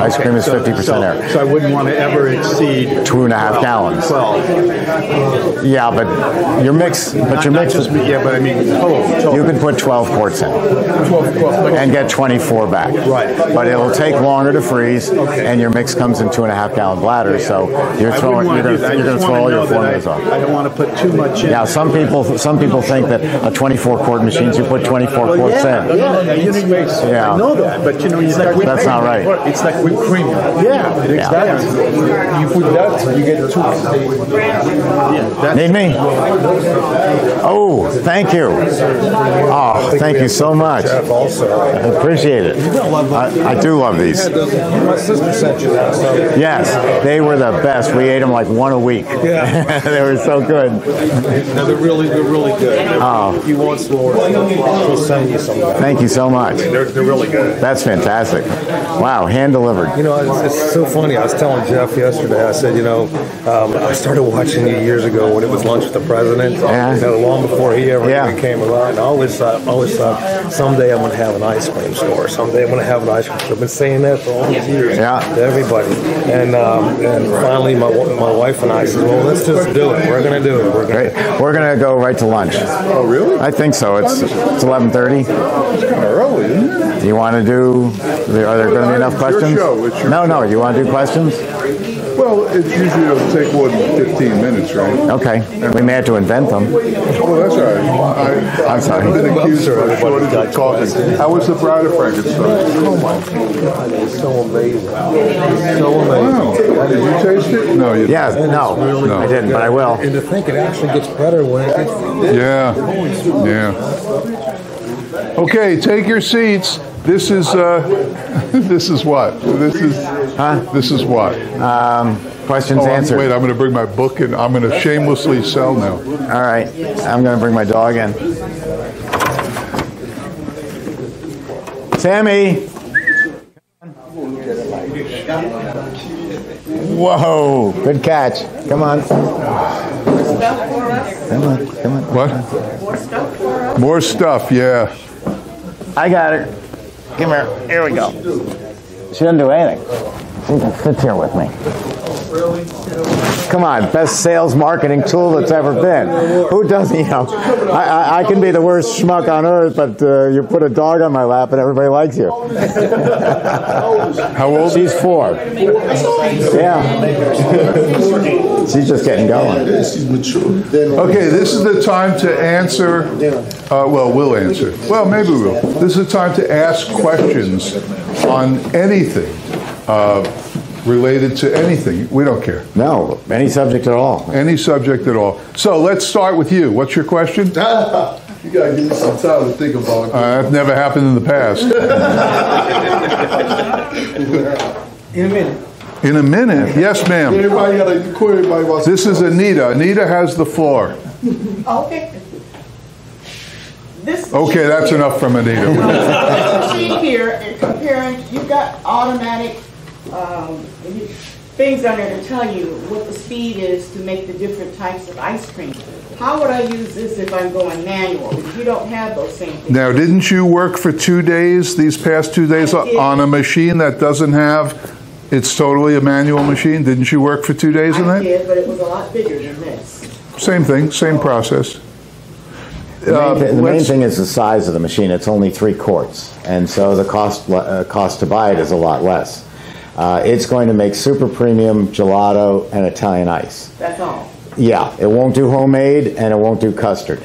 Ice cream is So- 50% so- air. So I wouldn't want to ever exceed Two and a half gallons. 12. Yeah, but your mix, but your mix is, Yeah, but I mean, total. total. you can put 12 quarts in 12 quart. and get 24 back. Right. But it'll take longer to freeze, and your mix comes in two and a half gallon bladders, so you're throwing, you're want to do gonna, that. I you're gonna just throw all your formulas off. I don't want to put too much in. Yeah, some people, some people think that a 24 quart machine you put 24 Well, quarts yeah, in. yeah, you know, Yeah. I know that, but you know, you start That's not right. It's like whipped cream. Yeah, exactly. You put that, you get two. Need me? Oh, thank you. Oh, thank you so much. I appreciate it. I, I do love these. my sister sent you that. Yes, they were the best. We ate them like one a week. Yeah. they were so good. No, they're really, they're really good. Oh. If you want some more, we'll send you some. Thank you so much. They're, they're really good. That's fantastic. Wow, hand delivered. You know, it's, it's so funny. I was telling Jeff yesterday. I said, you know, um, I started watching you years ago when it was lunch with the president. Yeah. You know, long before he ever Yeah. came around. And I always thought, always thought, someday I'm going to have an ice cream store. Someday I'm going to have an ice cream store. I've been saying that for all these years Yeah. to everybody. And um, and finally, my my wife and I said, well, let's just do it. We're going to do it. We're going Great. We're gonna go right to lunch. Oh, really? I think so. It's it's 11:30. It's kind of early, isn't it? Do you want to do? Are there going to be enough It's your questions? show. It's your no, no. You want to do questions? Well, it usually doesn't take more than 15 minutes, right? Okay. We may have to invent them. Well, that's all right. I, I'm sorry. I've been accused of a shortage of coffee. How was the Bride of Frankenstein? Oh my God, it's so amazing. It's so Wow. amazing. Did you taste it? No, you Yeah. didn't. No, No. I didn't, but I will. And to think it actually gets better when it gets. Yeah, yeah. Okay, take your seats. This is uh, this is what? This is Huh? this is what? Um, questions Oh, I'm- answered. wait, I'm going to bring my book in. I'm going to shamelessly sell now. All right. I'm going to bring my dog in. Sammy. Whoa! Good catch. Come on. Come on. Come on. What? More stuff, More stuff. yeah. I got her. Come here. Here we go. She doesn't do anything. She just sits here with me. Come on, best sales marketing tool that's ever been. Who doesn't, you know? I, I, I can be the worst schmuck on earth, but uh, you put a dog on my lap and everybody likes you. How old? She's four. Yeah. She's just getting going. Okay, this is the time to answer. Uh, well, we'll answer. Well, maybe we will. This is the time to ask questions on anything uh, related to anything. We don't care. No, any subject at all. Any subject at all. So let's start with you. What's your question? You gotta give me some time to think about it. Uh, that never happened in the past. In a minute. In a minute. Yes, ma'am. Everybody got a query. Everybody wants. This is Anita. Anita has the floor. Okay. This Okay, that's enough from Anita. machine here, and comparing, you've got automatic um, things on there to tell you what the speed is to make the different types of ice cream. How would I use this if I'm going manual? Because you don't have those same things. Now, didn't you work for two days, these past two days, on a machine that doesn't have, it's totally a manual machine? Didn't you work for two days in I that? did, but it was a lot bigger than this. Same thing, same process. The main, Uh, thi- the main thing is the size of the machine. It's only three quarts, and so the cost uh, cost to buy it is a lot less. Uh, it's going to make super premium gelato and Italian ice. That's all. Yeah, it won't do homemade and it won't do custard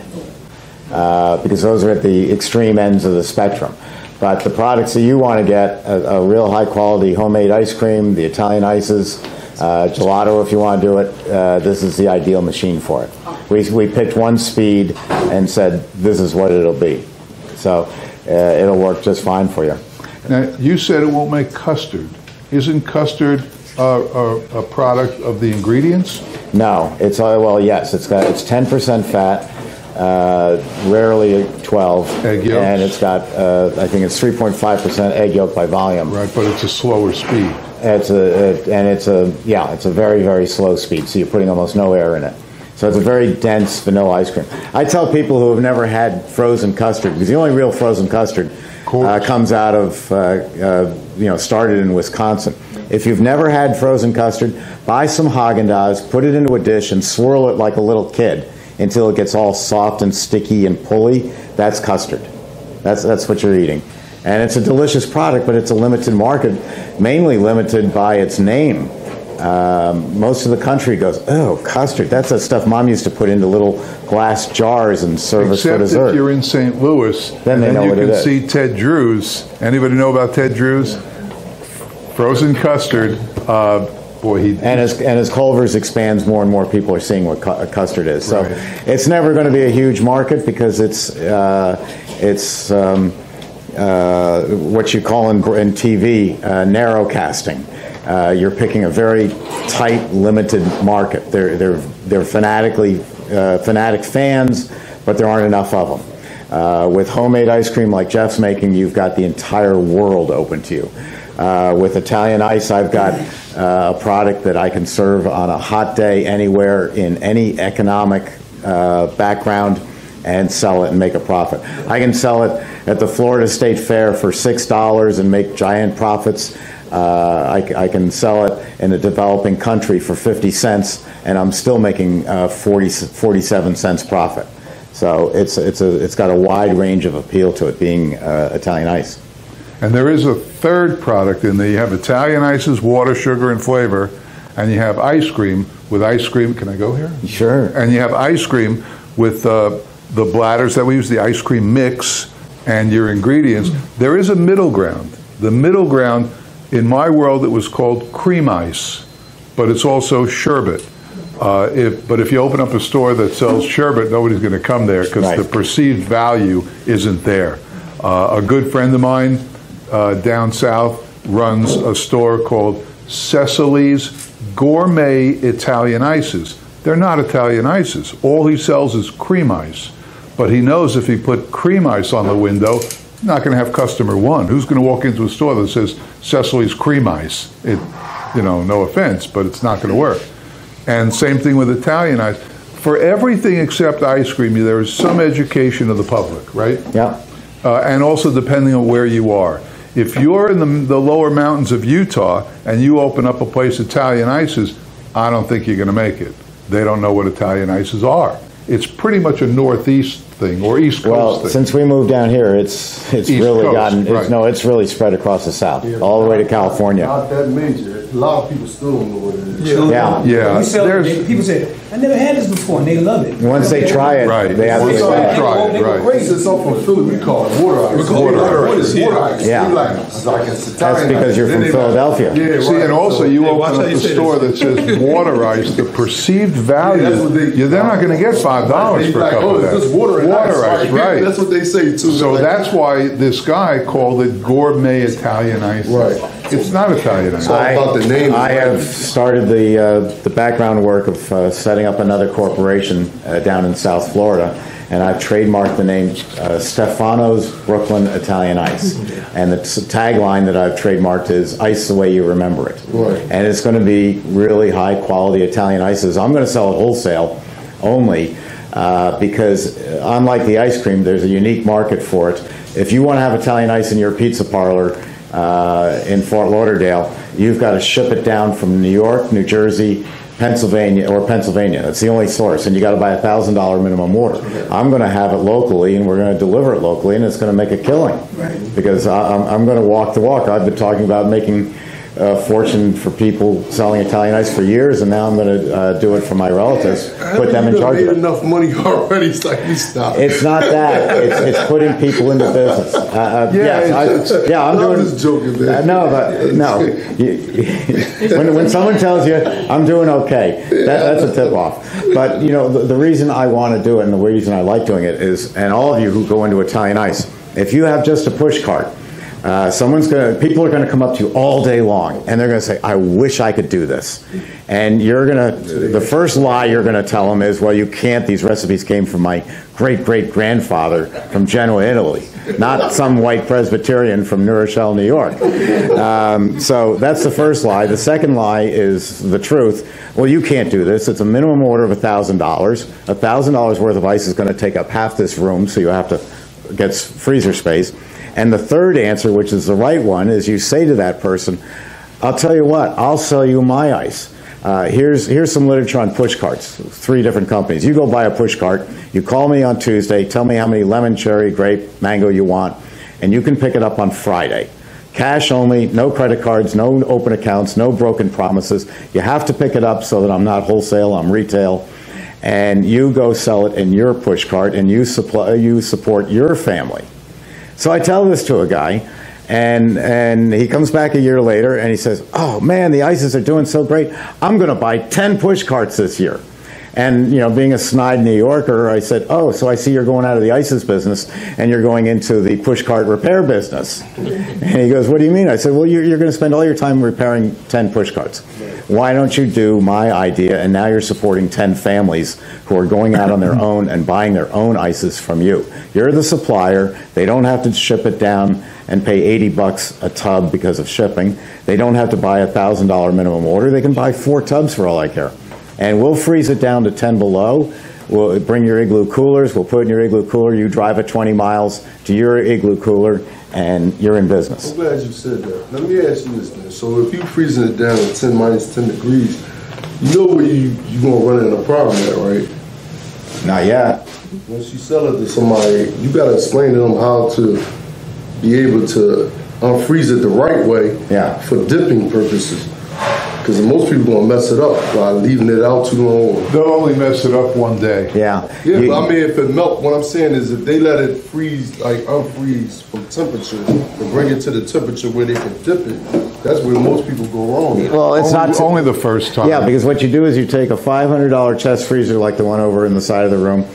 uh, because those are at the extreme ends of the spectrum. But the products that you want to get, a, a real high quality homemade ice cream, the Italian ices, uh, gelato if you want to do it, uh, this is the ideal machine for it. We, we picked one speed and said this is what it'll be. So uh, it'll work just fine for you. Now, you said it won't make custard. Isn't custard a, a, a product of the ingredients? No, it's uh, well, yes, it's got it's ten percent fat, uh, rarely twelve, Egg yolks. and it's got uh, I think it's three point five percent egg yolk by volume. Right, but it's a slower speed. It's a, it, and it's a yeah, it's a very very slow speed, so you're putting almost no air in it. So it's a very dense vanilla ice cream. I tell people who have never had frozen custard because the only real frozen custard uh, comes out of uh, uh, you know started in Wisconsin. If you've never had frozen custard, buy some Haagen Dazs, put it into a dish, and swirl it like a little kid until it gets all soft and sticky and pulley. That's custard. That's that's what you're eating, and it's a delicious product, but it's a limited market, mainly limited by its name. Um, most of the country goes, oh, custard. That's the stuff mom used to put into little glass jars and serve us for Except dessert. if you're in St. Louis, Then know you what it can see Ted Drewes. Anybody know about Ted Drewes? Frozen custard. Uh, boy, he and as and as Culver's expands, more and more people are seeing what cu- custard is. So Right. it's never going to be a huge market because it's uh, it's um, uh, what you call in, in TV uh, narrow casting. Uh, you're picking a very tight, limited market. They're they're they're fanatically uh, fanatic fans, but there aren't enough of them. Uh, with homemade ice cream like Jeff's making, you've got the entire world open to you. Uh, with Italian ice, I've got uh, a product that I can serve on a hot day anywhere in any economic uh, background and sell it and make a profit. I can sell it at the Florida State Fair for $6 and make giant profits. Uh, I, I can sell it in a developing country for 50 cents and I'm still making uh, 40, 47 cents profit. So it's, it's, a, it's got a wide range of appeal to it being uh, Italian ice. And there is a third product in there. You have Italian ices, water, sugar, and flavor, and you have ice cream with ice cream. Can I go here? Sure. And you have ice cream with uh, the bladders that we use, the ice cream mix, and your ingredients. There is a middle ground. The middle ground, in my world, it was called cream ice, but it's also sherbet. Uh, if, but if you open up a store that sells sherbet, nobody's going to come there because the perceived value isn't there. Uh, a good friend of mine uh, down south runs a store called Cecily's Gourmet Italian Ices. They're not Italian ices. All he sells is cream ice. But he knows if he put cream ice on the window, not going to have customer one. Who's going to walk into a store that says Cecily's cream ice? It, you know, no offense, but it's not going to work. And same thing with Italian ice. For everything except ice cream, there is some education of the public, right? Yeah. Uh, and also depending on where you are. If you're in the, the lower mountains of Utah and you open up a place Italian ices, I don't think you're going to make it. They don't know what Italian ices are. It's pretty much a northeast thing or east coast Well, thing. since we moved down here, it's it's East really Coast, gotten it's, right. no, it's really spread across the south, all the way to California. Not that major. A lot of people still don't know what it is. Yeah. Yeah, We sell, there's- they- people say, I never had this before, and they love it. Once they try it, Right. they have Once to they stay. try it, right. Crazy something from Philly, we call it water ice. We call it water What is ice. water ice? Yeah. Like, like That's because you're from Philadelphia. Yeah, right. See, and also you Yeah, open up you a say store that says water ice, the perceived value, that's what they- yeah, they're not going to get five dollars for a like, cup oh, of it's that. Just water and ice, right? right? That's what they say, too. So Like- that's why this guy called it gourmet Italian ice. Right. It's not Italian ice. I, I have started the uh, the background work of uh, setting up another corporation uh, down in South Florida, and I've trademarked the name uh, Stefano's Brooklyn Italian Ice, and the tagline that I've trademarked is "Ice the way you remember it," Right. and it's going to be really high quality Italian ices. I'm going to sell it wholesale only uh, because, uh, unlike the ice cream, there's a unique market for it. If you want to have Italian ice in your pizza parlor uh, in Fort Lauderdale, you've got to ship it down from New York, New Jersey, Pennsylvania, or Pennsylvania. That's the only source, and you got to buy a thousand dollar minimum order. I'm going to have it locally, and we're going to deliver it locally, and it's going to make a killing right. because I, I'm, I'm going to walk the walk. I've been talking about making a fortune for people selling Italian ice for years, and now I'm going to uh, do it for my relatives, put them in charge of made it. enough money already. It's like you stop. It's not that. It's, it's putting people into business. Uh, uh, Yeah, yes, I, yeah. I'm I'm doing. just joking, man. Uh, no, but no. You- when, when someone tells you I'm doing okay, that, that's a tip off. But you know, the, the reason I want to do it and the reason I like doing it is, and all of you who go into Italian ice, if you have just a push cart. Uh, someone's gonna, people are gonna come up to you all day long, and they're gonna say, "I wish I could do this," and you're gonna, the first lie you're gonna tell them is, "Well, you can't. These recipes came from my great great grandfather from Genoa, Italy, not some white Presbyterian from New Rochelle, New York." Um, so that's the first lie. The second lie is the truth. Well, you can't do this. It's a minimum order of thousand dollars. A thousand dollars worth of ice is going to take up half this room, so you have to get freezer space. And the third answer, which is the right one, is you say to that person, I'll tell you what, I'll sell you my ice. Uh, here's, here's some literature on push carts, three different companies. You go buy a push cart, you call me on Tuesday, tell me how many lemon, cherry, grape, mango you want, and you can pick it up on Friday. Cash only, no credit cards, no open accounts, no broken promises. You have to pick it up so that I'm not wholesale, I'm retail. And you go sell it in your push cart and you, supply, you support your family. So I tell this to a guy, and and he comes back a year later and he says, "Oh man, the ices are doing so great. I'm going to buy 10 push carts this year." And you know, being a snide New Yorker, I said, "Oh, so I see you're going out of the ices business and you're going into the pushcart repair business." And he goes, "What do you mean?" I said, "Well, you're, you're going to spend all your time repairing 10 pushcarts. Why don't you do my idea? And now you're supporting 10 families who are going out on their own and buying their own ices from you. You're the supplier. They don't have to ship it down and pay 80 bucks a tub because of shipping. They don't have to buy a $1,000 minimum order. They can buy four tubs for all I care. And we'll freeze it down to 10 below. We'll bring your igloo coolers. We'll put in your igloo cooler. You drive it 20 miles to your igloo cooler, and you're in business. I'm glad you said that. Let me ask you this then. So if you're freezing it down to 10 minus 10 degrees, you know where you you gonna run into a problem at, right? Not yet. Once you sell it to somebody, you gotta explain to them how to be able to unfreeze it the right way yeah. for dipping purposes. Because most people gonna mess it up by leaving it out too long. They'll only mess it up one day. Yeah. Yeah, but I mean, if it melt, what I'm saying is if they let it freeze, like unfreeze from temperature, and bring it to the temperature where they can dip it, that's where most people go wrong. Well, it's not only the first time. Yeah, because what you do is you take a $500 chest freezer like the one over in the side of the room,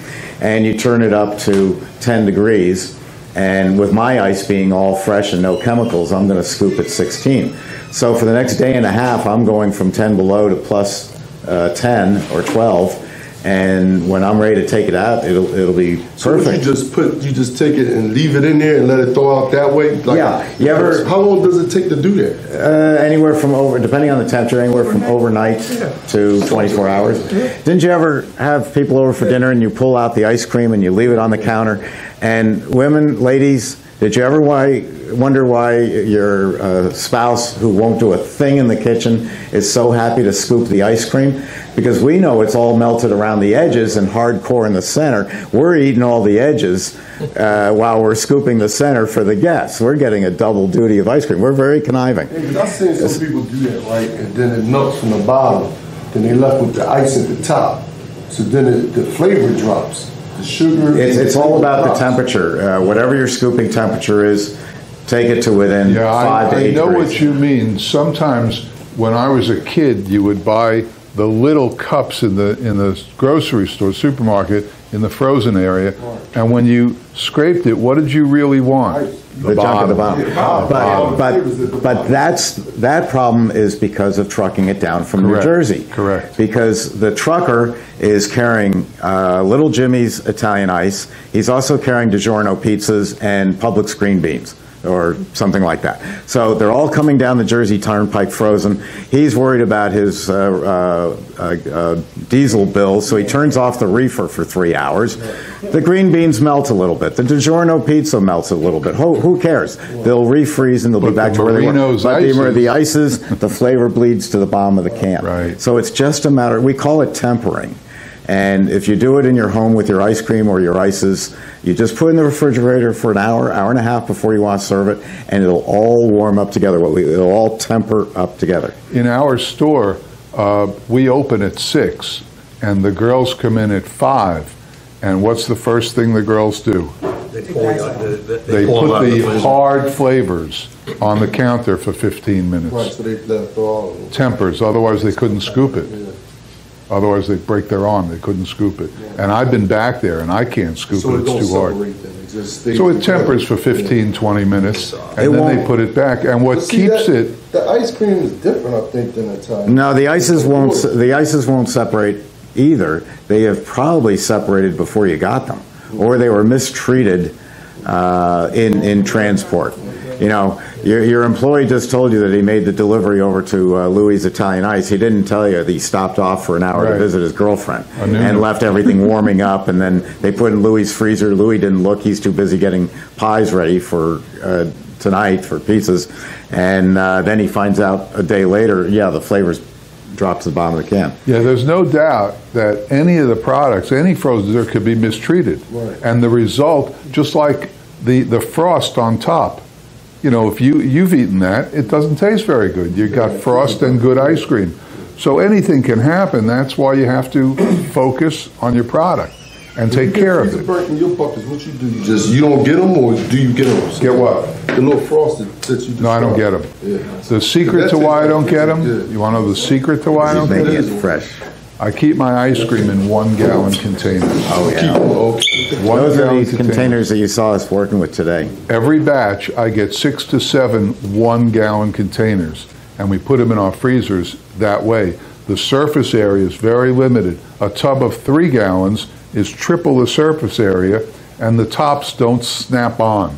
and you turn it up to 10 degrees. And with my ice being all fresh and no chemicals, I'm going to scoop at 16. So for the next day and a half, I'm going from 10 below to plus, uh, 10 or 12. And when I'm ready to take it out, it'll it'll be So would perfect. you just put, you just take it and leave it in there and let it thaw out that way? Like, Yeah, you ever- How long does it take to do that? Uh, anywhere from over, depending on the temperature, anywhere from overnight to 24 hours. Yeah. Didn't you ever have people over for dinner and you pull out the ice cream and you leave it on the counter? And women, ladies, did you ever why, wonder why your uh, spouse, who won't do a thing in the kitchen, is so happy to scoop the ice cream? Because we know it's all melted around the edges and hardcore in the center. We're eating all the edges uh, while we're scooping the center for the guests. We're getting a double duty of ice cream. We're very conniving. Yeah, I've seen some people do that, right? And then it melts from the bottom. Then they left with the ice at the top. So then it, the flavor drops. The sugar. It's, it's all about the drops. temperature. Uh, whatever your scooping temperature is, take it to within Yeah, five to I, I know degrees. what you mean. Sometimes when I was a kid, you would buy the little cups in the in the grocery store, supermarket, in the frozen area, and when you scraped it, what did you really want? The junk at the bottom. But, but, but that's, that problem is because of trucking it down from New Jersey. Correct. Because the trucker is carrying uh, Little Jimmy's Italian Ice. He's also carrying DiGiorno pizzas and Publix green beans or something like that. So they're all coming down the Jersey Turnpike frozen. He's worried about his uh, uh, uh, uh, diesel bill, so he turns off the reefer for three hours. The green beans melt a little bit. The DiGiorno pizza melts a little bit. Who, who cares? They'll refreeze and they'll be back the to where they were. But the, ices- the ices, the flavor bleeds to the bottom of the can. Right. So it's just a matter. We call it tempering. And if you do it in your home with your ice cream or your ices, you just put it in the refrigerator for an hour, hour and a half before you want to serve it, and it'll all warm up together. What It'll all temper up together. In our store, uh, we open at six, and the girls come in at five. And what's the first thing the girls do? They pull you the- the- They pull 'em out put of the hard flavors on the counter for 15 Right, minutes. so they left all. Tempers, otherwise they couldn't scoop it. Otherwise they'd break their arm, they couldn't scoop it. And I've been back there, and I can't scoop So it, it it's too hard. it just So it tempers for 15, 20 minutes, It and then they won't- put it back. And what see, keeps that- it, The ice cream is different, I think, than Italian. No, the ices won't, the ices won't separate either. They have probably separated before you got them, or they were mistreated uh, in, in transport. You know, your, your employee just told you that he made the delivery over to uh, Louis Italian Ice. He didn't tell you that he stopped off for an hour to visit his girlfriend and left everything warming up, and then they put in Louis' freezer. Louis didn't look. He's too busy getting pies ready for uh, tonight for pizzas. And uh, then he finds out a day later, yeah, the flavors dropped to the bottom of the can. yeah, there's no doubt that any of the products, any frozen dessert could be mistreated. Right. And the result, just like the, the frost on top, you know, if you, you've eaten that, it doesn't taste very good. You've got frost and good ice cream. So anything can happen. That's why you have to focus on your product and take care of it. Burnt in your buckets, what you do? You just, you don't get them, or do you get them? Get what? The little frosted that you No, I don't get them. Yeah. The secret to why I don't get them, you want to know the secret to why I don't get Making them? it fresh. I keep my ice cream in one gallon containers. Oh, yeah. One Those are gallon these containers that you saw us working with today. Every batch, I get six to seven one gallon containers, and we put them in our freezers that way. The surface area is very limited. A tub of three gallons is triple the surface area, and the tops don't snap on,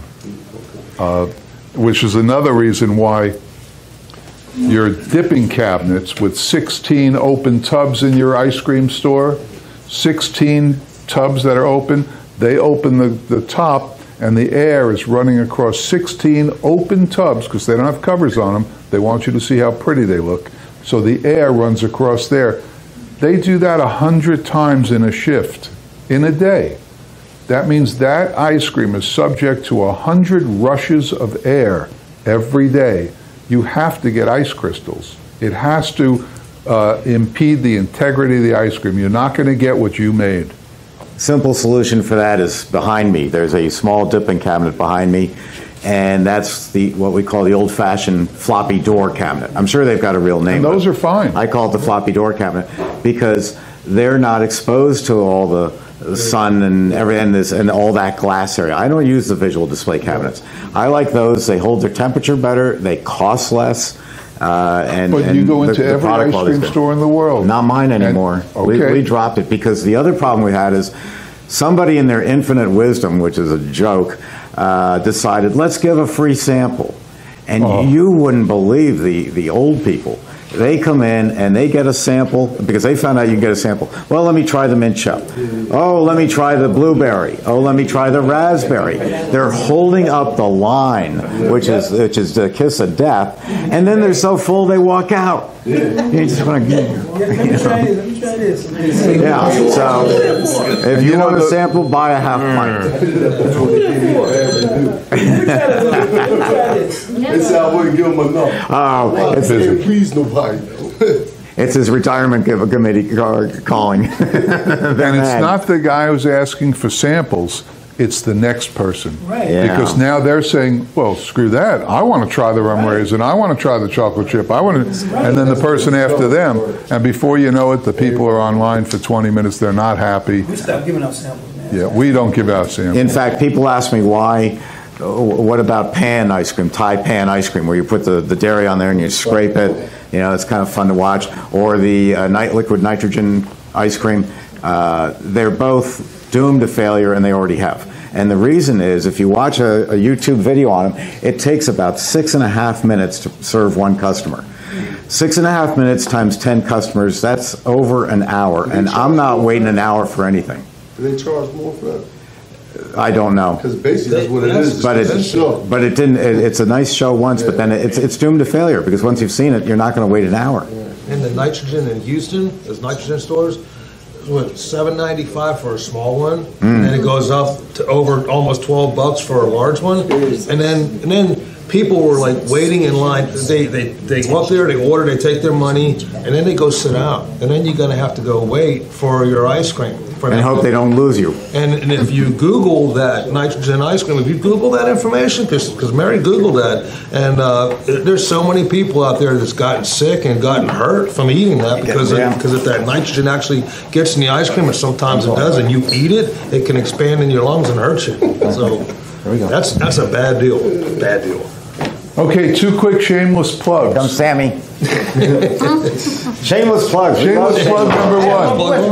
uh, which is another reason why your dipping cabinets with 16 open tubs in your ice cream store, 16 tubs that are open, they open the, the top and the air is running across 16 open tubs because they don't have covers on them. They want you to see how pretty they look. So the air runs across there. They do that 100 times in a shift, in a day. That means that ice cream is subject to 100 rushes of air every day. You have to get ice crystals. It has to uh, impede the integrity of the ice cream. You're not going to get what you made. Simple solution for that is behind me. There's a small dipping cabinet behind me, and that's the what we call the old-fashioned floppy door cabinet. I'm sure they've got a real name. And those are fine. I call it the floppy door cabinet because they're not exposed to all the sun and everything this and all that glass area. I don't use the visual display cabinets. I like those. They hold their temperature better. They cost less. Uh, and, But you and go into the every product ice cream store in the world. Not mine anymore. We, okay. we dropped it because the other problem we had is somebody in their infinite wisdom, which is a joke, uh, decided let's give a free sample, and Oh. you wouldn't believe the the old people. They come in and they get a sample because they found out you can get a sample. Well, let me try the mint chip. Oh, let me try the blueberry. Oh, let me try the raspberry. They're holding up the line, which is which is the kiss of death, and then they're so full they walk out. You just want to. Let me try this, let me try this. Yeah, so if you, want a sample, buy a half pint. They said I wouldn't give them enough. Oh, it's, Hey, please, nobody. it's his retirement com- committee ca- calling. and it's not the guy who's asking for samples, it's the next person. Right. Yeah. Because now they're saying, well, screw that. I want to try the rum raisin. I want to try the chocolate chip. I want to, and then the person after them. And before you know it, the people are online for 20 minutes. They're not happy. We stop giving out samples, man. Yeah, we don't give out samples. In fact, people ask me why. uh, What about pan ice cream, Thai pan ice cream, where you put the, the dairy on there and you scrape it? You know, it's kind of fun to watch. Or the uh, night liquid nitrogen ice cream. Uh, they're both doomed to failure, and they already have. And the reason is, if you watch a, a YouTube video on them, it takes about six and a half minutes to serve one customer. Six and a half minutes times 10 customers, that's over an hour. And I'm not waiting an hour for anything. Do they charge more for that? I don't know. Because basically that's what it is. But It's a it, but it didn't. It, it's a nice show once, but then it's it's doomed to failure because once you've seen it, you're not going to wait an hour. And the nitrogen in Houston, those nitrogen stores, what seven ninety five for a small one, Mm. and it goes up to over almost twelve bucks for a large one, and then and then people were like waiting in line. They they they go up there, they order, they take their money, and then they go sit out, and then you're gonna have to go wait for your ice cream. For And hope they don't lose you. and, and if you Google that nitrogen ice cream, if you Google that information, because Mary Googled that, and uh, there's so many people out there that's gotten sick and gotten hurt from eating that because Yeah. because if that nitrogen actually gets in the ice cream, and sometimes it does, and you eat it, it can expand in your lungs and hurt you. So that's that's a bad deal. Bad deal. Okay, two quick shameless plugs. Come, Sammy. Shameless plugs. We love Shameless plug number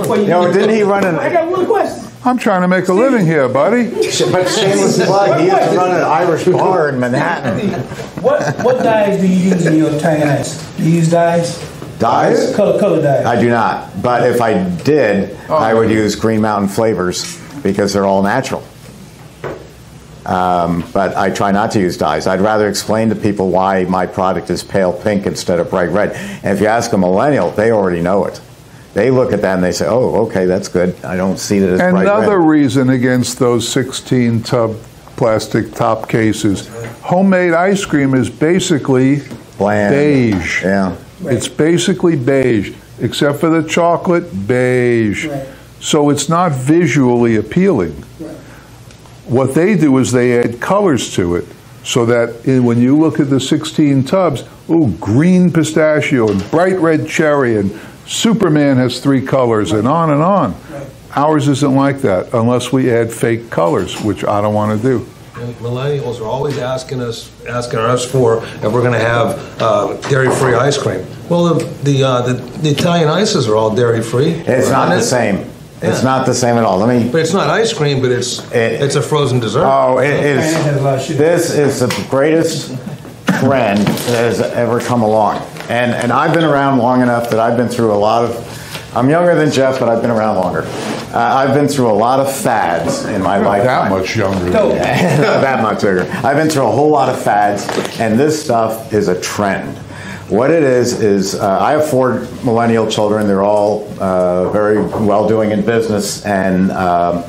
one. You know, didn't he run an? I got one question. I'm trying to make a living here, buddy. But shameless plug. He used to run an Irish bar in Manhattan. What what dyes do you use in your Italian ice? Do you use dyes? Dyes? Color color dyes. I do not. But if I did, oh. I would use Green Mountain flavors because they're all natural. Um, but I try not to use dyes. I'd rather explain to people why my product is pale pink instead of bright red. And if you ask a millennial, they already know it. They look at that and they say, "Oh, okay, that's good. I don't see it as bright red. Another reason against those 16 tub plastic top cases, homemade ice cream is basically Bland. beige. Yeah. It's basically beige, except for the chocolate, beige. So it's not visually appealing. What they do is they add colors to it so that in, when you look at the 16 tubs, ooh, green pistachio and bright red cherry and Superman has three colors and on and on. Ours isn't like that unless we add fake colors, which I don't want to do. And millennials are always asking us, asking us for if we're going to have uh, dairy-free ice cream. Well, the the, uh, the the Italian ices are all dairy-free. It's not the same. It's not the same at all. Let me. But it's not ice cream, but it's it's a frozen dessert. Oh, it is. This is the greatest trend that has ever come along. And, and I've been around long enough that I've been through a lot of, I'm younger than Jeff, but I've been around longer. Uh, I've been through a lot of fads in my life. That much younger. Not that much bigger. I've been through a whole lot of fads, and this stuff is a trend. What it is is uh, I have four millennial children. They're all uh, very well doing in business, and um,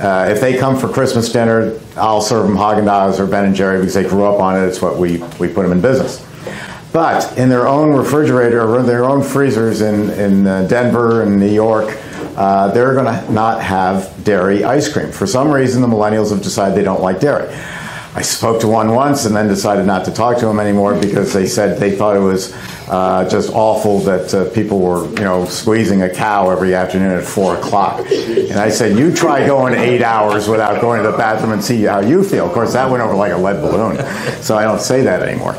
uh, if they come for Christmas dinner, I'll serve them Haagen Dazs or Ben and Jerry because they grew up on it. It's what we we put them in business. But in their own refrigerator or their own freezers in in uh, Denver and New York, uh, they're going to not have dairy ice cream. For some reason, the millennials have decided they don't like dairy. I spoke to one once and then decided not to talk to him anymore because they said they thought it was uh, just awful that uh, people were, you know, squeezing a cow every afternoon at four o'clock. And I said, you try going eight hours without going to the bathroom and see how you feel. Of course, that went over like a lead balloon, so I don't say that anymore.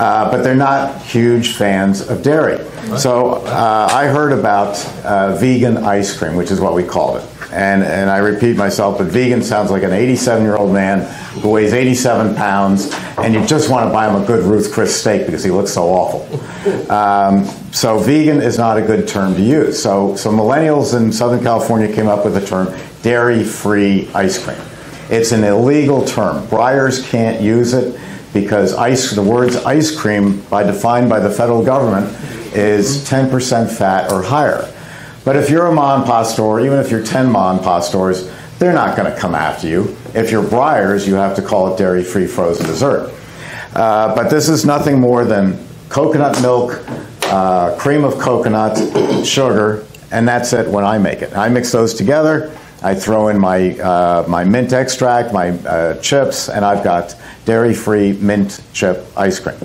Uh, but they're not huge fans of dairy. So uh, I heard about uh, vegan ice cream, which is what we called it. And, and I repeat myself, but vegan sounds like an 87 year old man who weighs 87 pounds, and you just want to buy him a good Ruth Chris steak because he looks so awful. Um, so vegan is not a good term to use. So, so millennials in Southern California came up with the term dairy free ice cream. It's an illegal term. Breyers can't use it because ice, the words ice cream, by defined by the federal government, is 10% fat or higher. But if you're a pop store, even if you're 10 mom and pop stores, they're not going to come after you. If you're Breyers, you have to call it dairy free frozen dessert. Uh, but this is nothing more than coconut milk, uh, cream of coconut, sugar, and that's it when I make it. I mix those together. I throw in my, uh, my mint extract, my uh, chips, and I've got dairy free mint chip ice cream.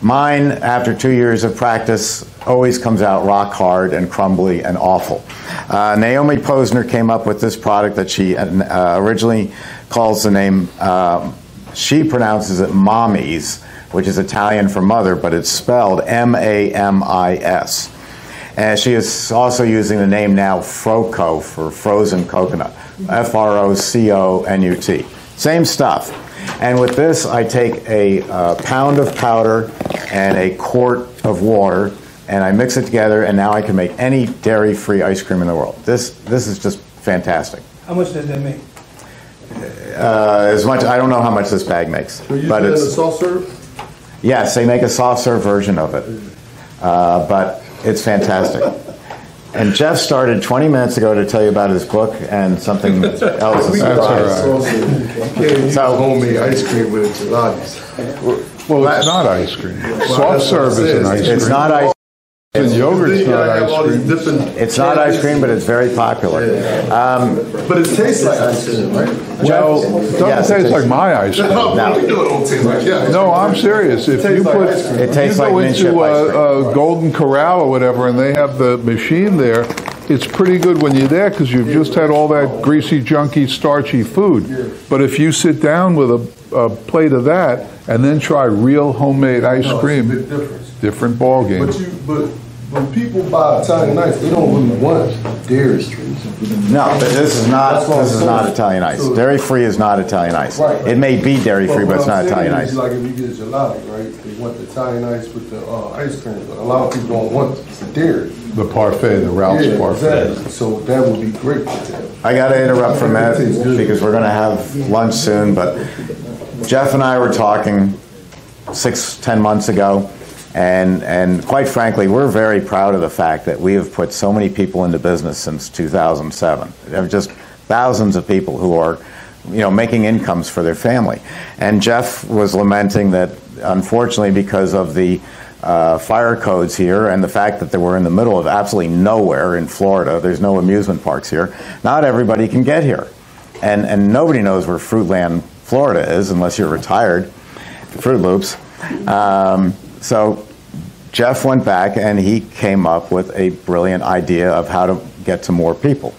Mine, after two years of practice, always comes out rock hard and crumbly and awful. Uh, Naomi Posner came up with this product that she uh, originally calls the name, um, she pronounces it Mommy's, which is Italian for mother, but it's spelled M A M I S. And she is also using the name now Froco for frozen coconut. F R O C O N U T. Same stuff. And with this, I take a uh, pound of powder and a quart of water, and I mix it together, and now I can make any dairy-free ice cream in the world. This this is just fantastic. How much does that make? Uh, as much I don't know how much this bag makes, So you but do that in a it's soft serve? yes, they make a soft serve version of it, uh, but it's fantastic. And Jeff started 20 minutes ago to tell you about his book and something else. is surprise. Can't use homemade ice cream with gelatis. Well, it's not ice cream. Well, Soft serve is an ice cream. It's not ice. And yogurt's not ice cream. It's not ice cream, but it's very popular. Um, But it tastes like ice cream, right? Well, it doesn't Yes, it taste tastes- like my ice cream. No, we know it don't like yeah. No, I'm serious. If you put, ice cream. It tastes you like go mint chip into ice cream. a, a Golden Corral or whatever, and they have the machine there. It's pretty good when you're there because you've just had all that greasy, junky, starchy food. But if you sit down with a, a plate of that and then try real homemade ice No, cream, big difference. different ball game. But you, but when people buy Italian ice, they don't really want dairy streets. No, but this is not, this is not. Italian ice. So- Dairy-free is not Italian ice. Right. It may be dairy-free, but it's not Italian ice. is Like if you get a gelato, right, they want the Italian ice with the uh, ice cream, but a lot of people don't want the dairy. The parfait, the Ralph's Yeah, parfait. exactly. So that would be great. I got to interrupt for a minute because we're going to have lunch soon, but Jeff and I were talking six, ten months ago, and, and quite frankly, we're very proud of the fact that we have put so many people into business since 2007. There are just thousands of people who are, you know, making incomes for their family. And Jeff was lamenting that, unfortunately, because of the uh, fire codes here and the fact that they were in the middle of absolutely nowhere in Florida, there's no amusement parks here, not everybody can get here. And, and nobody knows where Fruitland, Florida is unless you're retired, Fruit Loops. Um, so Jeff went back and he came up with a brilliant idea of how to get to more people.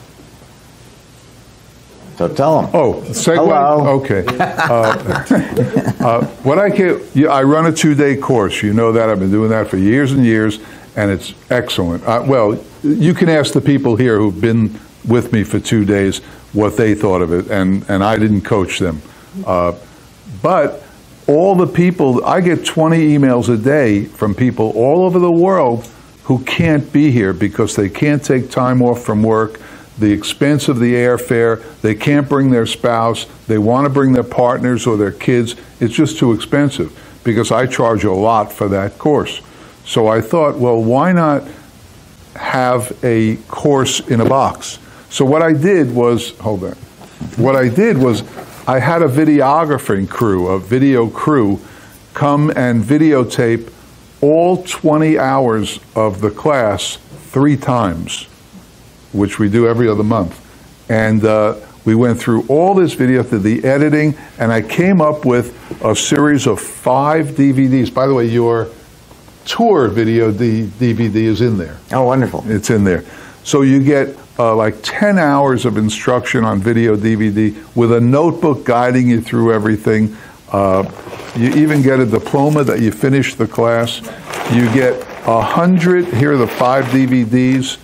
So tell them. Oh, segue? Hello. Okay. Uh, uh, what I can, yeah, I run a two-day course. You know that. I've been doing that for years and years, and it's excellent. Uh, well, you can ask the people here who've been with me for two days what they thought of it, and, and I didn't coach them. Uh, but all the people, I get 20 emails a day from people all over the world who can't be here because they can't take time off from work, the expense of the airfare, they can't bring their spouse, they want to bring their partners or their kids. It's just too expensive because I charge a lot for that course. So I thought, well, why not have a course in a box? So what I did was, hold on. What I did was I had a videographing crew, a video crew, come and videotape all 20 hours of the class three times, which we do every other month. And uh, we went through all this video, did the editing, and I came up with a series of five DVDs. By the way, your tour video D- DVD is in there. Oh, wonderful. It's in there. So you get uh, like 10 hours of instruction on video DVD with a notebook guiding you through everything. Uh, you even get a diploma that you finish the class. You get a hundred, here are the five DVDs.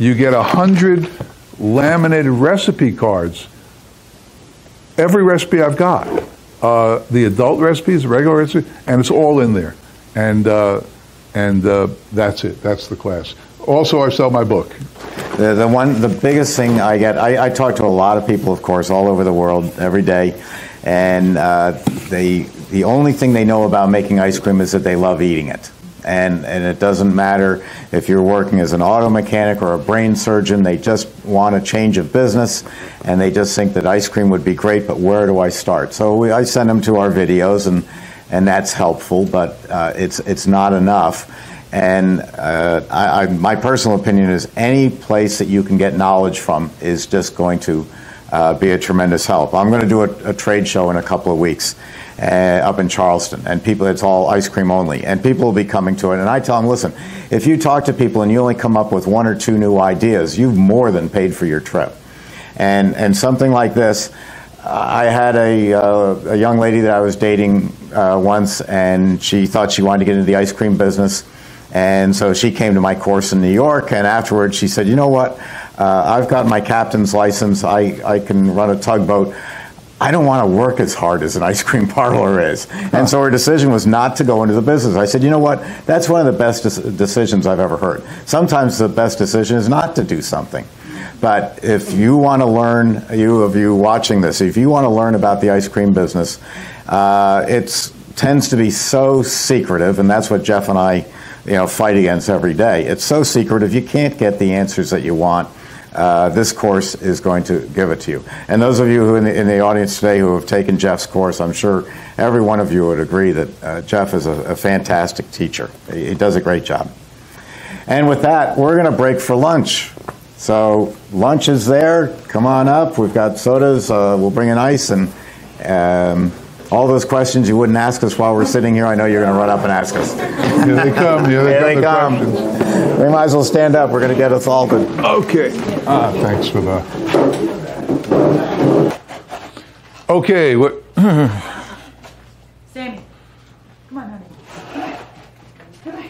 You get a hundred laminated recipe cards. Every recipe I've got. Uh, the adult recipes, the regular recipes, and it's all in there. And, uh, and uh, that's it. That's the class. Also, I sell my book. The, the one, the biggest thing I get, I, I talk to a lot of people, of course, all over the world every day, and uh, they, the only thing they know about making ice cream is that they love eating it. And, and it doesn't matter if you're working as an auto mechanic or a brain surgeon, they just want a change of business and they just think that ice cream would be great, but where do I start? So we, I send them to our videos and, and that's helpful, but uh, it's, it's not enough. And uh, I, I, my personal opinion is any place that you can get knowledge from is just going to uh, be a tremendous help. I'm going to do a, a trade show in a couple of weeks uh, up in Charleston, and people, it's all ice cream only, and people will be coming to it. And I tell them, listen, if you talk to people and you only come up with one or two new ideas, you've more than paid for your trip. And and something like this, I had a, uh, a young lady that I was dating uh, once, and she thought she wanted to get into the ice cream business. And so she came to my course in New York, and afterwards she said, You know what? Uh, I've got my captain's license. I, I can run a tugboat. I don't want to work as hard as an ice cream parlor is. And so her decision was not to go into the business. I said, You know what? That's one of the best decisions I've ever heard. Sometimes the best decision is not to do something. But if you want to learn, you of you watching this, if you want to learn about the ice cream business, uh, it tends to be so secretive, and that's what Jeff and I you know, fight against every day. It's so secretive, you can't get the answers that you want. Uh, this course is going to give it to you. And those of you who in the, in the audience today who have taken Jeff's course, I'm sure every one of you would agree that uh, Jeff is a, a fantastic teacher. He, he does a great job. And with that, we're going to break for lunch. So lunch is there. Come on up. We've got sodas. Uh, we'll bring an ice and um, all those questions you wouldn't ask us while we're sitting here. I know you're going to run up and ask us. Here they come. Here they Here come. they the come. questions. We might as well stand up. We're going to get us all good. Okay. Ah, thanks for that. Okay. What? Sammy, come on, honey. Come on. Come on.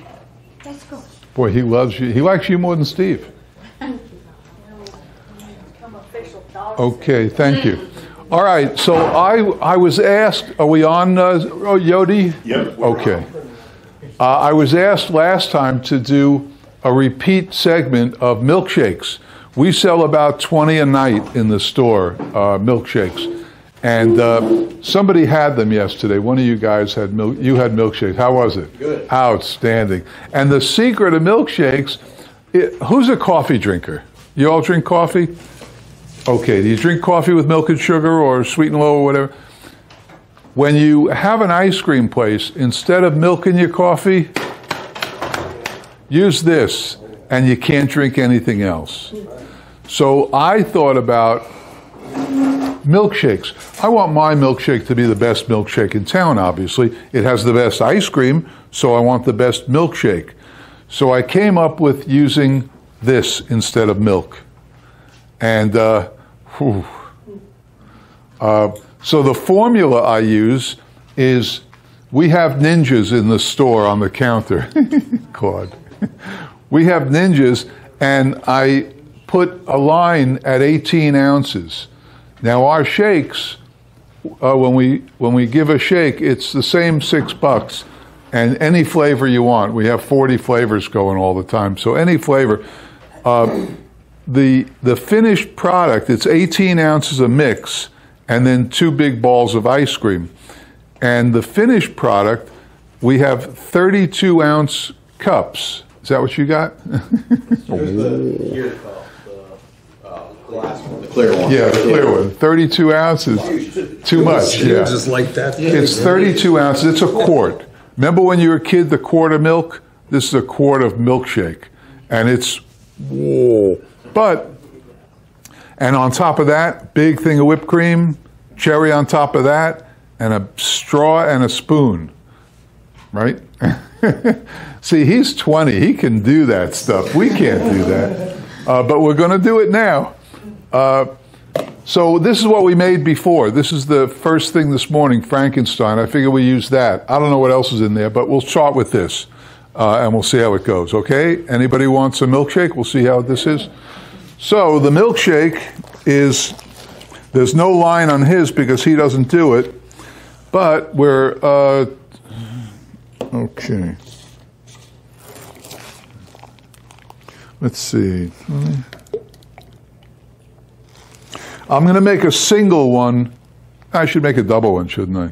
Let's go. Boy, he loves you. He likes you more than Steve. Okay, thank you. All right, so I I was asked, are we on uh, oh, Yodi? Yep. Okay. Uh, I was asked last time to do a repeat segment of milkshakes. We sell about 20 a night in the store, uh, milkshakes. And uh, somebody had them yesterday. One of you guys had milk. You had milkshakes. How was it? Good. Outstanding. And the secret of milkshakes, it, who's a coffee drinker? You all drink coffee? Okay. Do you drink coffee with milk and sugar or sweet and low or whatever? When you have an ice cream place, instead of milk in your coffee, use this, and you can't drink anything else. So I thought about milkshakes. I want my milkshake to be the best milkshake in town, obviously. It has the best ice cream, so I want the best milkshake. So I came up with using this instead of milk. And, uh. Uh, so the formula I use is we have ninjas in the store on the counter. Claude. We have ninjas, and I put a line at 18 ounces. Now our shakes, uh, when we when we give a shake, it's the same six bucks, and any flavor you want. We have 40 flavors going all the time, so any flavor. Uh, the the finished product, it's 18 ounces of mix, and then two big balls of ice cream, and the finished product, we have 32 ounce cups. Is that what you got? Here's The clear one. Yeah, the clear one. 32 ounces. Too much. Yeah. is like that. It's 32 ounces. It's a quart. Remember when you were a kid, the quart of milk? This is a quart of milkshake. And it's, whoa. But, and on top of that, big thing of whipped cream, cherry on top of that, and a straw and a spoon. Right? See, he's 20. He can do that stuff. We can't do that. Uh, but we're going to do it now. Uh, so this is what we made before. This is the first thing this morning, Frankenstein. I figure we use that. I don't know what else is in there, but we'll start with this, uh, and we'll see how it goes. Okay? Anybody wants a milkshake? We'll see how this is. So the milkshake is there's no line on his because he doesn't do it, but we're uh, okay. Let's see. I'm going to make a single one. I should make a double one, shouldn't I?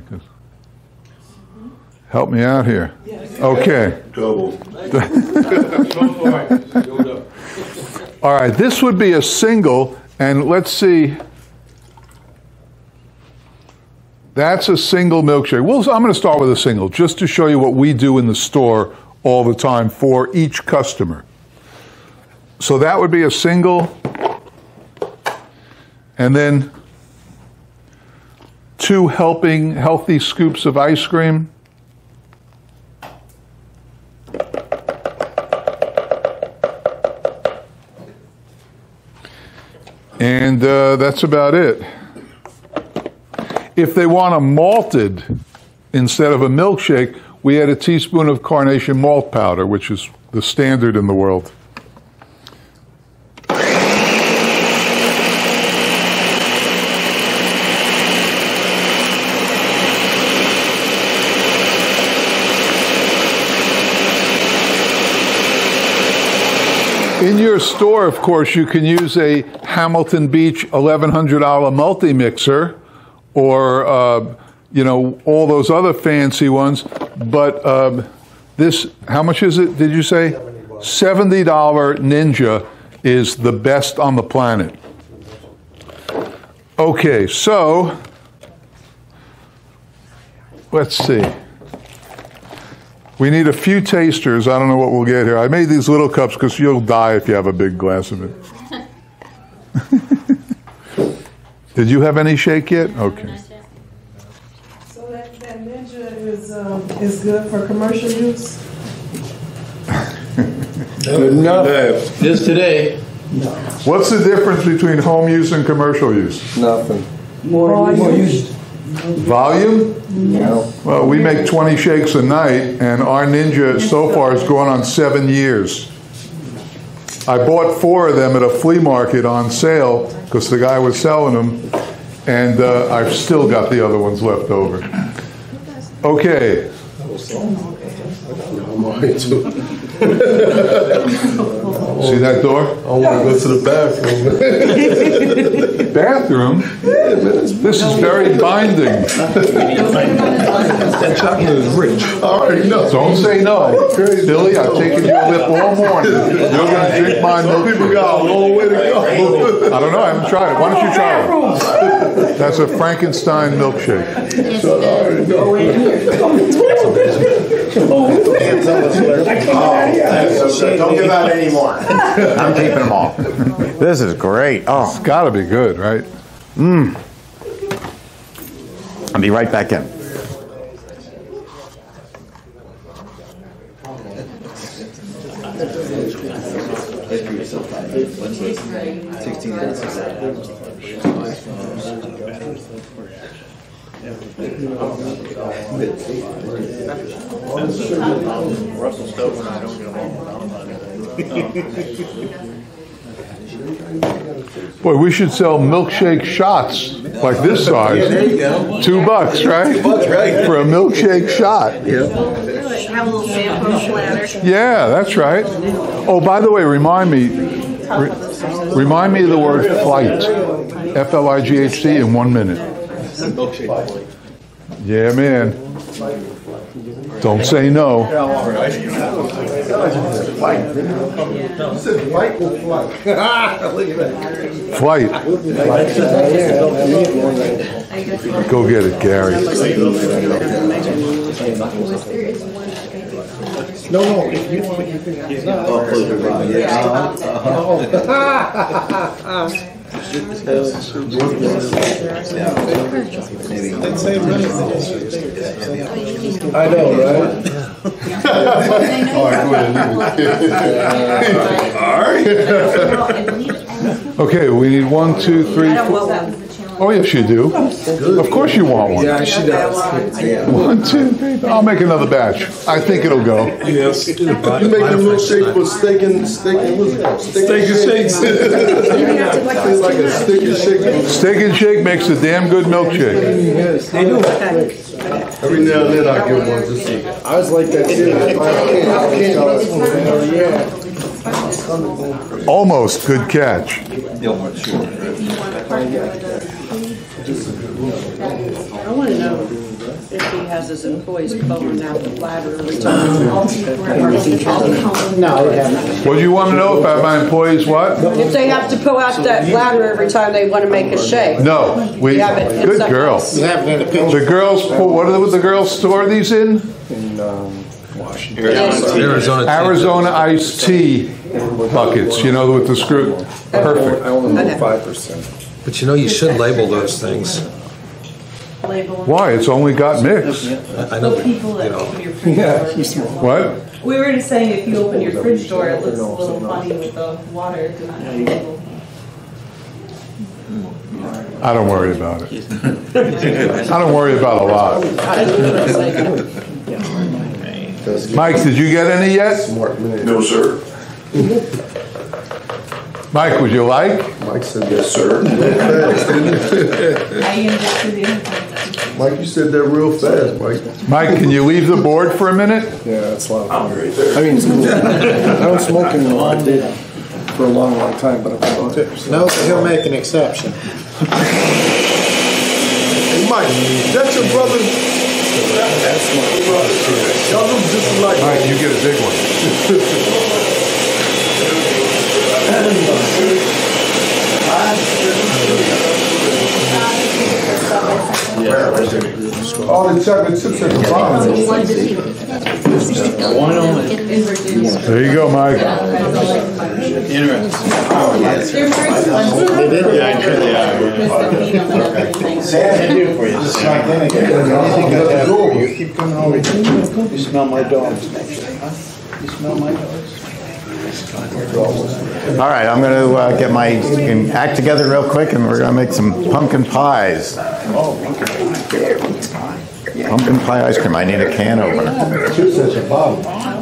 Help me out here. Okay. Double. All right, this would be a single, and let's see. That's a single milkshake. Well, I'm going to start with a single just to show you what we do in the store all the time for each customer. So that would be a single, and then two helping healthy scoops of ice cream. And uh, that's about it. If they want a malted instead of a milkshake, we add a teaspoon of carnation malt powder, which is the standard in the world. In your store, of course, you can use a Hamilton Beach $1,100 multi mixer or, uh, you know, all those other fancy ones. But um, this, how much is it, did you say? $70 Ninja is the best on the planet. Okay, so let's see. We need a few tasters. I don't know what we'll get here. I made these little cups because you'll die if you have a big glass of it. Did you have any shake yet? Okay. So that, that Ninja is, um, is good for commercial use? Good enough. Just today. What's the difference between home use and commercial use? Nothing. More, more used. Volume? No. Well, we make 20 shakes a night, and our Ninja so far has gone on seven years. I bought four of them at a flea market on sale because the guy was selling them, and uh, I've still got the other ones left over. Okay. See that door? I want to go to the bathroom. Bathroom? This is very binding. That chocolate is rich. I already know. Don't say no. Billy, I've taken your lip all morning. You're going to drink my Some people milkshake. got a long way to go. I don't know. I haven't tried it. Why don't you try it? That's a Frankenstein milkshake. So I already know. Don't give out any more. I'm keeping them all. This is great. Oh, It's got to be good, right? mmm. I'll be right back in. Russell Stover and I don't get along. Boy, we should sell milkshake shots like this size. Yeah, there you go. Two bucks, right? Two bucks, right. For a milkshake shot. Have a little sample platter. Yeah, that's right. Oh, by the way, remind me, re- remind me of the word flight. F L I G H T in one minute. Yeah, man. Don't say no. You said white or flight? Look at that. Flight. Go get it, Gary. No, no, if you, want you think it's not. I know, right? All right, Okay, we need one, two, three, four. Oh, yes, you do. Of course you want one. Yeah, she does. One, two, three. I'll make another batch. I think it'll go. Yes. You make the milkshake with steak and, steak and, what's it called? Steak and shakes. It's like a steak and shake. Steak and Shake makes a damn good milkshake. They do. Every now and then I get one just to. I was like that too. Almost good catch. I want to know if he has his employees pulling out the ladder every time. No, they haven't. What do you want to know about my employees? What? If they have to pull out that ladder every time they want to make a shake. No, we. You have it Good some girl. place. You have it in the picture. The girls. What do the girls store these in? In, um, Washington. Arizona. Arizona iced tea buckets. You know, with the screw. Perfect. I only know five percent. But you know, you should label those things. Why? It's only got mix. I know. People that open your fridge Yeah, door. he's. What? We were just saying if you open your fridge door, it looks a little funny with the water. I don't worry about it. I don't worry about a lot. Mike, did you get any yet? No, sir. Mike, would you like? Mike said yes, sir. I understood. Mike, you said that real fast, Mike. Mike, can you leave the board for a minute? Yeah, that's a lot of fun. I mean, it's cool. I was smoking a lot for a long, long time, but I'm about it. No, he'll make an exception. Hey, Mike, is that your brother? All right, you get a big one. All the chocolate chips at the bottom. There you go, Mike. They did, yeah, I'm sure are. For you. You, keep coming over here. You smell my dogs next huh? You smell my dogs? All right, I'm going to uh, get my act together real quick, and we're going to make some pumpkin pies. Oh, pumpkin pie. Pumpkin pie ice cream. I need a can opener. Chips at the bottom.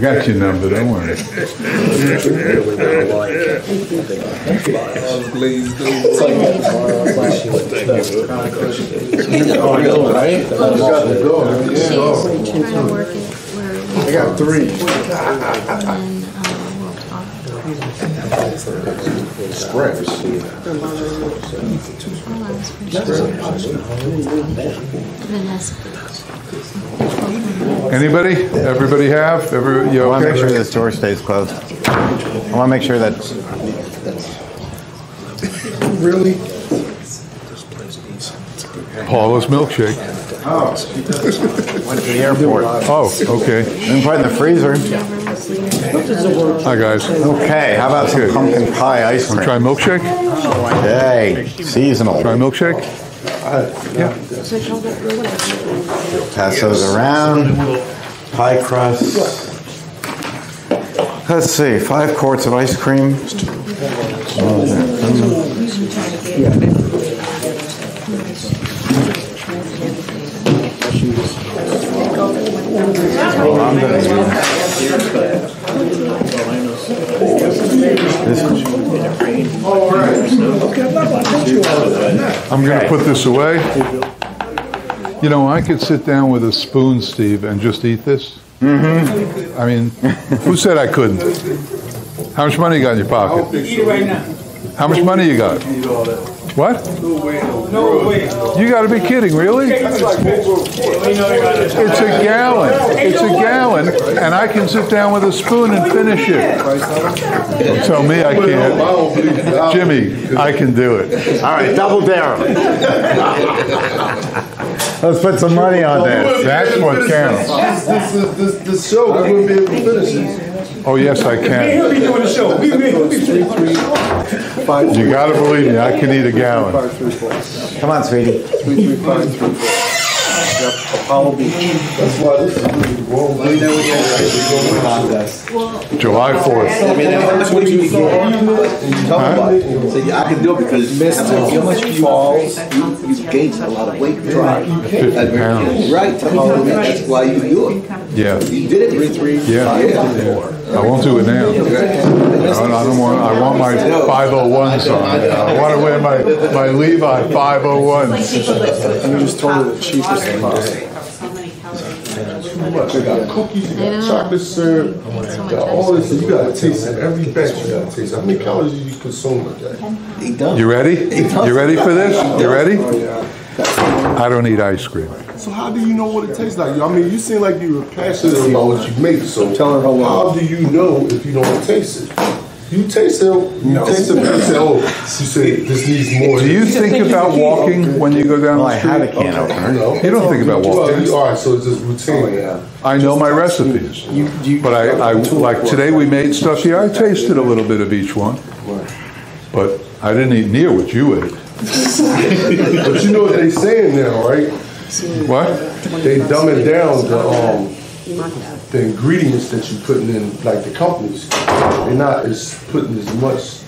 got your number, don't worry. I got three. Anybody? Everybody have? Every, you I want to make sure okay? this door stays closed. I want to make sure that Really? Paula's milkshake. Oh. went to the airport. Oh, okay. Been put in the freezer. Hi, guys. Okay, how about some Good. pumpkin pie ice cream? try milkshake? Hey, seasonal. Try milkshake? Yeah. Pass those around. Pie crust. Let's see, five quarts of ice cream. Well, I'm gonna use this I'm going to put this away. You know, I could sit down with a spoon, Steve, and just eat this. Mm-hmm. I mean, who said I couldn't? How much money you got in your pocket? Eat it right now. How much money you got? What? No way. You got to be kidding, really? It's a gallon. It's a gallon, and I can sit down with a spoon and finish it. Don't tell me I can't. Jimmy, I can do it. All right, double dare 'em. Let's put some money on this. That's what counts. This, this, this, this show, I wouldn't be able to finish it. Oh, yes, I He'll can. be doing the show. We will. Five, You got to believe me, I can eat a gallon. five, three, four. Come on, sweetie. Yep, Apollo Beach. That's why this is really wrong. Let me know when you're July 4th. I mean, how much would you get? Tell me about it. So yeah, I can do it because how much you falls, you, you gain a lot of weight. Try. 50 pounds. Right, tell me about that. That's why you do it. Yeah. You did it three, three. Yeah. I won't do it now. I don't, want, I want my 501s on. I want to wear my, my Levi 501s. And you just told her the cheapest possible. too much. They got cookies, you got chocolate syrup, you got all this. You gotta taste it. Every batch you gotta taste. it. How many calories do you consume a day? You ready? You ready for this? You ready? Oh, I don't eat ice cream. So how do you know what it tastes like? I mean, you seem like you were passionate about what you make. So tell her how How do you know if you don't taste it? You taste it. You taste it. You say, "Oh, you say this needs more." Do you think about walking when you go down Well, the I had a street? can opener. No. You don't think about Well, walking. you- all right, so it's just routine. I know my recipes. But I, I, like today we made stuff here, I tasted a little bit of each one. But I didn't eat near what you ate. but you know what they're saying now, right? What? They dumb it down the um the ingredients that you're putting in, like the companies. They're not as putting as much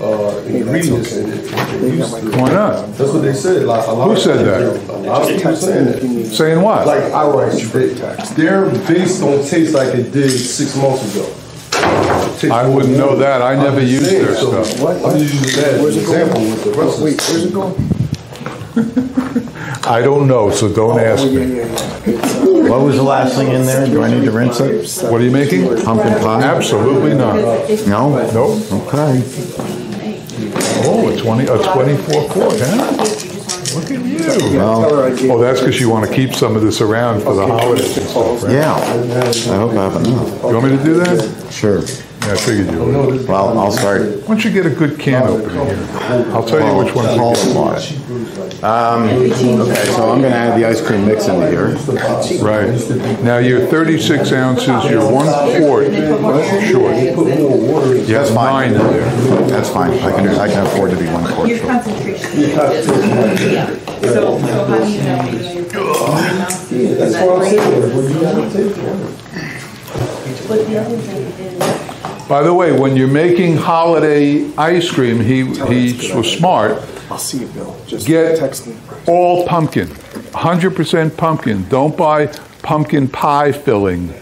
uh, ingredients in it. Why not? That's what they said. Like, a lot Who of said that? A lot of people saying that. Saying what? Like our rice, they, their base don't taste like it did six months ago. I wouldn't know that. I never I'm used saying, their so stuff. I'm just using that as an example with the rest Wait, where's it going? I don't know, so don't ask me. What was the last thing in there? Do I need to rinse it? What are you making? Pumpkin pie? Absolutely not. No? Nope. Okay. Oh, a 20, a 24 quart, huh? Look at you. Well- Oh, that's because you want to keep some of this around for the holidays and stuff, right? Yeah. I hope I have enough. You want me to do that? Sure. Yeah, I figured you would. Well, I'll start. Why don't you get a good can opener here? I'll tell you which one's Well, to Paul. Um, okay, so I'm gonna add the ice cream mix into here. Right. Now, you're 36 ounces, you're one quart short. You have nine in there. That's fine. I can, I can afford to be one quart Your short. concentration. Yeah. So, so how do you know? That's what I'm saying. When you gotta take it. But the other thing is, By the way, when you're making holiday ice cream, he, he was smart. I'll see you, Bill. Just Get text me. all pumpkin, 100% pumpkin. Don't buy pumpkin pie filling.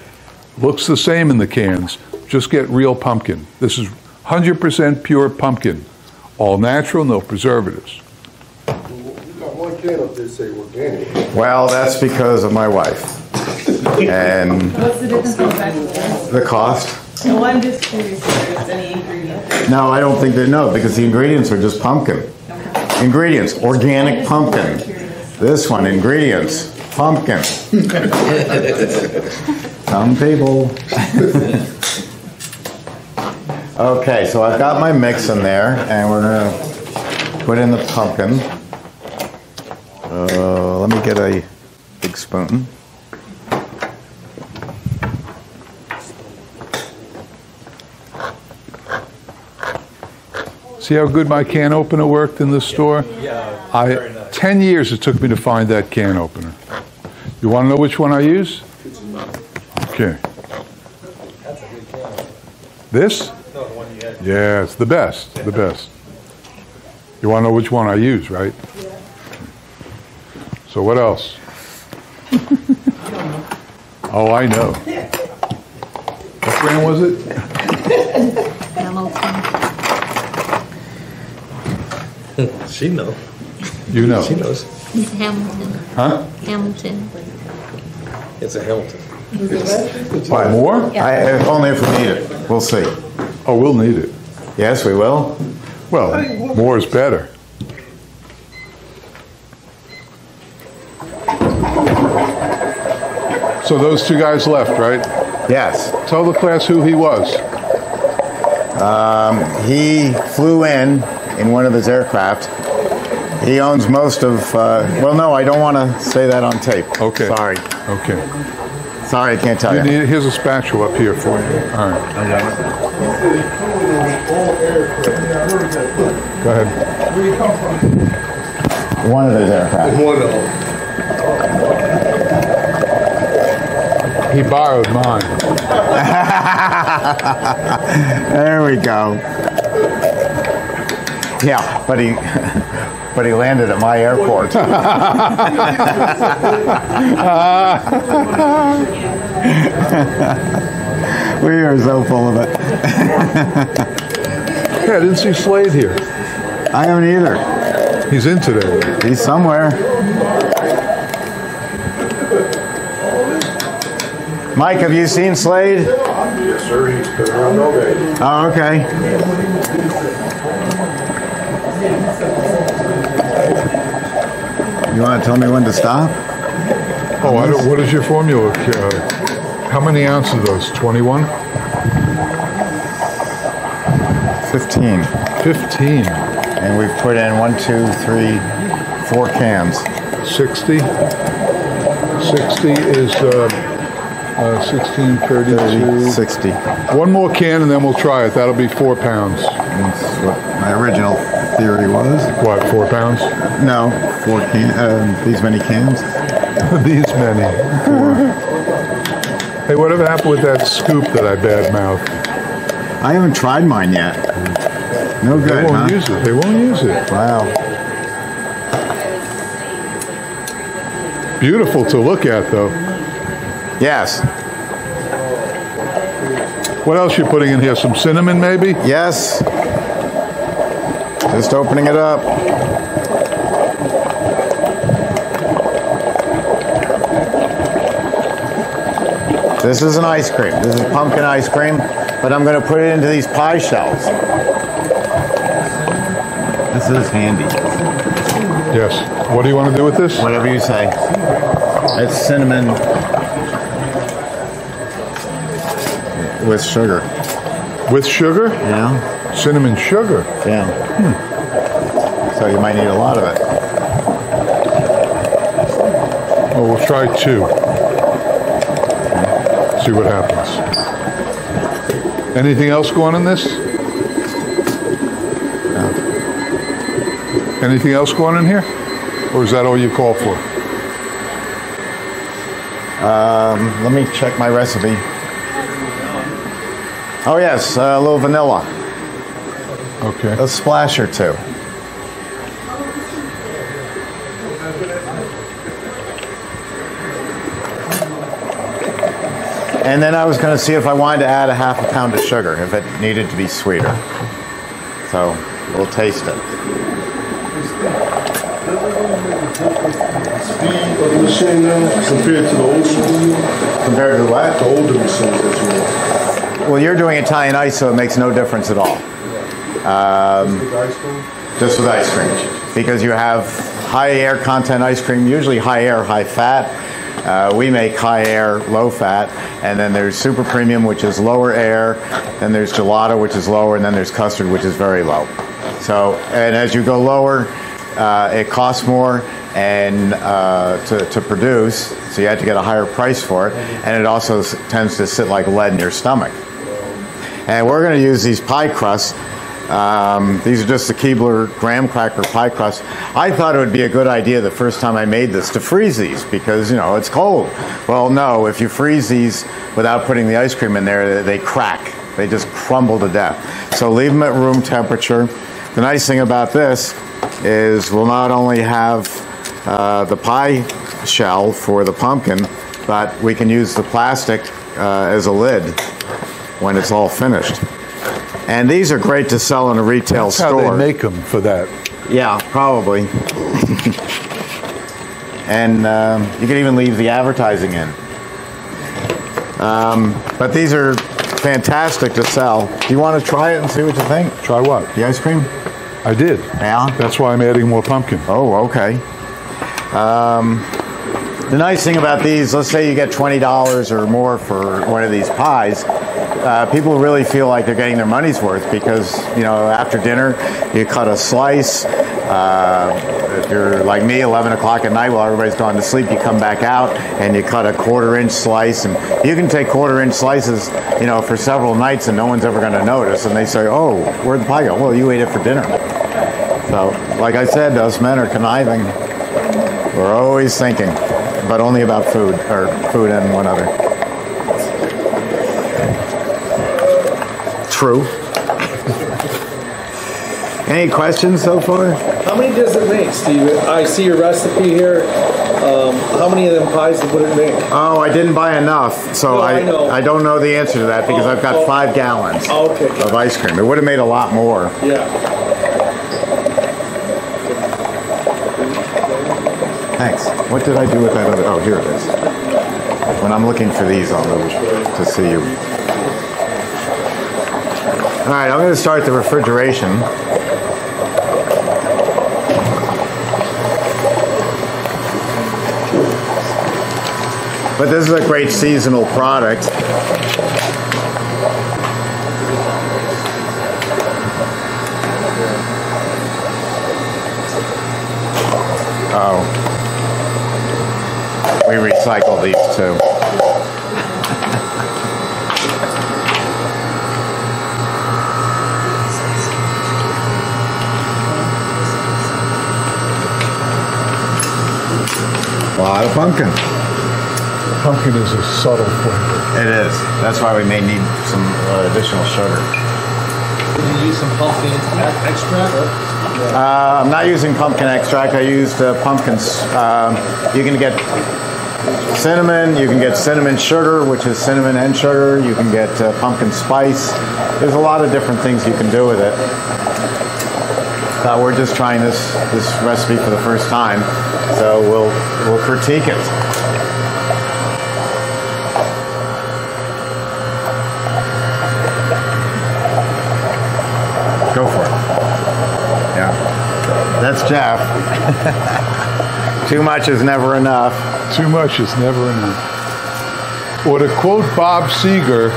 Looks the same in the cans. Just get real pumpkin. This is 100% pure pumpkin. All natural, no preservatives. You got one can up there say organic. Well, that's because of my wife. And what's the difference the cost. No, I'm just curious if there's any ingredients. No, I don't think they know because the ingredients are just pumpkin. Ingredients, organic pumpkin. This one, ingredients, pumpkin. Some people. Okay, so I've got my mix in there and we're gonna put in the pumpkin. Uh, let me get a big spoon. See how good my can opener worked in this store? Yeah, I, very nice. 10 years it took me to find that can opener. You want to know which one I use? Okay. That's a good can. This? No, the one you had. Yeah, it's the best, the best. You want to know which one I use, right? So what else? Oh, I know. What brand was it? she know. You know. She knows. It's Hamilton. Huh? Hamilton. It's a Hamilton. Buy more? I, if only if we need it. We'll see. Oh, we'll need it. Yes, we will. Well, more is better. So those two guys left, right? Yes. Tell the class who he was. Um, he flew in in one of his aircraft. He owns most of. Uh, well, no, I don't want to say that on tape. Okay. Sorry. Okay. Sorry, I can't tell You you. need, here's a spatula up here for you. All right. I got it. Go ahead. One of those aircraft. One of them. He borrowed mine. there we go. Yeah, but he but he landed at my airport. we are so full of it. Yeah, I didn't see Slade here. I haven't either. He's in today. He's somewhere. Mike, have you seen Slade? Yes, sir. He's been around all day. Oh, okay. You want to tell me when to stop? Oh, I don't, what is your formula? Uh, how many ounces are those? 21? 15. 15. And we've put in one, two, three, four cans. 60? 60 is uh, uh, 16, 32. 60. One more can and then we'll try it. That'll be four pounds. That's what my original theory was. What, four pounds? No, four can. Um, these many cans. These many. hey, whatever happened with that scoop that I badmouthed? I haven't tried mine yet. No good, They won't huh? use it. They won't use it. Wow. Beautiful to look at, though. Yes. What else you putting in here? Some cinnamon, maybe? Yes. Just opening it up. This is an ice cream. This is pumpkin ice cream, but I'm going to put it into these pie shells. This is handy. Yes. What do you want to do with this? Whatever you say. It's cinnamon with sugar. With sugar? Yeah. Cinnamon sugar? Yeah. Hmm. So you might need a lot of it. Well, we'll try two. See what happens. Anything else going on in this? Anything else going in here? Or is that all you call for? Um, let me check my recipe. Oh yes, a little vanilla. Okay. A splash or two. And then I was going to see if I wanted to add a half a pound of sugar if it needed to be sweeter. So we'll taste it. Speed of the machine now compared to the older one? Compared to what? The older machines Well, you're doing Italian ice, so it makes no difference at all. Um, just with ice cream, because you have high air content ice cream, usually high air, high fat. Uh, we make high air, low fat, and then there's super premium, which is lower air. Then there's gelato, which is lower, and then there's custard, which is very low. So, and as you go lower, uh, it costs more and uh, to, to produce, so you have to get a higher price for it, and it also tends to sit like lead in your stomach. And we're going to use these pie crusts. Um, these are just the Keebler graham cracker pie crust. I thought it would be a good idea the first time I made this to freeze these because, you know, it's cold. Well, no, if you freeze these without putting the ice cream in there, they crack. They just crumble to death. So leave them at room temperature. The nice thing about this is we'll not only have uh, the pie shell for the pumpkin, but we can use the plastic uh, as a lid when it's all finished. And these are great to sell in a retail That's store. how they make them for that. Yeah, probably. and um, you can even leave the advertising in. Um, but these are fantastic to sell. Do you want to try it and see what you think? Try what? The ice cream? I did. Yeah? That's why I'm adding more pumpkin. Oh, okay. Um, the nice thing about these, let's say you get $20 or more for one of these pies, uh, people really feel like they're getting their money's worth because, you know, after dinner, you cut a slice. Uh, if you're like me, 11 o'clock at night while everybody's gone to sleep, you come back out and you cut a quarter inch slice. And you can take quarter inch slices, you know, for several nights and no one's ever going to notice. And they say, oh, where'd the pie go? Well, you ate it for dinner. So, like I said, us men are conniving. We're always thinking, but only about food, or food and one other. True. Any questions so far? How many does it make, Steve? I see your recipe here. Um, how many of them pies would it make? Oh, I didn't buy enough, so No, I, I know. I don't know the answer to that because Oh, I've got oh. five gallons Oh, okay. of ice cream. It would have made a lot more. Yeah. Thanks. What did I do with that other? Oh, here it is. When I'm looking for these, I'll move to see you. All right, I'm going to start the refrigeration. But this is a great seasonal product. Oh. We recycle these too. A lot of pumpkin. Pumpkin is a subtle flavor. It is. That's why we may need some uh, additional sugar. you use some pumpkin extract? Uh, I'm not using pumpkin extract. I used uh, pumpkins. Um, you can get cinnamon. You can get cinnamon sugar, which is cinnamon and sugar. You can get uh, pumpkin spice. There's a lot of different things you can do with it. Uh, we're just trying this this recipe for the first time, so uh, we'll we'll critique it. Go for it. Yeah. That's Jeff. Too much is never enough. Too much is never enough. Or to quote Bob Seger,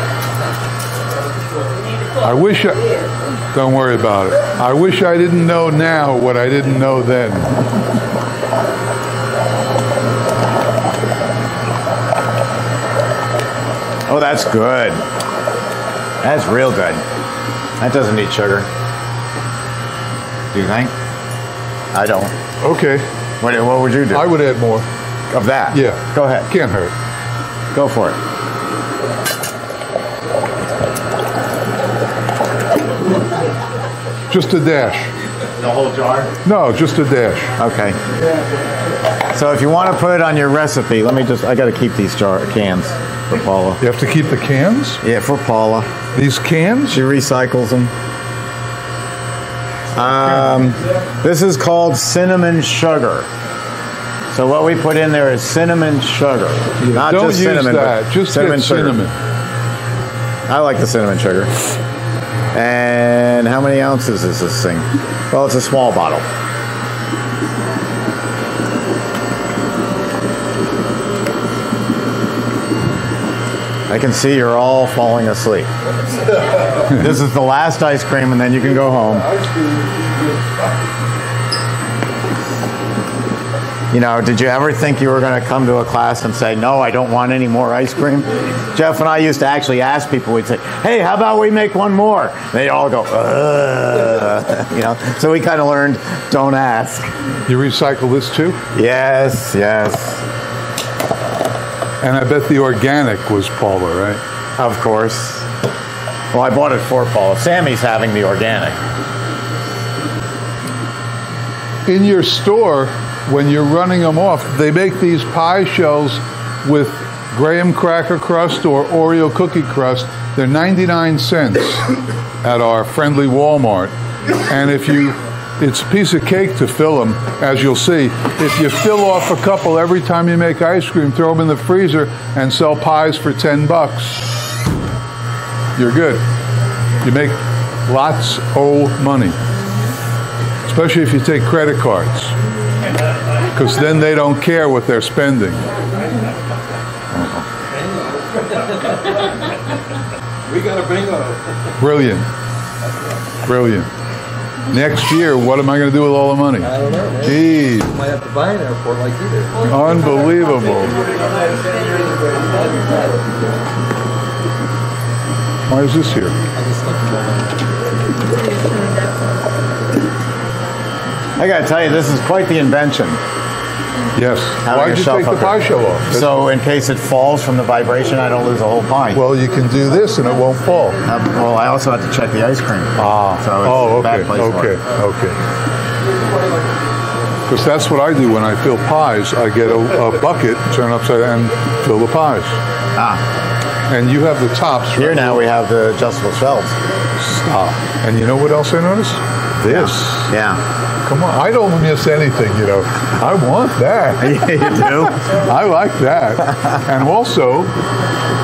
I wish I, don't worry about it. I wish I didn't know now what I didn't know then. That's good. That's real good. That doesn't need sugar. Do you think? I don't. Okay. What, what would you do? I would add more. Of that? Yeah. Go ahead. Can't hurt. Go for it. Just a dash. The whole jar? No, just a dash. Okay. So if you want to put it on your recipe, let me just, I got to keep these jar cans for Paula. You have to keep the cans? Yeah, for Paula. These cans? She recycles them. Um, this is called cinnamon sugar. So what we put in there is cinnamon sugar. Not Don't just use cinnamon, that. Just cinnamon sugar. cinnamon. I like the cinnamon sugar. And how many ounces is this thing? Well, it's a small bottle. I can see you're all falling asleep. this is the last ice cream, and then you can go home. You know, did you ever think you were going to come to a class and say, no, I don't want any more ice cream? Jeff and I used to actually ask people, we'd say, hey, how about we make one more? They'd all go, Ugh. you know, so we kind of learned, don't ask. You recycle this too? Yes, yes. And I bet the organic was Paula, right? Of course. Well, I bought it for Paula. Sammy's having the organic. In your store, when you're running them off, they make these pie shells with graham cracker crust or Oreo cookie crust. They're 99 cents at our friendly Walmart. And if you, it's a piece of cake to fill them, as you'll see. If you fill off a couple every time you make ice cream, throw them in the freezer and sell pies for 10 bucks. You're good. You make lots of money, especially if you take credit cards because then they don't care what they're spending. Uh-huh. We got a bingo. Brilliant. Brilliant. Next year, what am I going to do with all the money? I don't know, man. Jeez. Might have to buy an airport like you did. Unbelievable. Why is this here? I got to tell you, this is quite the invention. Yes. Why'd you take the pie shell off? So in case it falls from the vibration, I don't lose a whole pie. Well, you can do this and it won't fall. Uh, well, I also have to check the ice cream. Ah. So it's oh, a okay. bad place for Okay. Okay. Because that's what I do when I fill pies. I get a, a bucket, turn upside down, and fill the pies. Ah. And you have the tops. Here now we have the adjustable shelves. Stop. And you know what else I noticed? This. Yeah. Come on. I don't miss anything, you know. I want that. Yeah, you do? I like that. And also,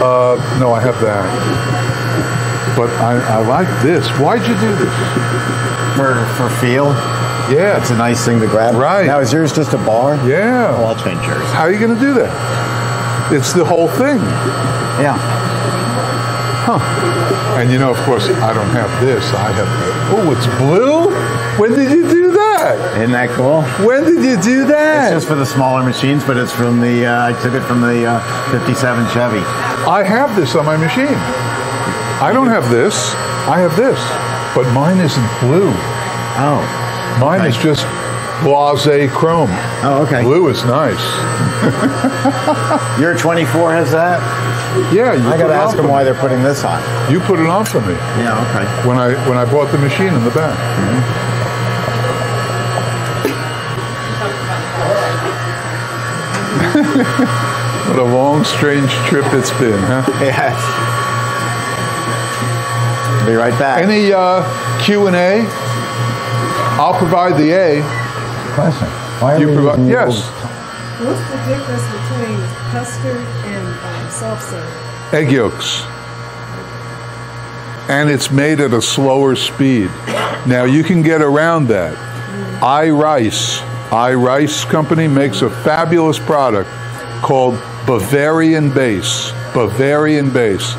uh, no, I have that. But I, I like this. Why'd you do this? For for feel. Yeah. It's a nice thing to grab. Right. Now is yours just a bar? Yeah. Oh, I'll change yours. How are you going to do that? It's the whole thing. Yeah. Huh. And you know, of course, I don't have this. I have. Oh, it's blue. When did you do that? Isn't that cool? When did you do that? It's just for the smaller machines, but it's from the. Uh, I took it from the uh, '57 Chevy. I have this on my machine. I don't have this. I have this, but mine isn't blue. Oh. Mine is just blase chrome. Oh, okay. Blue is nice. Your 24 has that? Yeah, you I got to ask them why they're putting this on. You put it on for me Yeah, okay. when I when I bought the machine in the back. What a long, strange trip it's been, huh? Yes. Be right back. Any uh, Q and A? I'll provide the A. Question. Why are You we provide using the yes. What's the difference between custard and um, soft serve? egg yolks. And it's made at a slower speed. Now you can get around that. I. Rice, iRice company makes a fabulous product called Bavarian Base. Bavarian Base.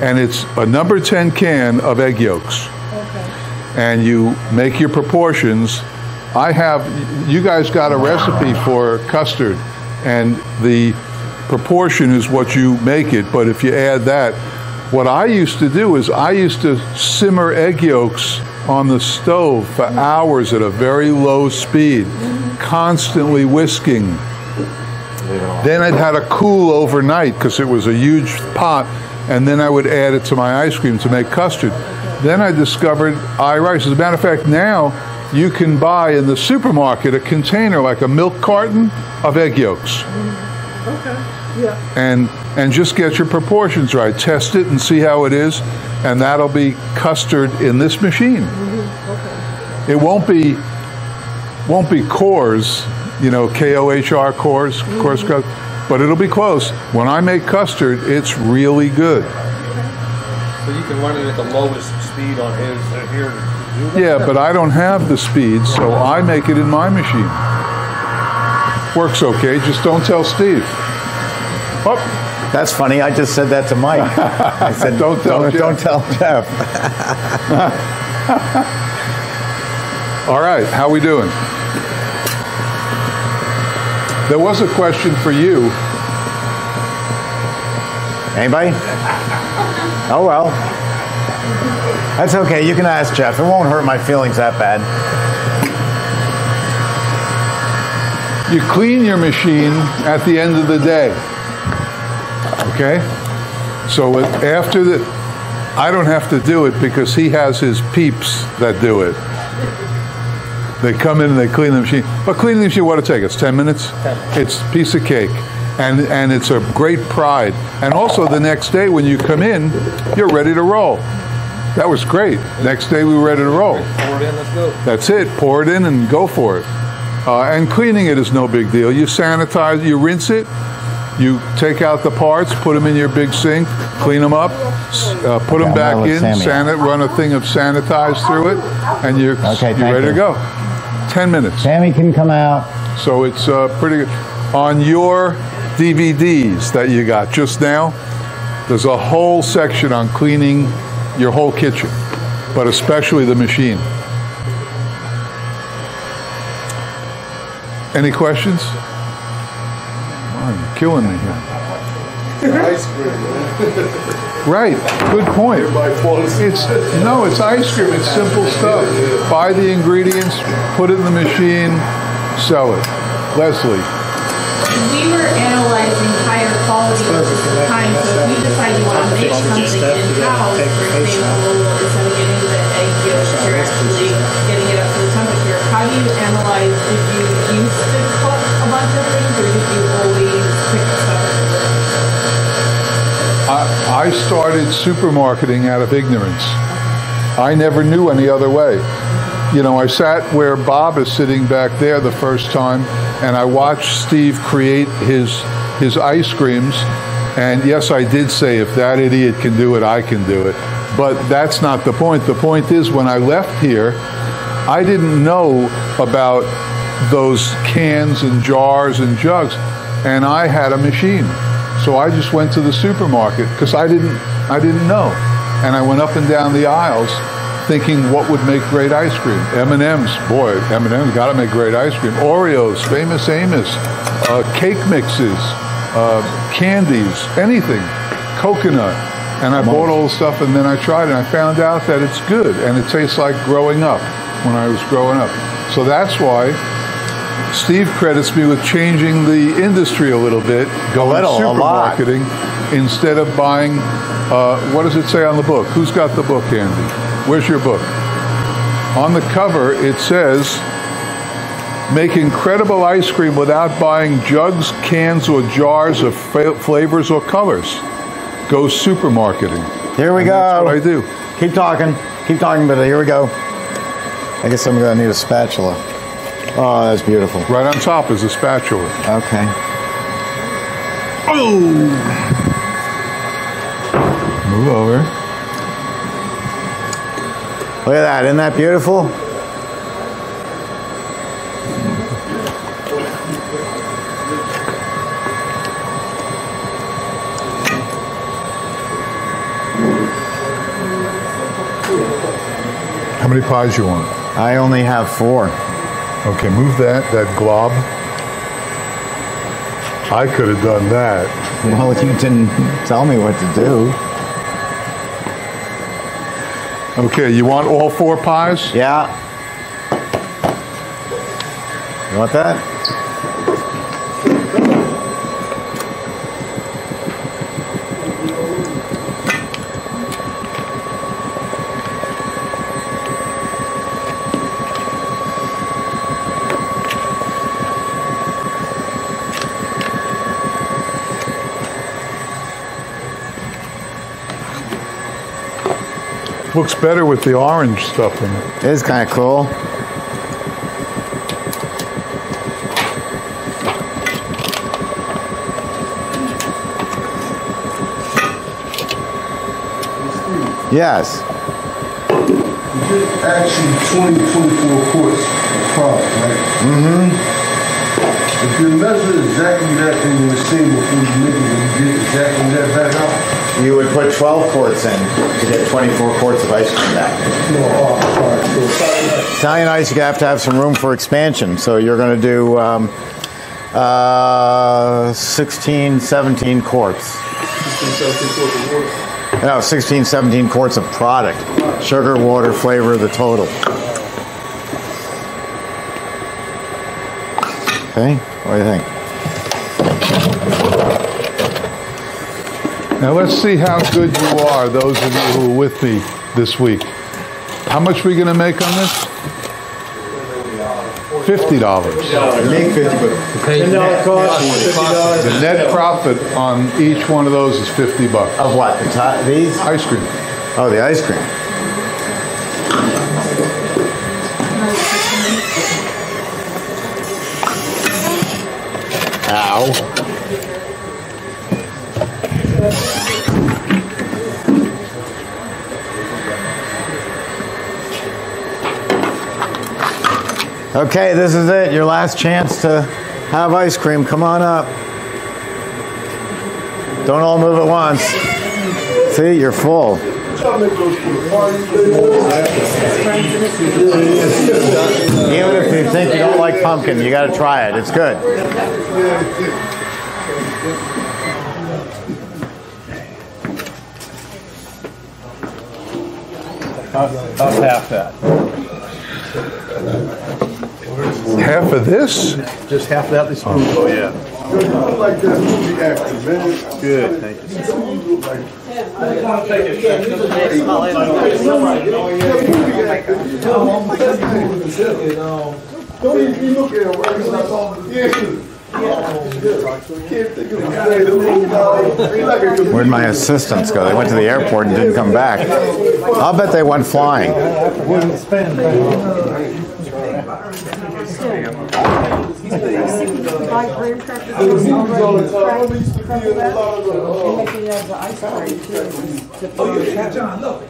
And it's a number 10 can of egg yolks. Okay. And you make your proportions. I have, you guys got a recipe for custard, and the proportion is what you make it, but if you add that, what I used to do is I used to simmer egg yolks on the stove for hours at a very low speed, constantly whisking. Then I'd had to cool overnight because it was a huge pot, and then I would add it to my ice cream to make custard. Then I discovered I. Rice. As a matter of fact, now you can buy in the supermarket a container like a milk carton of egg yolks Okay, yeah. and and just get your proportions right. Test it and see how it is, and that'll be custard in this machine. Mm-hmm, it won't be won't be Kohr's, you know, K O H R Kohr's, course cut, but it'll be close. When I make custard, it's really good. So you can run it at the lowest speed on his uh, here. to do that? Yeah, but I don't have the speed, so I make it in my machine. Works okay. Just don't tell Steve. Oh, That's funny. I just said that to Mike. I said, Don't tell don't, Jeff." don't tell Jeff. All right, how we doing? There was a question for you. Anybody? Oh well. That's okay. You can ask Jeff. It won't hurt my feelings that bad. You clean your machine at the end of the day. Okay? So after the, I don't have to do it because he has his peeps that do it. They come in and they clean the machine. But cleaning the machine, what it take us? Ten minutes? It's a piece of cake. And, and it's a great pride. And also the next day when you come in, you're ready to roll. That was great. Next day we were ready to roll. Pour it in, let's go. That's it. Pour it in and go for it. Uh, and cleaning it is no big deal. You sanitize, you rinse it, you take out the parts, put them in your big sink, clean them up, uh, put them I'm back in, let Sammy san- run a thing of sanitize through it, and you're, Okay, you're thank ready to go. Ten minutes. Sammy can come out. So it's uh, pretty good. On your DVDs that you got just now, there's a whole section on cleaning your whole kitchen, but especially the machine. Any questions? Wow, you're killing me here. Ice cream, man. Right, good point. It's no, it's ice cream. It's simple stuff. Buy the ingredients, put it in the machine, sell it. Leslie. We were analyzing higher quality versus time, so if you decide you want to make something in-house, for example, I, started supermarketing out of ignorance. I never knew any other way. You know, I sat where Bob is sitting back there the first time, and I watched Steve create his his ice creams. And yes, I did say, if that idiot can do it, I can do it. But that's not the point. The point is, when I left here, I didn't know about those cans and jars and jugs, and I had a machine. So I just went to the supermarket because I didn't I didn't know, and I went up and down the aisles thinking what would make great ice cream. M&M's, boy, M&M's got to make great ice cream. Oreos, Famous Amos, uh, cake mixes, uh, candies, anything, coconut. And I bought all the stuff and then I tried and I found out that it's good and it tastes like growing up when I was growing up. So that's why Steve credits me with changing the industry a little bit, going little, a lot. supermarketing, instead of buying, uh, what does it say on the book? Who's got the book, Andy? Where's your book? On the cover, it says, Make incredible ice cream without buying jugs, cans, or jars of flavors or colors. Go supermarketing. Here we And go. That's what I do. Keep talking. Keep talking, but here we go. I guess I'm going to need a spatula. Oh, that's beautiful. Right on top is a spatula. Okay. Oh! Move over. Look at that. Isn't that beautiful? How many pies you want? I only have four. Okay, move that, that glob. I could have done that. Well, you didn't tell me what to do. Okay, you want all four pies? Yeah. You want that? Looks better with the orange stuff in it. It is kind of cool. Yes. You get actually 20, 24 quarts of product, right? Mm-hmm. If you measure exactly that in the machine before you make it, you get exactly that back out. You would put 12 quarts in to get 24 quarts of ice cream back. No, oh, right, so Italian ice, you have to have some room for expansion. So you're going to do um, uh, 16, 17 quarts. No, 16, 17 quarts of product. Sugar, water, flavor, the total. Okay, what do you think? Now let's see how good you are, those of you who are with me this week. How much are we going to make on this? Fifty dollars. Make 50, but The net profit on each one of those is fifty bucks. Of what? The top, these? Ice cream. Oh, the ice cream. Ow. Okay, this is it. Your last chance to have ice cream. Come on up. Don't all move at once. See, you're full. Even if you think you don't like pumpkin, you got to try it. It's good. About half that. Half of this? Just half of that this spoonful, oh, yeah. like that movie actor, man. Good, thank you. Where'd my assistants go? They went to the airport and didn't come back. I'll bet they went flying. Buy graham crackers already cracked, cover that, and make it as an ice cream too. Dip it in the oh,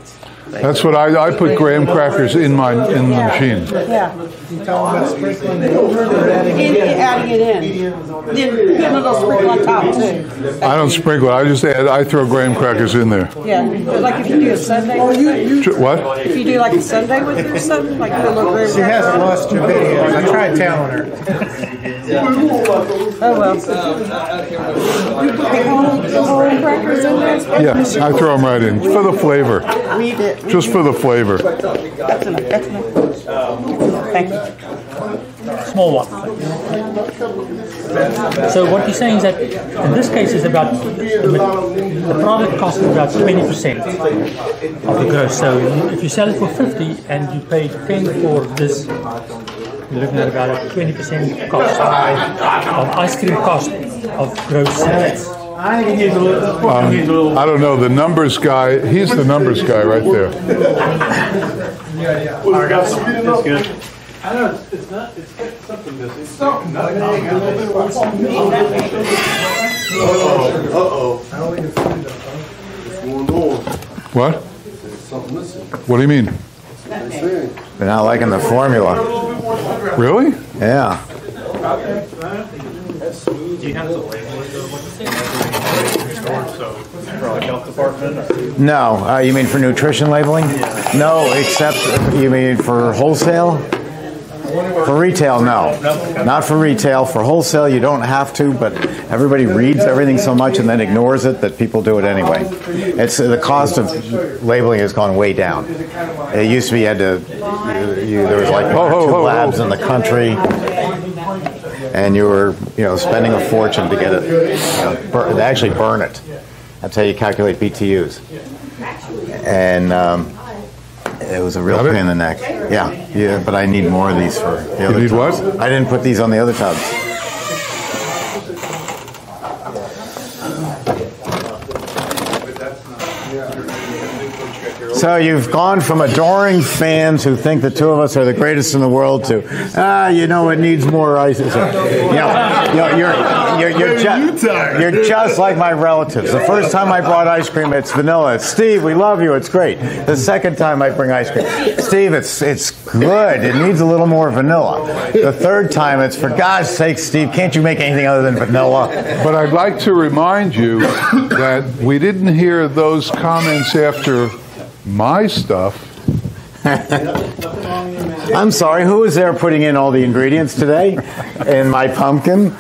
That's what I, I put graham crackers in my in the machine. Yeah. And adding it in. Then put a little sprinkle on top too. I don't sprinkle. it. I just add. I throw graham crackers in there. Yeah, but like if you do a Sunday oh, with it, Tr- What? if you do like a Sunday with it or something, like put a little graham She hasn't lost your videos. I tried telling her. Oh, well. You put the whole, the whole crackers in there? Yeah, I throw them right in for the flavor. Read it. Just for the flavor. That's enough, that's enough. Thank you. small one. So what you're saying is that in this case is about the, the product cost is about 20% of the gross. So if you sell it for 50 and you pay 10 for this, you're looking at about a 20% cost of ice cream cost of gross sales. I think he needs little, Um, he needs a little. I don't know, the numbers guy, he's the numbers guy right there. I got some. That's good. I know, it's, it's not, it's got something missing. Something. Uh-oh. What's going on? What? Something missing. What do you mean? They're not liking the formula. Really? Yeah. Do you have the label of what so for like health department? No, uh, you mean for nutrition labeling? No, except you mean for wholesale? For retail, no. Not for retail. For wholesale, you don't have to, but everybody reads everything so much and then ignores it that people do it anyway. It's the cost of labeling has gone way down. It used to be you had to, you, there was like one or two labs in the country, and you were, you know, spending a fortune to get it. You know, bur- they actually burn it. That's how you calculate BTUs. And um, it was a real Got it? pain in the neck. Yeah, yeah, but I need more of these for the other need tubs. what? I didn't put these on the other tubs. So you've gone from adoring fans who think the two of us are the greatest in the world to, ah, you know, it needs more ice. You know, you know, you're, you're, you're, ju- you're just like my relatives. The first time I brought ice cream, it's vanilla. It's, Steve, we love you. It's great. The second time I bring ice cream, Steve, it's it's good. It needs a little more vanilla. The third time, it's for God's sake, Steve, can't you make anything other than vanilla? But I'd like to remind you that we didn't hear those comments after my stuff. I'm sorry, who is there putting in all the ingredients today in my pumpkin?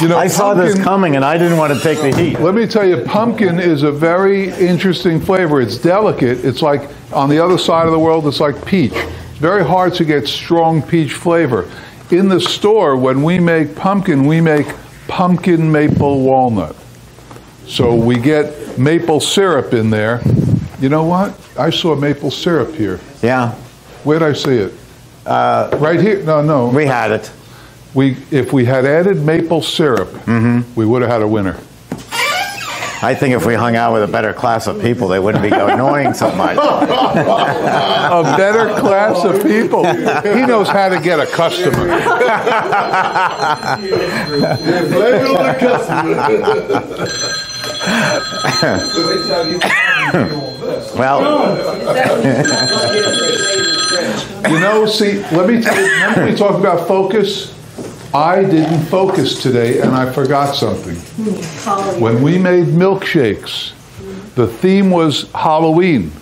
You know, I saw this coming and I didn't want to take the heat. Let me tell you, pumpkin is a very interesting flavor. It's delicate. It's like on the other side of the world, it's like peach. It's very hard to get strong peach flavor. In the store, when we make pumpkin, we make pumpkin maple walnut. So we get maple syrup in there. You know what? I saw maple syrup here. Yeah. Where'd I see it? Uh, right here. No, no. We had it. We, if we had added maple syrup, we would have had a winner. I think if we hung out with a better class of people, they wouldn't be annoying so much. a better class of people. He knows how to get a customer. Blame it on the well, you know, see, let me tell you, remember we talked about focus? I didn't focus today and I forgot something. When we made milkshakes, the theme was Halloween.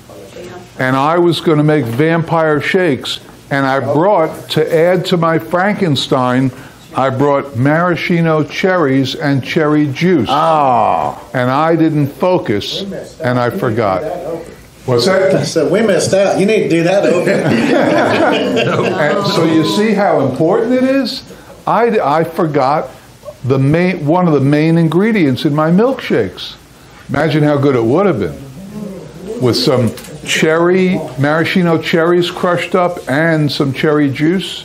And I was going to make vampire shakes. And I brought, to add to my Frankenstein, I brought maraschino cherries and cherry juice. Oh. And I didn't focus and I forgot. What's that? I said, we missed out. You need to do that over. So you see how important it is. I, I forgot the main one of the main ingredients in my milkshakes. Imagine how good it would have been with some cherry maraschino cherries crushed up and some cherry juice.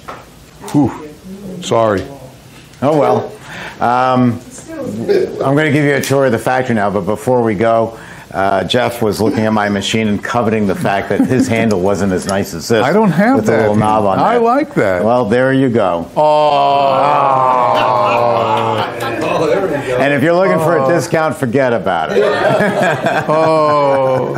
Whew. Sorry. Oh well. Um, I'm going to give you a tour of the factory now, but before we go, uh, Jeff was looking at my machine and coveting the fact that his handle wasn't as nice as this. I don't have with that the little knob on I there. like that. Well, there you go. Oh. Oh, there we go. And if you're looking for a discount, forget about it. Oh.